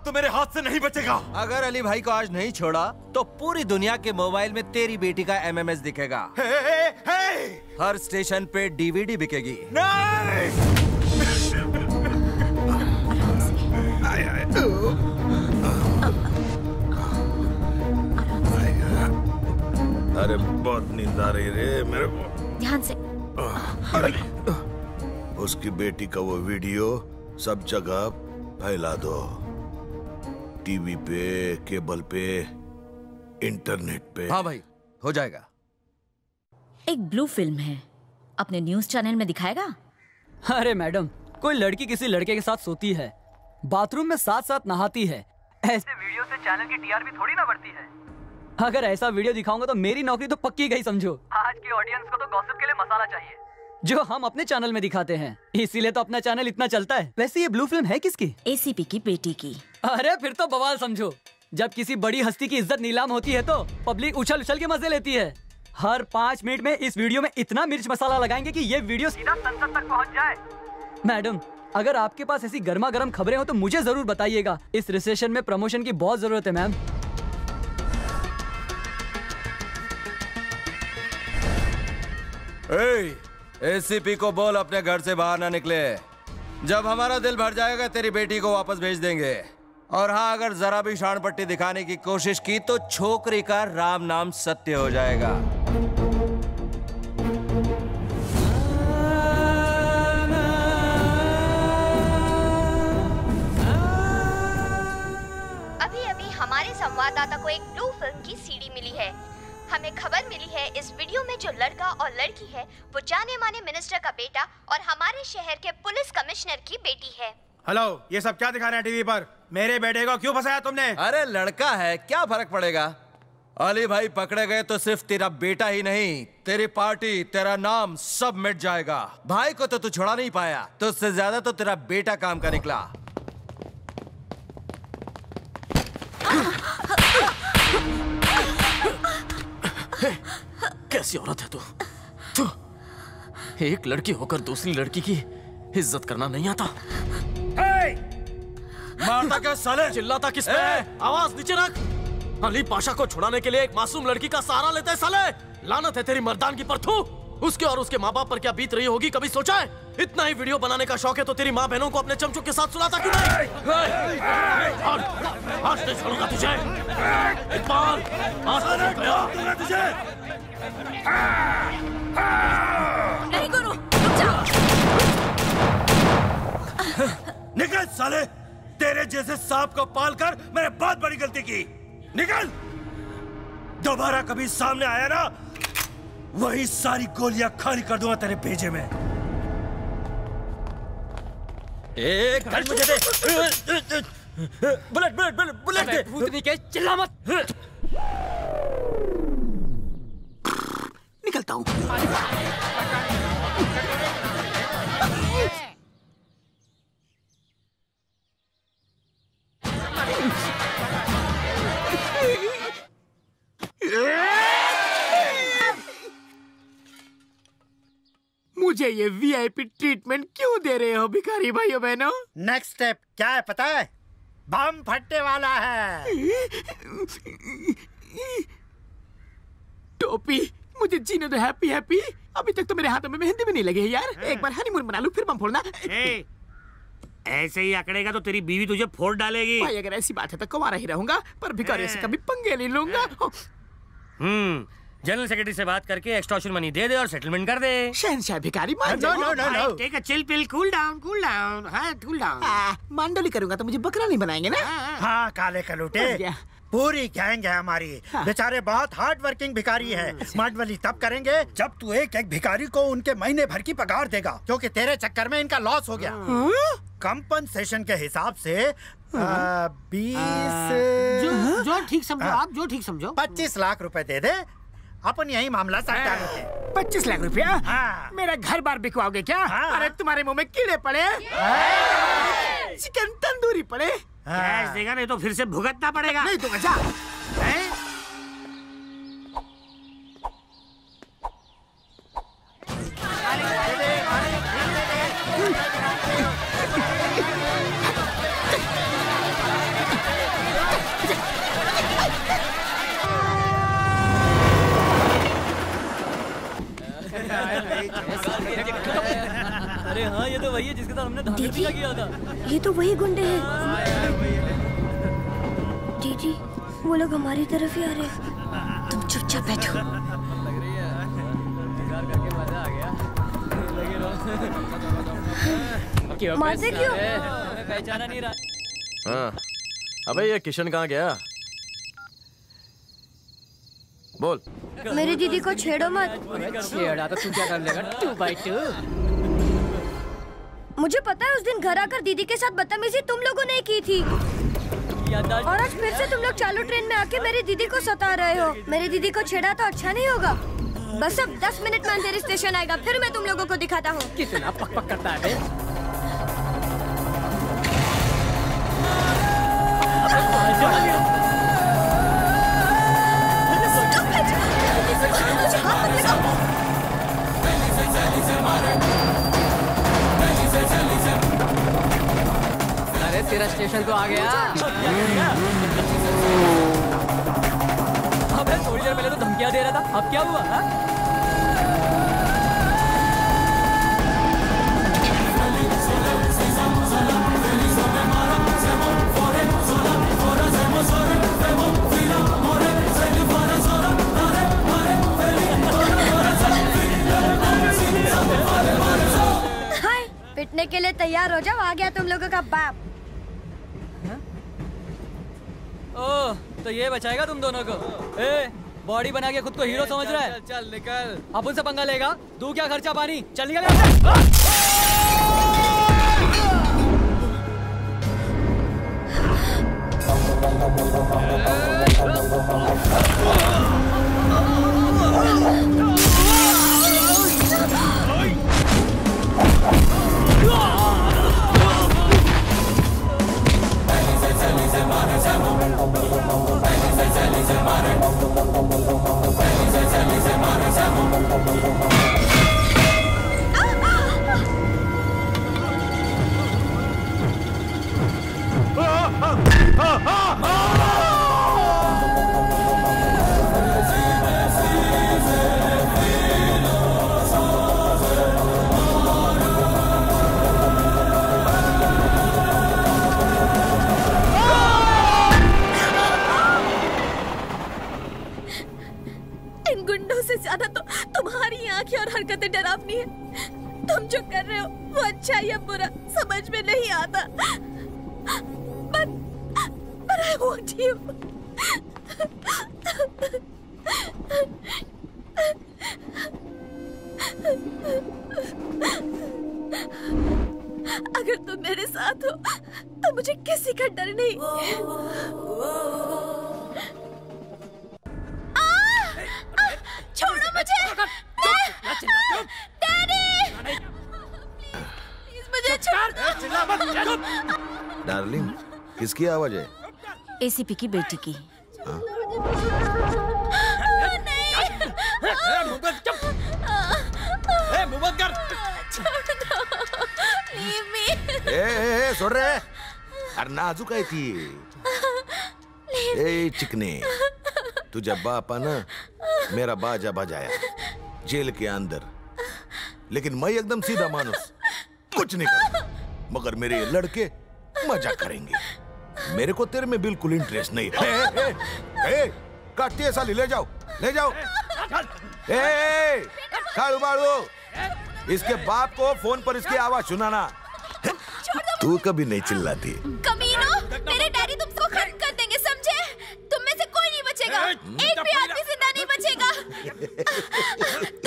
तो मेरे हाथ से नहीं बचेगा। अगर अली भाई को आज नहीं छोड़ा तो पूरी दुनिया के मोबाइल में तेरी बेटी का एमएमएस दिखेगा। हर स्टेशन पे डीवीडी बिकेगी। अरे बहुत नींद आ रही रे मेरे को। ध्यान से। उसकी बेटी का वो वीडियो सब जगह फैला दो। टीवी पे केबल पे इंटरनेट पे। हाँ भाई हो जाएगा। एक ब्लू फ़िल्म है। अपने न्यूज़ चैनल में दिखाएगा? अरे मैडम कोई लड़की किसी लड़के के साथ सोती है। बाथरूम में साथ साथ नहाती है। ऐसे वीडियो से चैनल की टीआरपी थोड़ी ना बढ़ती है। अगर ऐसा वीडियो दिखाऊँगा तो मेरी नौकरी तो पक्की गई समझो। आज की ऑडियंस को तो गॉसिप के लिए मसाला चाहिए। जो हम अपने चैनल में दिखाते हैं। इसीलिए तो अपना चैनल इतना चलता है। वैसे ये ब्लू फ़िल्म है किसकी? एसीपी की बेटी की। अरे फिर तो बवाल समझो। जब किसी बड़ी हस्ती की इज़्ज़त नीलाम होती है तो पब्लिक उछल उछल के मज़े लेती है। हर पाँच मिनट में इस वीडियो में इतना मिर्च मसाला लगाएँगे कि ये वीडियो सीधा संसद तक पहुँच जाए। मैडम अगर आपके पास ऐसी गर्मा गर्म खबरें हो तो मुझे ज़रूर बताइएगा। इस रिसेशन में प्रमोशन की बहुत ज़रूरत है मैम। एसीपी को बोल अपने घर से बाहर ना निकले। जब हमारा दिल भर जाएगा, तेरी बेटी को वापस भेज देंगे। और हाँ अगर जरा भी शान पट्टी दिखाने की कोशिश की तो छोकरी का राम नाम सत्य हो जाएगा। अभी अभी हमारे संवाददाता को एक ब्लू फ़िल्म की सीडी मिली है। हमें खबर मिली है इस वीडियो में जो लड़का और लड़की है वो जाने माने मिनिस्टर का बेटा और हमारे शहर के पुलिस कमिश्नर की बेटी है। हेलो ये सब क्या दिखा रहे हैं टीवी पर? मेरे बेटे को क्यों फंसाया तुमने? अरे लड़का है क्या फ़र्क पड़ेगा? अली भाई पकड़े गए तो सिर्फ़ तेरा बेटा ही नहीं तेरी पार्टी तेरा नाम सब मिट जाएगा। भाई को तो तू छोड़ा नहीं पाया तो उससे ज़्यादा तो तेरा बेटा काम का निकला। कैसी औरत है तू? तू एक लड़की होकर दूसरी लड़की की इज़्ज़त करना नहीं आता। मारता क्या साले? चिल्लाता किस पे आवाज़ नीचे रख। अली पाशा को छुड़ाने के लिए एक मासूम लड़की का सहारा लेते है साले। लानत है तेरी मर्दानगी पर परथू उसके और उसके माँ बाप पर क्या बीत रही होगी कभी सोचा है? इतना ही वीडियो बनाने का शौक है तो तेरी माँ बहनों को अपने चमचों के साथ सुलाता क्यों नहीं? आज नहीं छोड़ूँगा तुझे। इकबाल आज नहीं गया तुझे। नहीं गुरु निकल साले तेरे जैसे सांप को पालकर मैंने बहुत बड़ी गलती की। निकल। दोबारा कभी सामने आया ना वही सारी गोलियाँ खाली कर दूँगा तेरे भेजे में। एक गन मुझे दे। बुलेट बुलेट बुलेट बुलेट दे। भूतनी के चिल्ला मत। निकलता हूँ। मुझे ये वीआईपी ट्रीटमेंट क्यों दे रहे हो भिखारी भाइयों बहनों? नेक्स्ट स्टेप क्या है पता है? बम फटने वाला है। टोपी मुझे जीने दो हैप्पी हैप्पी अभी तक तो मेरे हाथों में मेहंदी भी नहीं लगी है यार। एक बार हनीमून बना लूँ फिर बम फोड़ना। ऐसे ही अकड़ेगा तो तेरी बीवी तुझे फोड़ डालेगी। भाई अगर ऐसी बात है तो कुमारा ही रहूँगा पर भिखारी से कभी पंगे नहीं लूँगा। हम्म जनरल सेक्रेटरी से बात करके एक्सटॉर्शन मनी दे दे और सेटलमेंट कर दे। शहनशाह भिखारी मान नो जाओ। No no no take a chill pill cool down cool down हाँ कूल डाउन मांडोली करूँगा तो मुझे बकरा नहीं बनाएँगे ना? हाँ काले कलूटे। पूरी गैंग है हमारी। बेचारे बहुत हार्ड वर्किंग भिखारी है। मांडवली तब करेंगे जब तू एक एक भिखारी को उनके महीने भर की पगार देगा क्योंकि तेरे चक्कर में इनका लॉस हो गया। कंपनसेशन के हिसाब से बीस जो जो ठीक समझो आप जो ठीक समझो। पच्चीस लाख रुपए दे दे अपन यही मामला है। पच्चीस लाख रुपया? हाँ। मेरा घर बार बिकवाओगे क्या? अरे तुम्हारे मुँह में कीड़े पड़े। चिकन तंदूरी पड़े। कैश देगा नहीं तो फिर से भुगतना पड़ेगा। नहीं तो जा अरे है साथ हमने धागा दीदी? किया था। ये तो वही गुंडे हैं। दीदी वो लोग हमारी तरफ़ ही आ रहे हैं। तुम चुपचाप बैठो। लग रही है इंतज़ार करके मज़ा आ गया। लगे रहो। मारते क्यों? पहचाना नहीं रहा। हाँ अबे ये किशन कहाँ गया? बोल। मेरी दीदी को छेड़ो मत। छेड़ा तो तू क्या कर लेगा? Two by two. मुझे पता है उस दिन घर आकर दीदी के साथ बदतमीजी तुम लोगों ने की थी। और आज फिर से तुम लोग चालू ट्रेन में आके मेरी दीदी को सता रहे हो। मेरी दीदी को छेड़ा तो अच्छा नहीं होगा। बस अब दस मिनट में अंधेरी स्टेशन आएगा फिर मैं तुम लोगों को दिखाता हूँ। कितना पक पक करता है तेरा स्टेशन तो आ गया। अबे थोड़ी देर पहले तो धमकियाँ दे रहा था। अब क्या हुआ हाँ? पिटने के लिए तैयार हो जाओ आ गया तुम लोगों का बाप। ओह तो ये बचाएगा तुम दोनों को? ए बॉडी बना के खुद को हीरो समझ रहा है? चल निकल। अब उनसे पंगा लेगा। तू क्या खर्चा पानी? चल निकल इन हरकतें डरावनी है। तुम जो कर रहे हो, वो अच्छा या बुरा, समझ में नहीं आता। पर पर आई वांट यू अगर तुम मेरे साथ हो तो मुझे किसी का डर नहीं। किसकी आवाज़ है? एसीपी की बेटी की। ए, ए, ए, सुन रहे? अरे नाजुक आहे ती ए चिकने। तुझा बाप ना मेरा बाजा बजाया जेल के अंदर। लेकिन मैं एकदम सीधा मानुस। कुछ नहीं करता। मगर मेरे लड़के मज़ा करेंगे। मेरे को तेरे में बिल्कुल इंटरेस्ट नहीं। है ए, ए, ए, काटती है साली ले जाओ ले जाओ। ए, ए, कालू बालू इसके बाप को फ़ोन पर इसकी आवाज़ सुनाना। तू कभी नहीं चिल्लाती। कमीनो मेरे डैडी तुमको खत्म कर देंगे समझे? तुम में से कोई नहीं बचेगा। एक भी आदमी ज़िंदा नहीं बचेगा। *laughs*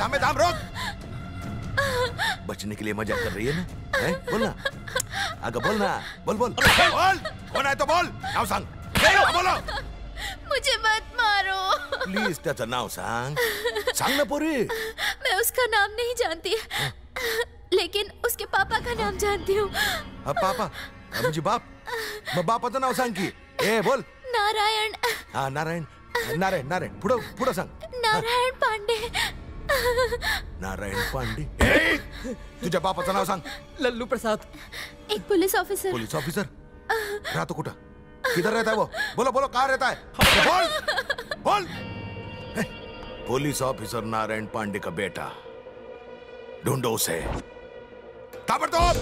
थामे थामे थाम रोक। बचने के लिए मज़ा कर रही है ना? हैं? बोल ना। आगे बोल ना। बोल बोल। बोल। कौन है तो बोल। नाव सांग। बोलो। मुझे मत मारो। प्लीज़ त्याचं नाव सांग। सांग ना पोरी। मैं उसका नाम नहीं जानती। लेकिन उसके पापा का नाम जानती हूँ। हा, पापा हा, म्हणजे बाप। मग बापाचं नाव सांग की। ए बोल। नारायण। हा नारायण। नारायण नारायण। पुढं पुढं सांग। नारायण पांडे। नारायण पांडे। ए, तुझ्या बापाचं नाव सांग. लल्लू प्रसाद. एक पुलिस ऑफिसर. Police officer? राहतो कुठं? किधर रहता है वो? बोलो बोलो कहा रहता है बोल! बोल पुलिस ऑफिसर नारायण पांडे का बेटा? ढूंढो उसे। ताबड़तोड़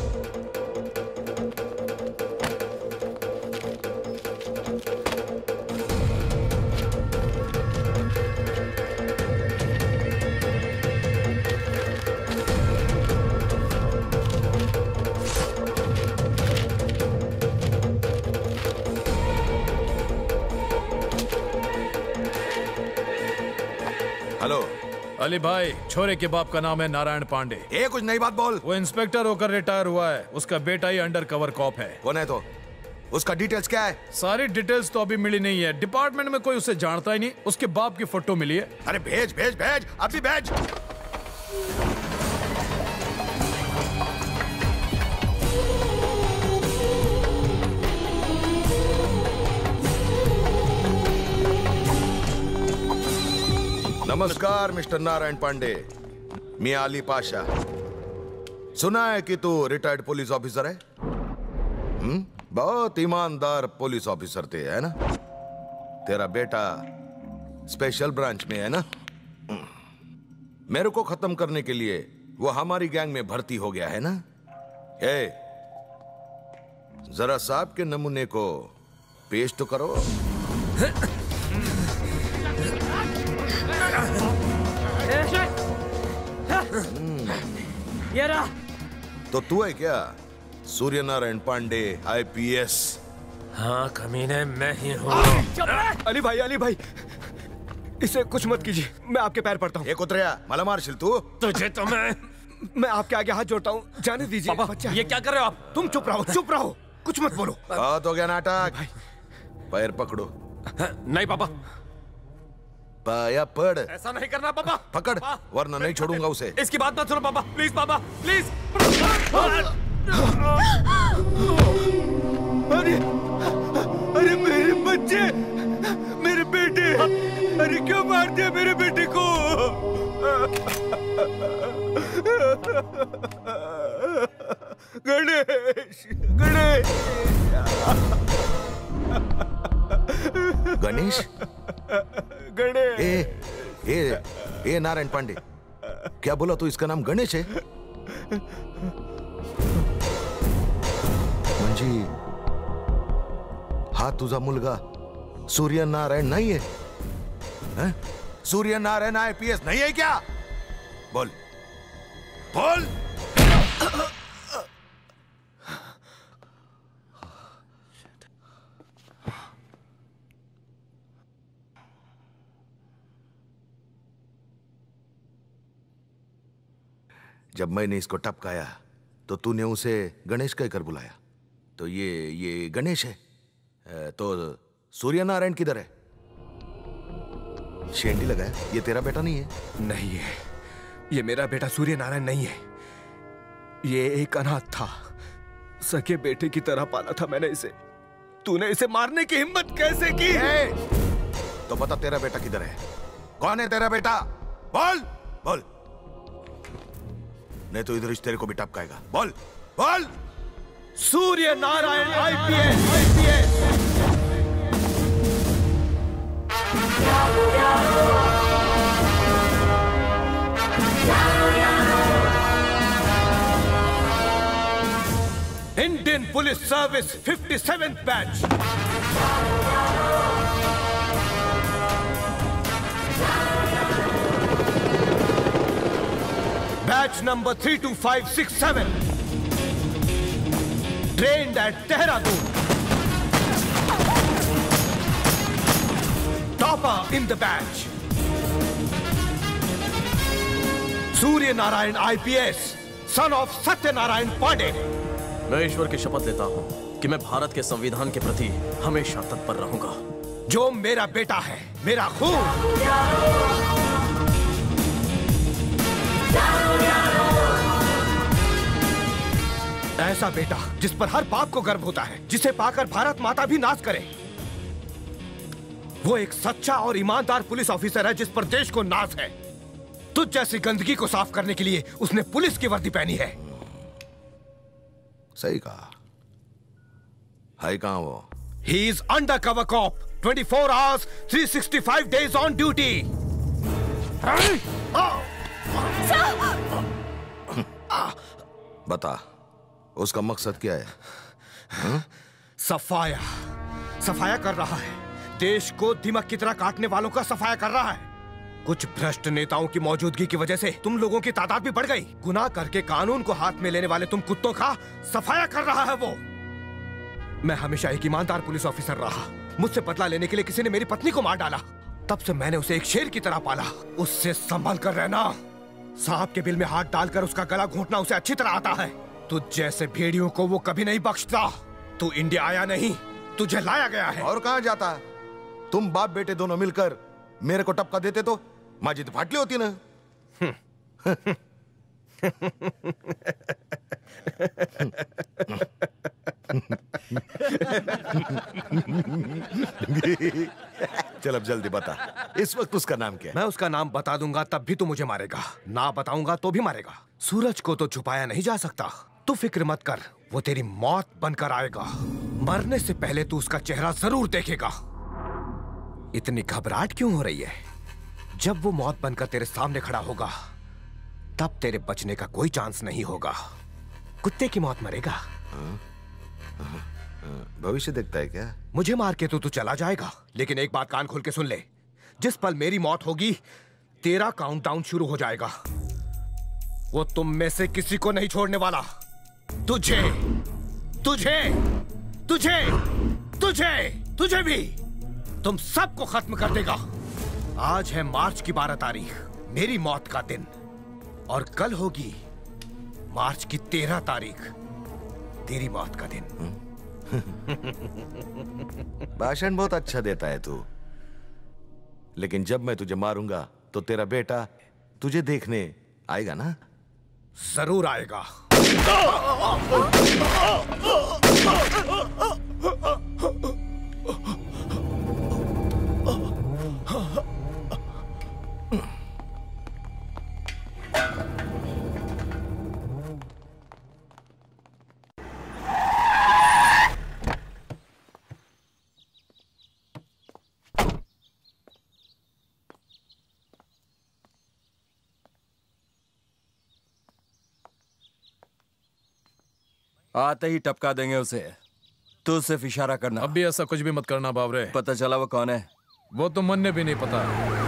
अली भाई छोरे के बाप का नाम है नारायण पांडे। ये कुछ नई बात बोल। वो इंस्पेक्टर होकर रिटायर हुआ है। उसका बेटा ही अंडर कवर कॉप है। कौन है तो? उसका डिटेल्स क्या है? सारी डिटेल्स तो अभी मिली नहीं है। डिपार्टमेंट में कोई उसे जानता ही नहीं। उसके बाप की फ़ोटो मिली है। अरे भेज भेज भेज। अभी भेज। नमस्कार, मिस्टर नारायण पांडे। मियाँ आली पाशा। सुना है कि तू रिटायर्ड पुलिस ऑफिसर है? हम्म? बहुत ईमानदार पुलिस ऑफिसर थे, है ना? तेरा बेटा स्पेशल ब्रांच में है ना? मेरे को खत्म करने के लिए वो हमारी गैंग में भर्ती हो गया है ना? ए जरा साहब के नमूने को पेश तो करो। ये रहा तो तू है क्या? सूर्य नारायण पांडे आईपीएस हाँ कमीने मैं ही हूँ। अली भाई अली भाई। इसे कुछ मत कीजिए मैं आपके पैर पड़ता हूँ। एक उतरिया माला मार्शल तू। तुझे तो मैं मैं आपके आगे हाथ जोड़ता हूँ। जाने दीजिए बच्चा। ये क्या कर रहे हो आप? तुम चुप रहो चुप रहो। कुछ मत बोलो। बहुत हो गया नाटक। पैर पकड़ो। नहीं पापा। पाया पड़ ऐसा नहीं करना पापा। पकड़ वरना नहीं छोड़ूँगा उसे। इसकी बात मत सुनो पापा। प्लीज़ पापा। प्लीज़। अरे अरे मेरे बच्चे मेरे बेटे अरे क्यों मार दिया मेरे बेटे को? गणेश गणेश। गणेश? गणेश। ए ए ए नारायण पांडे। क्या बोला तू इसका नाम गणेश है? म्हणजे हा तुझा मुलगा सूर्य नारायण नहीं है? हैं? सूर्य नारायण आईपीएस नहीं है क्या? बोल। बोल। जब मैंने इसको टपकाया तो तूने उसे गणेश कहकर बुलाया। तो ये ये गणेश है। तो सूर्य नारायण किधर है? शेंडी लगाया ये तेरा बेटा नहीं है? नहीं है। ये मेरा बेटा सूर्य नारायण नहीं है। ये एक अनाथ था। सके बेटे की तरह पाला था मैंने इसे। तूने इसे मारने की हिम्मत कैसे की? है तो बता तेरा बेटा किधर है? कौन है तेरा बेटा? बोल! बोल! नहीं तो इधर इस तेरे को भी टपकाएगा। बोल बोल। Surya Narayan IPS IPS Indian police service 57th batch batch number 32567 trained at Dehradun. Topper in the batch Surya Narayan IPS son of Satya Narayan Pandey मैं ईश्वर की शपथ लेता हूँ कि मैं भारत के संविधान के प्रति हमेशा तत्पर रहूँगा। जो मेरा बेटा है मेरा खून। ऐसा बेटा जिस पर हर बाप को गर्व होता है जिसे पाकर भारत माता भी नाश करे। वो एक सच्चा और ईमानदार पुलिस ऑफिसर है जिस पर देश को नाश है। तुझ जैसी गंदगी को साफ़ करने के लिए उसने पुलिस की वर्दी पहनी है। सही कहा। हाई कहा वो? He is undercover cop 24 hours 365 days on duty *coughs* बता, उसका मकसद क्या है? हाँ? सफाया। सफाया कर रहा है। देश को दिमक की तरह काटने वालों का सफाया कर रहा है। कुछ भ्रष्ट नेताओं की मौजूदगी की वजह से तुम लोगों की तादाद भी बढ़ गई। गुनाह करके कानून को हाथ में लेने वाले तुम कुत्तों का सफाया कर रहा है वो। मैं हमेशा एक ईमानदार पुलिस ऑफिसर रहा। मुझसे बदला लेने के लिए किसी ने मेरी पत्नी को मार डाला। तब से मैंने उसे एक शेर की तरह पाला। उससे संभल कर रहना। सांप के बिल में हाथ डालकर उसका गला घोटना उसे अच्छी तरह आता है। तू जैसे भेड़ियों को वो कभी नहीं बख्शता। तू इंडिया आया नहीं तुझे लाया गया है। और कहा जाता है? तुम बाप बेटे दोनों मिलकर मेरे को टपका देते तो माजिद फाटली होती ना? *laughs* *laughs* चल, अब जल्दी बता। इस वक्त उसका नाम क्या है? मैं उसका नाम बता दूँगा, तब भी तू मुझे मारेगा। ना बताऊँगा तो भी मारेगा। सूरज को तो छुपाया नहीं जा सकता। तू फ़िक्र मत कर, वो तेरी मौत बनकर आएगा। मरने से पहले तू उसका चेहरा ज़रूर देखेगा। इतनी घबराहट क्यों हो रही है? जब वो मौत बनकर तेरे सामने खड़ा होगा, तब तेरे बचने का कोई चांस नहीं होगा। कुत्ते की मौत मरेगा। भविष्य देखता है क्या? मुझे मार के तो तू चला जाएगा लेकिन एक बात कान खोल के सुन ले। जिस पल मेरी मौत होगी तेरा काउंटडाउन शुरू हो जाएगा। वो तुम में से किसी को नहीं छोड़ने वाला। तुझे तुझे तुझे तुझे तुझे भी तुम सबको खत्म कर देगा। आज है मार्च की बारह तारीख मेरी मौत का दिन। और कल होगी मार्च की तेरह तारीख। तेरी मौत का दिन। भाषण बहुत अच्छा देता है तू। लेकिन जब मैं तुझे मारूँगा तो तेरा बेटा तुझे देखने आएगा ना? ज़रूर आएगा। *laughs* *laughs* *laughs* आते ही टपका देंगे उसे। तू सिर्फ़ इशारा करना। अब भी ऐसा कुछ भी मत करना बाबरे पता चला वो कौन है? वो तो मन ने भी नहीं पता।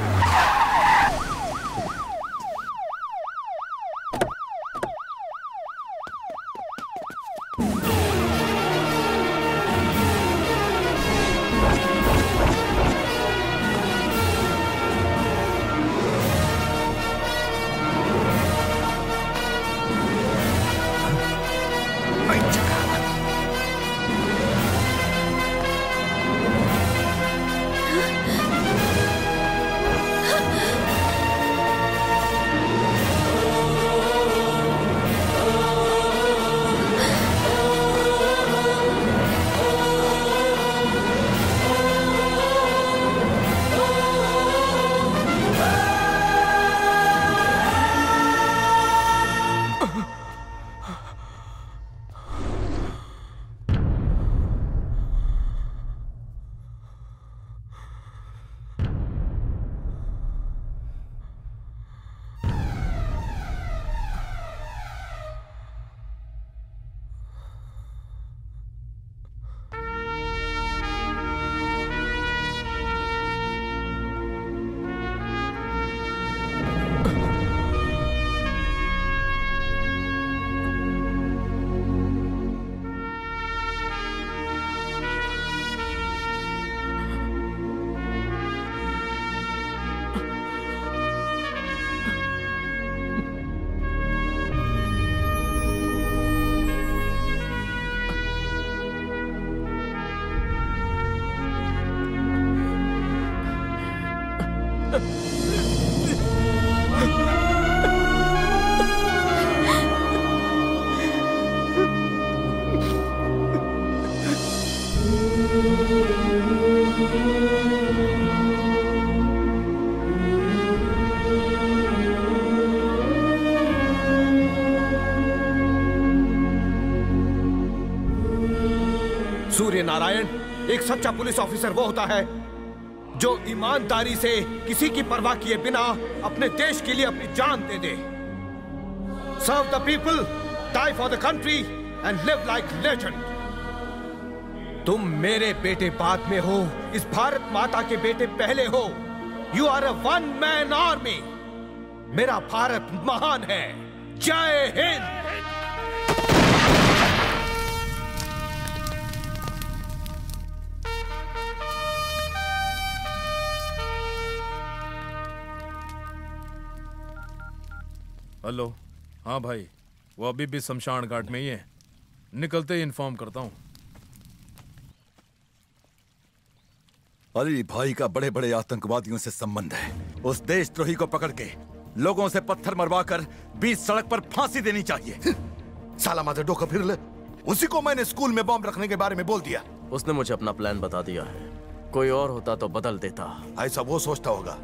पुलिस ऑफिसर वो होता है, जो ईमानदारी से किसी की परवाह किए बिना अपने देश के लिए अपनी जान दे दे। Serve the people die for the country and live like legend तुम मेरे बेटे बाद में हो, इस भारत माता के बेटे पहले हो। You are a one man army मेरा भारत महान है। जय हिंद! हाँ भाई वो अभी भी शमशान घाट में ही है। निकलते ही इन्फॉर्म करता हूँ। अली भाई का बड़े बड़े आतंकवादियों से संबंध है। उस देशद्रोही को पकड़ के लोगों से पत्थर मरवा कर बीच सड़क पर फांसी देनी चाहिए। साला माथे डोका फिर ले। उसी को मैंने स्कूल में बॉम्ब रखने के बारे में बोल दिया। उसने मुझे अपना प्लान बता दिया है। कोई और होता तो बदल देता। ऐसा वो सोचता होगा।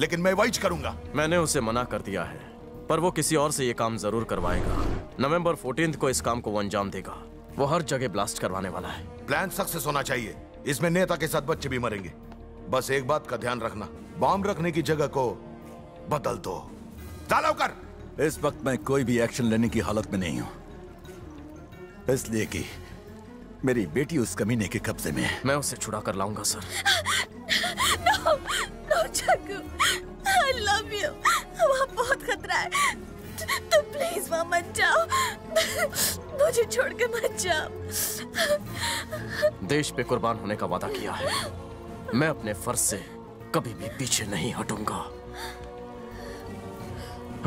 लेकिन मैं वही करूँगा। मैंने उसे मना कर दिया है। पर वो किसी और से ये काम ज़रूर करवाएगा। नवंबर 14 को इस काम को वो अंजाम देगा। वो हर जगह ब्लास्ट करवाने वाला है। प्लान सक्सेस होना चाहिए। इसमें नेता के साथ बच्चे भी मरेंगे। बस एक बात का ध्यान रखना। बॉम्ब रखने की जगह को बदल दो। डालो कर! इस वक्त मैं कोई भी एक्शन लेने की हालत में नहीं हूँ। इसलिए कि मेरी बेटी उस कमीने के कब्जे में है। मैं उसे छुड़ा कर लाऊँगा sir. No no I love you वहाँ बहुत खतरा है। तुम प्लीज़ वहाँ मत जाओ। मुझे छोड़ के मत जाओ। देश पे कुर्बान होने का वादा किया है। मैं अपने फ़र्ज़ से कभी भी पीछे नहीं हटूँगा।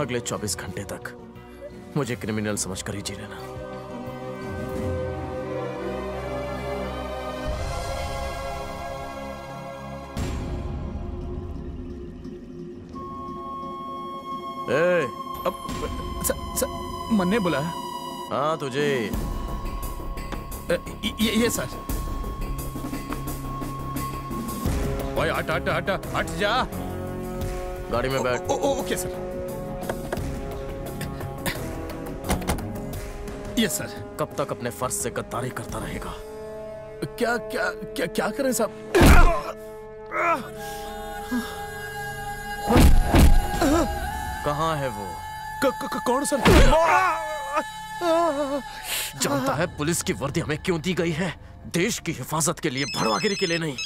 अगले 24 घंटे तक मुझे क्रिमिनल समझकर ही जी लेना ए, स, स, मन ने बुलाया हाँ तुझे। ये ये सर। भाई हट हट हट हट जा। गाड़ी में बैठ। ओ, ओ, ओ, ओके सर। ये सर। कब तक अपने फ़र्ज़ से गद्दारी करता रहेगा? क्या क्या क्या क्या करें साहब? *laughs* कहाँ है वो क, क, क, कौन सर जानता है पुलिस की वर्दी हमें क्यों दी गई है देश की हिफाजत के लिए भड़वागिरी के लिए नहीं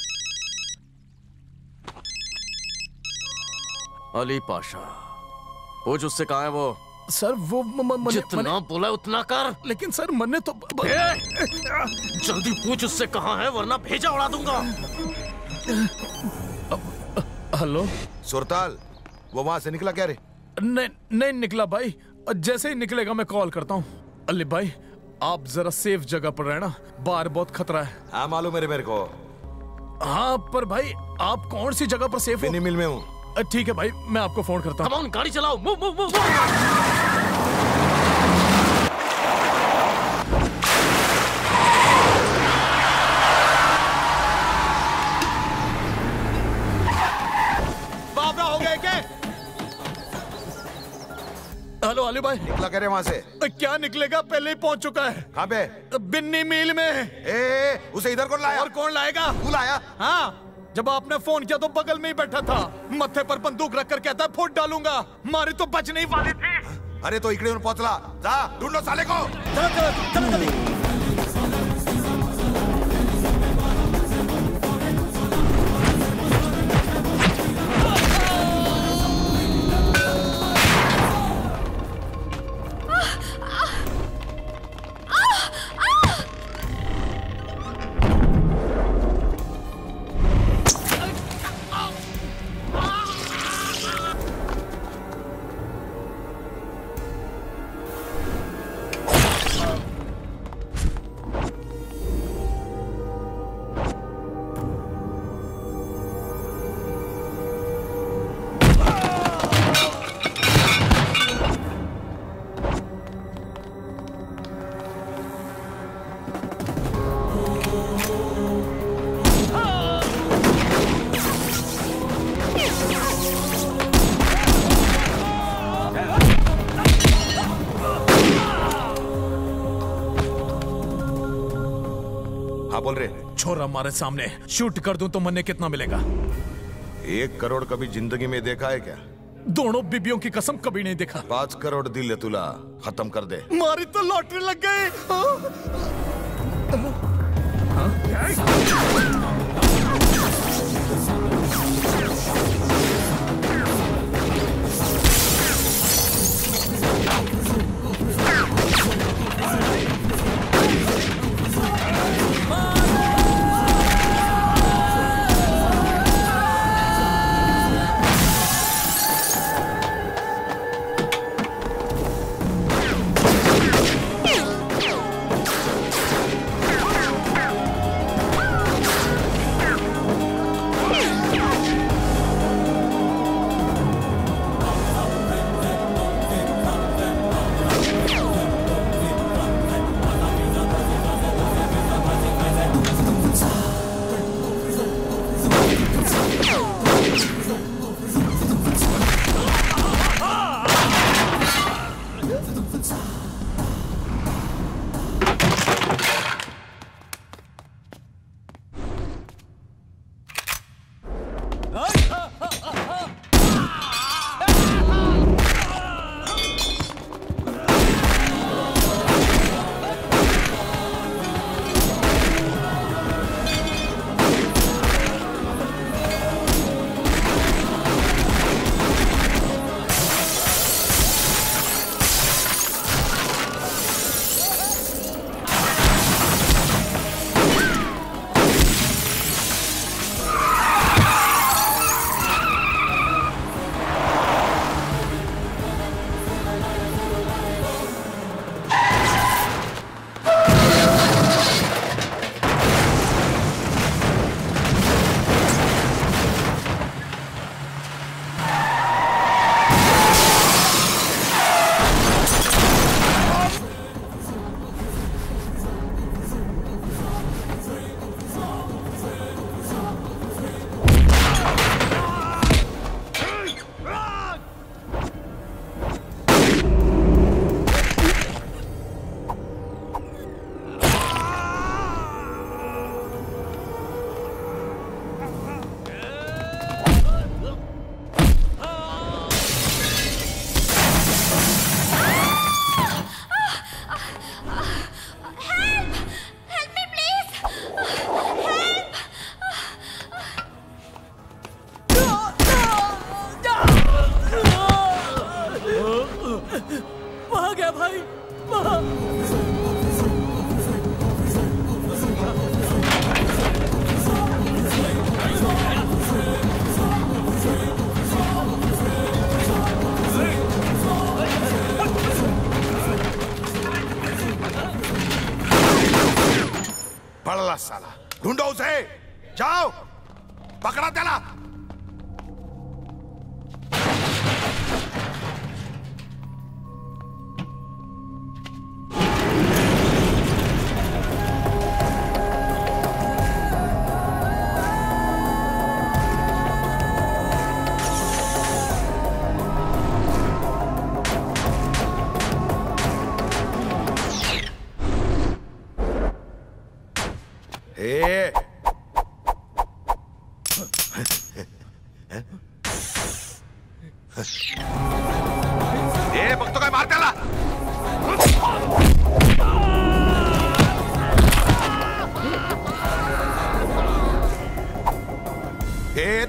अली पाशा पूछ उससे कहा है वो सर वो म, म, मने, जितना बोला उतना कर लेकिन सर मन्ने तो जल्दी पूछ उससे कहा है वरना भेजा उड़ा दूँगा हेलो सुरताल वो वहाँ से निकला क्या रे नहीं नहीं निकला भाई। जैसे ही निकलेगा मैं कॉल करता हूँ। अली भाई आप जरा सेफ़ जगह पर रहना। बाहर बहुत खतरा है। हाँ मालूम मेरे मेरे को। हाँ पर भाई आप कौन सी जगह पर सेफ़ हो? मिल में हूँ। ठीक है भाई मैं आपको फ़ोन करता हूँ। गाड़ी चलाओ। मूव मूव मूव हेलो आलू भाई। निकला करे वहाँ से। क्या निकलेगा? पहले ही पहुँच चुका है। कहाँ पे? बिन्नी मील में। ए, ए उसे इधर कौन लाया? और कौन लाएगा? तू लाया। हाँ जब आपने फ़ोन किया तो बगल में ही बैठा था। मत्थे पर बंदूक रख कर कहता है फोट डालूँगा। मारी तो बच नहीं वाली थी। अरे तो इकड़े पहुंचला जा ढूंढो साले को। चलो चलो चलो जल्दी छोरा हमारे सामने। शूट कर दूँ तो मन्ने कितना मिलेगा? एक करोड़ कभी ज़िंदगी में देखा है क्या? दोनों बीबियों की कसम कभी नहीं देखा। पाँच करोड़ दिल है तुला खत्म कर दे। मारी तो लॉटरी लग गई।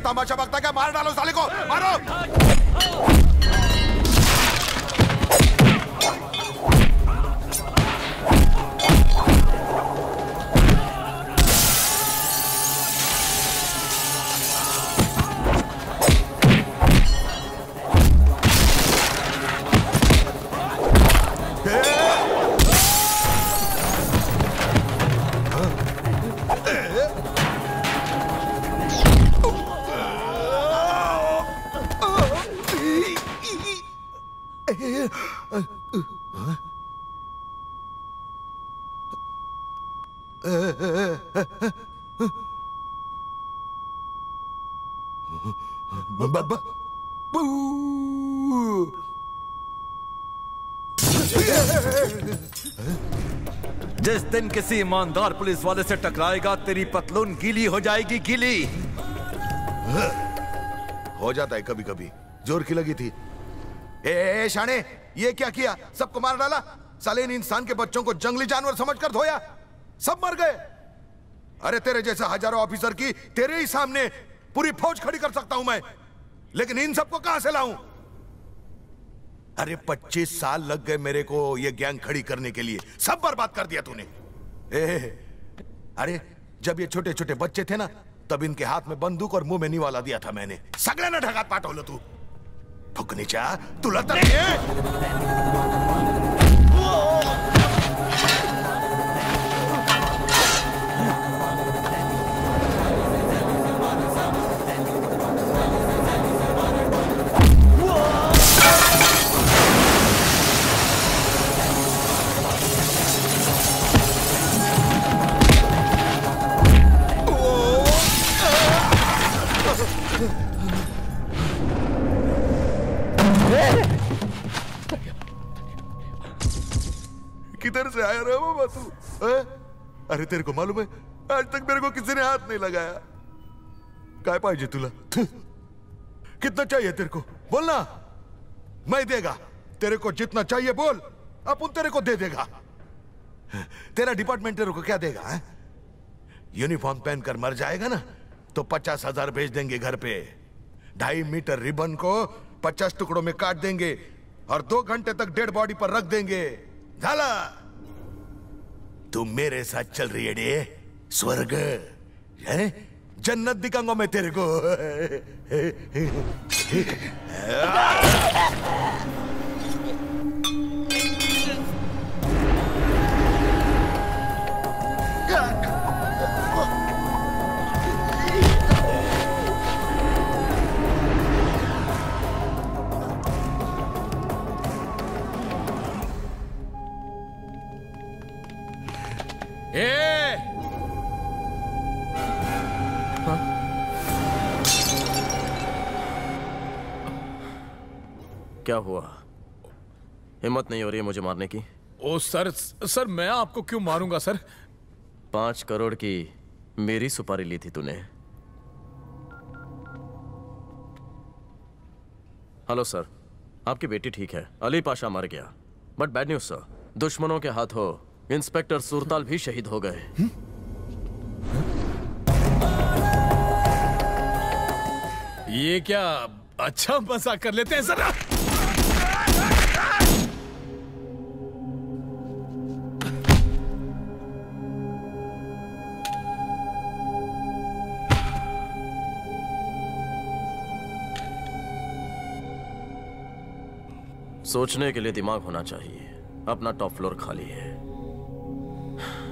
तमाशा बघता काय? मार डालो साले को। मारो। जिस किसी ईमानदार पुलिस वाले से टकराएगा तेरी पतलून गीली हो जाएगी गीली। *laughs* हो जाता है कभी कभी ज़ोर की लगी थी। ए, ए, शाने ये क्या किया? सबको मार डाला? साले इन इंसान के बच्चों को जंगली जानवर समझकर धोया? सब मर गए। अरे तेरे जैसे हज़ारों ऑफिसर की तेरे ही सामने पूरी फौज खड़ी कर सकता हूँ मैं। लेकिन इन सबको कहाँ से लाऊं? अरे 25 साल लग गए मेरे को ये गैंग खड़ी करने के लिए। सब बर्बाद कर दिया तूने। ए, अरे जब ये छोटे छोटे बच्चे थे ना तब इनके हाथ में बंदूक और मुँह में निवाला दिया था मैंने। सगळ्यांना ढगात लो तू। फुकणीच्या तू तर किधर से आया रे बाबा तू अरे तेरे को मालूम है, आज तक मेरे को किसी ने हाथ नहीं लगाया। काय पाहिजे तुला? कितना चाहिए तेरे को? बोल ना। मैं देगा। तेरे को जितना चाहिए बोल। अपन तेरे को दे देगा। तेरा डिपार्टमेंट तेरे को क्या देगा? यूनिफॉर्म पहनकर मर जाएगा ना तो पचास हज़ार भेज देंगे घर पे। ढाई मीटर रिबन को पचास टुकड़ों में काट देंगे और दो घंटे तक डेड बॉडी पर रख देंगे। झाला। तू मेरे साथ चल रही है डे। स्वर्ग। है? जन्नत दिखाऊँगा मैं तेरे को। *laughs* *laughs* ए! क्या हुआ? हिम्मत नहीं हो रही है मुझे मारने की। ओ सर सर मैं आपको क्यों मारूँगा सर? पाँच करोड़ की मेरी सुपारी ली थी तूने। Hello sir. आपकी बेटी ठीक है। अली पाशा मर गया। But bad news sir. दुश्मनों के हाथों इंस्पेक्टर सुरताल भी शहीद हो गए। ये क्या अच्छा मज़ाक कर लेते हैं सर सोचने के लिए दिमाग होना चाहिए। अपना टॉप फ्लोर खाली है। Yeah.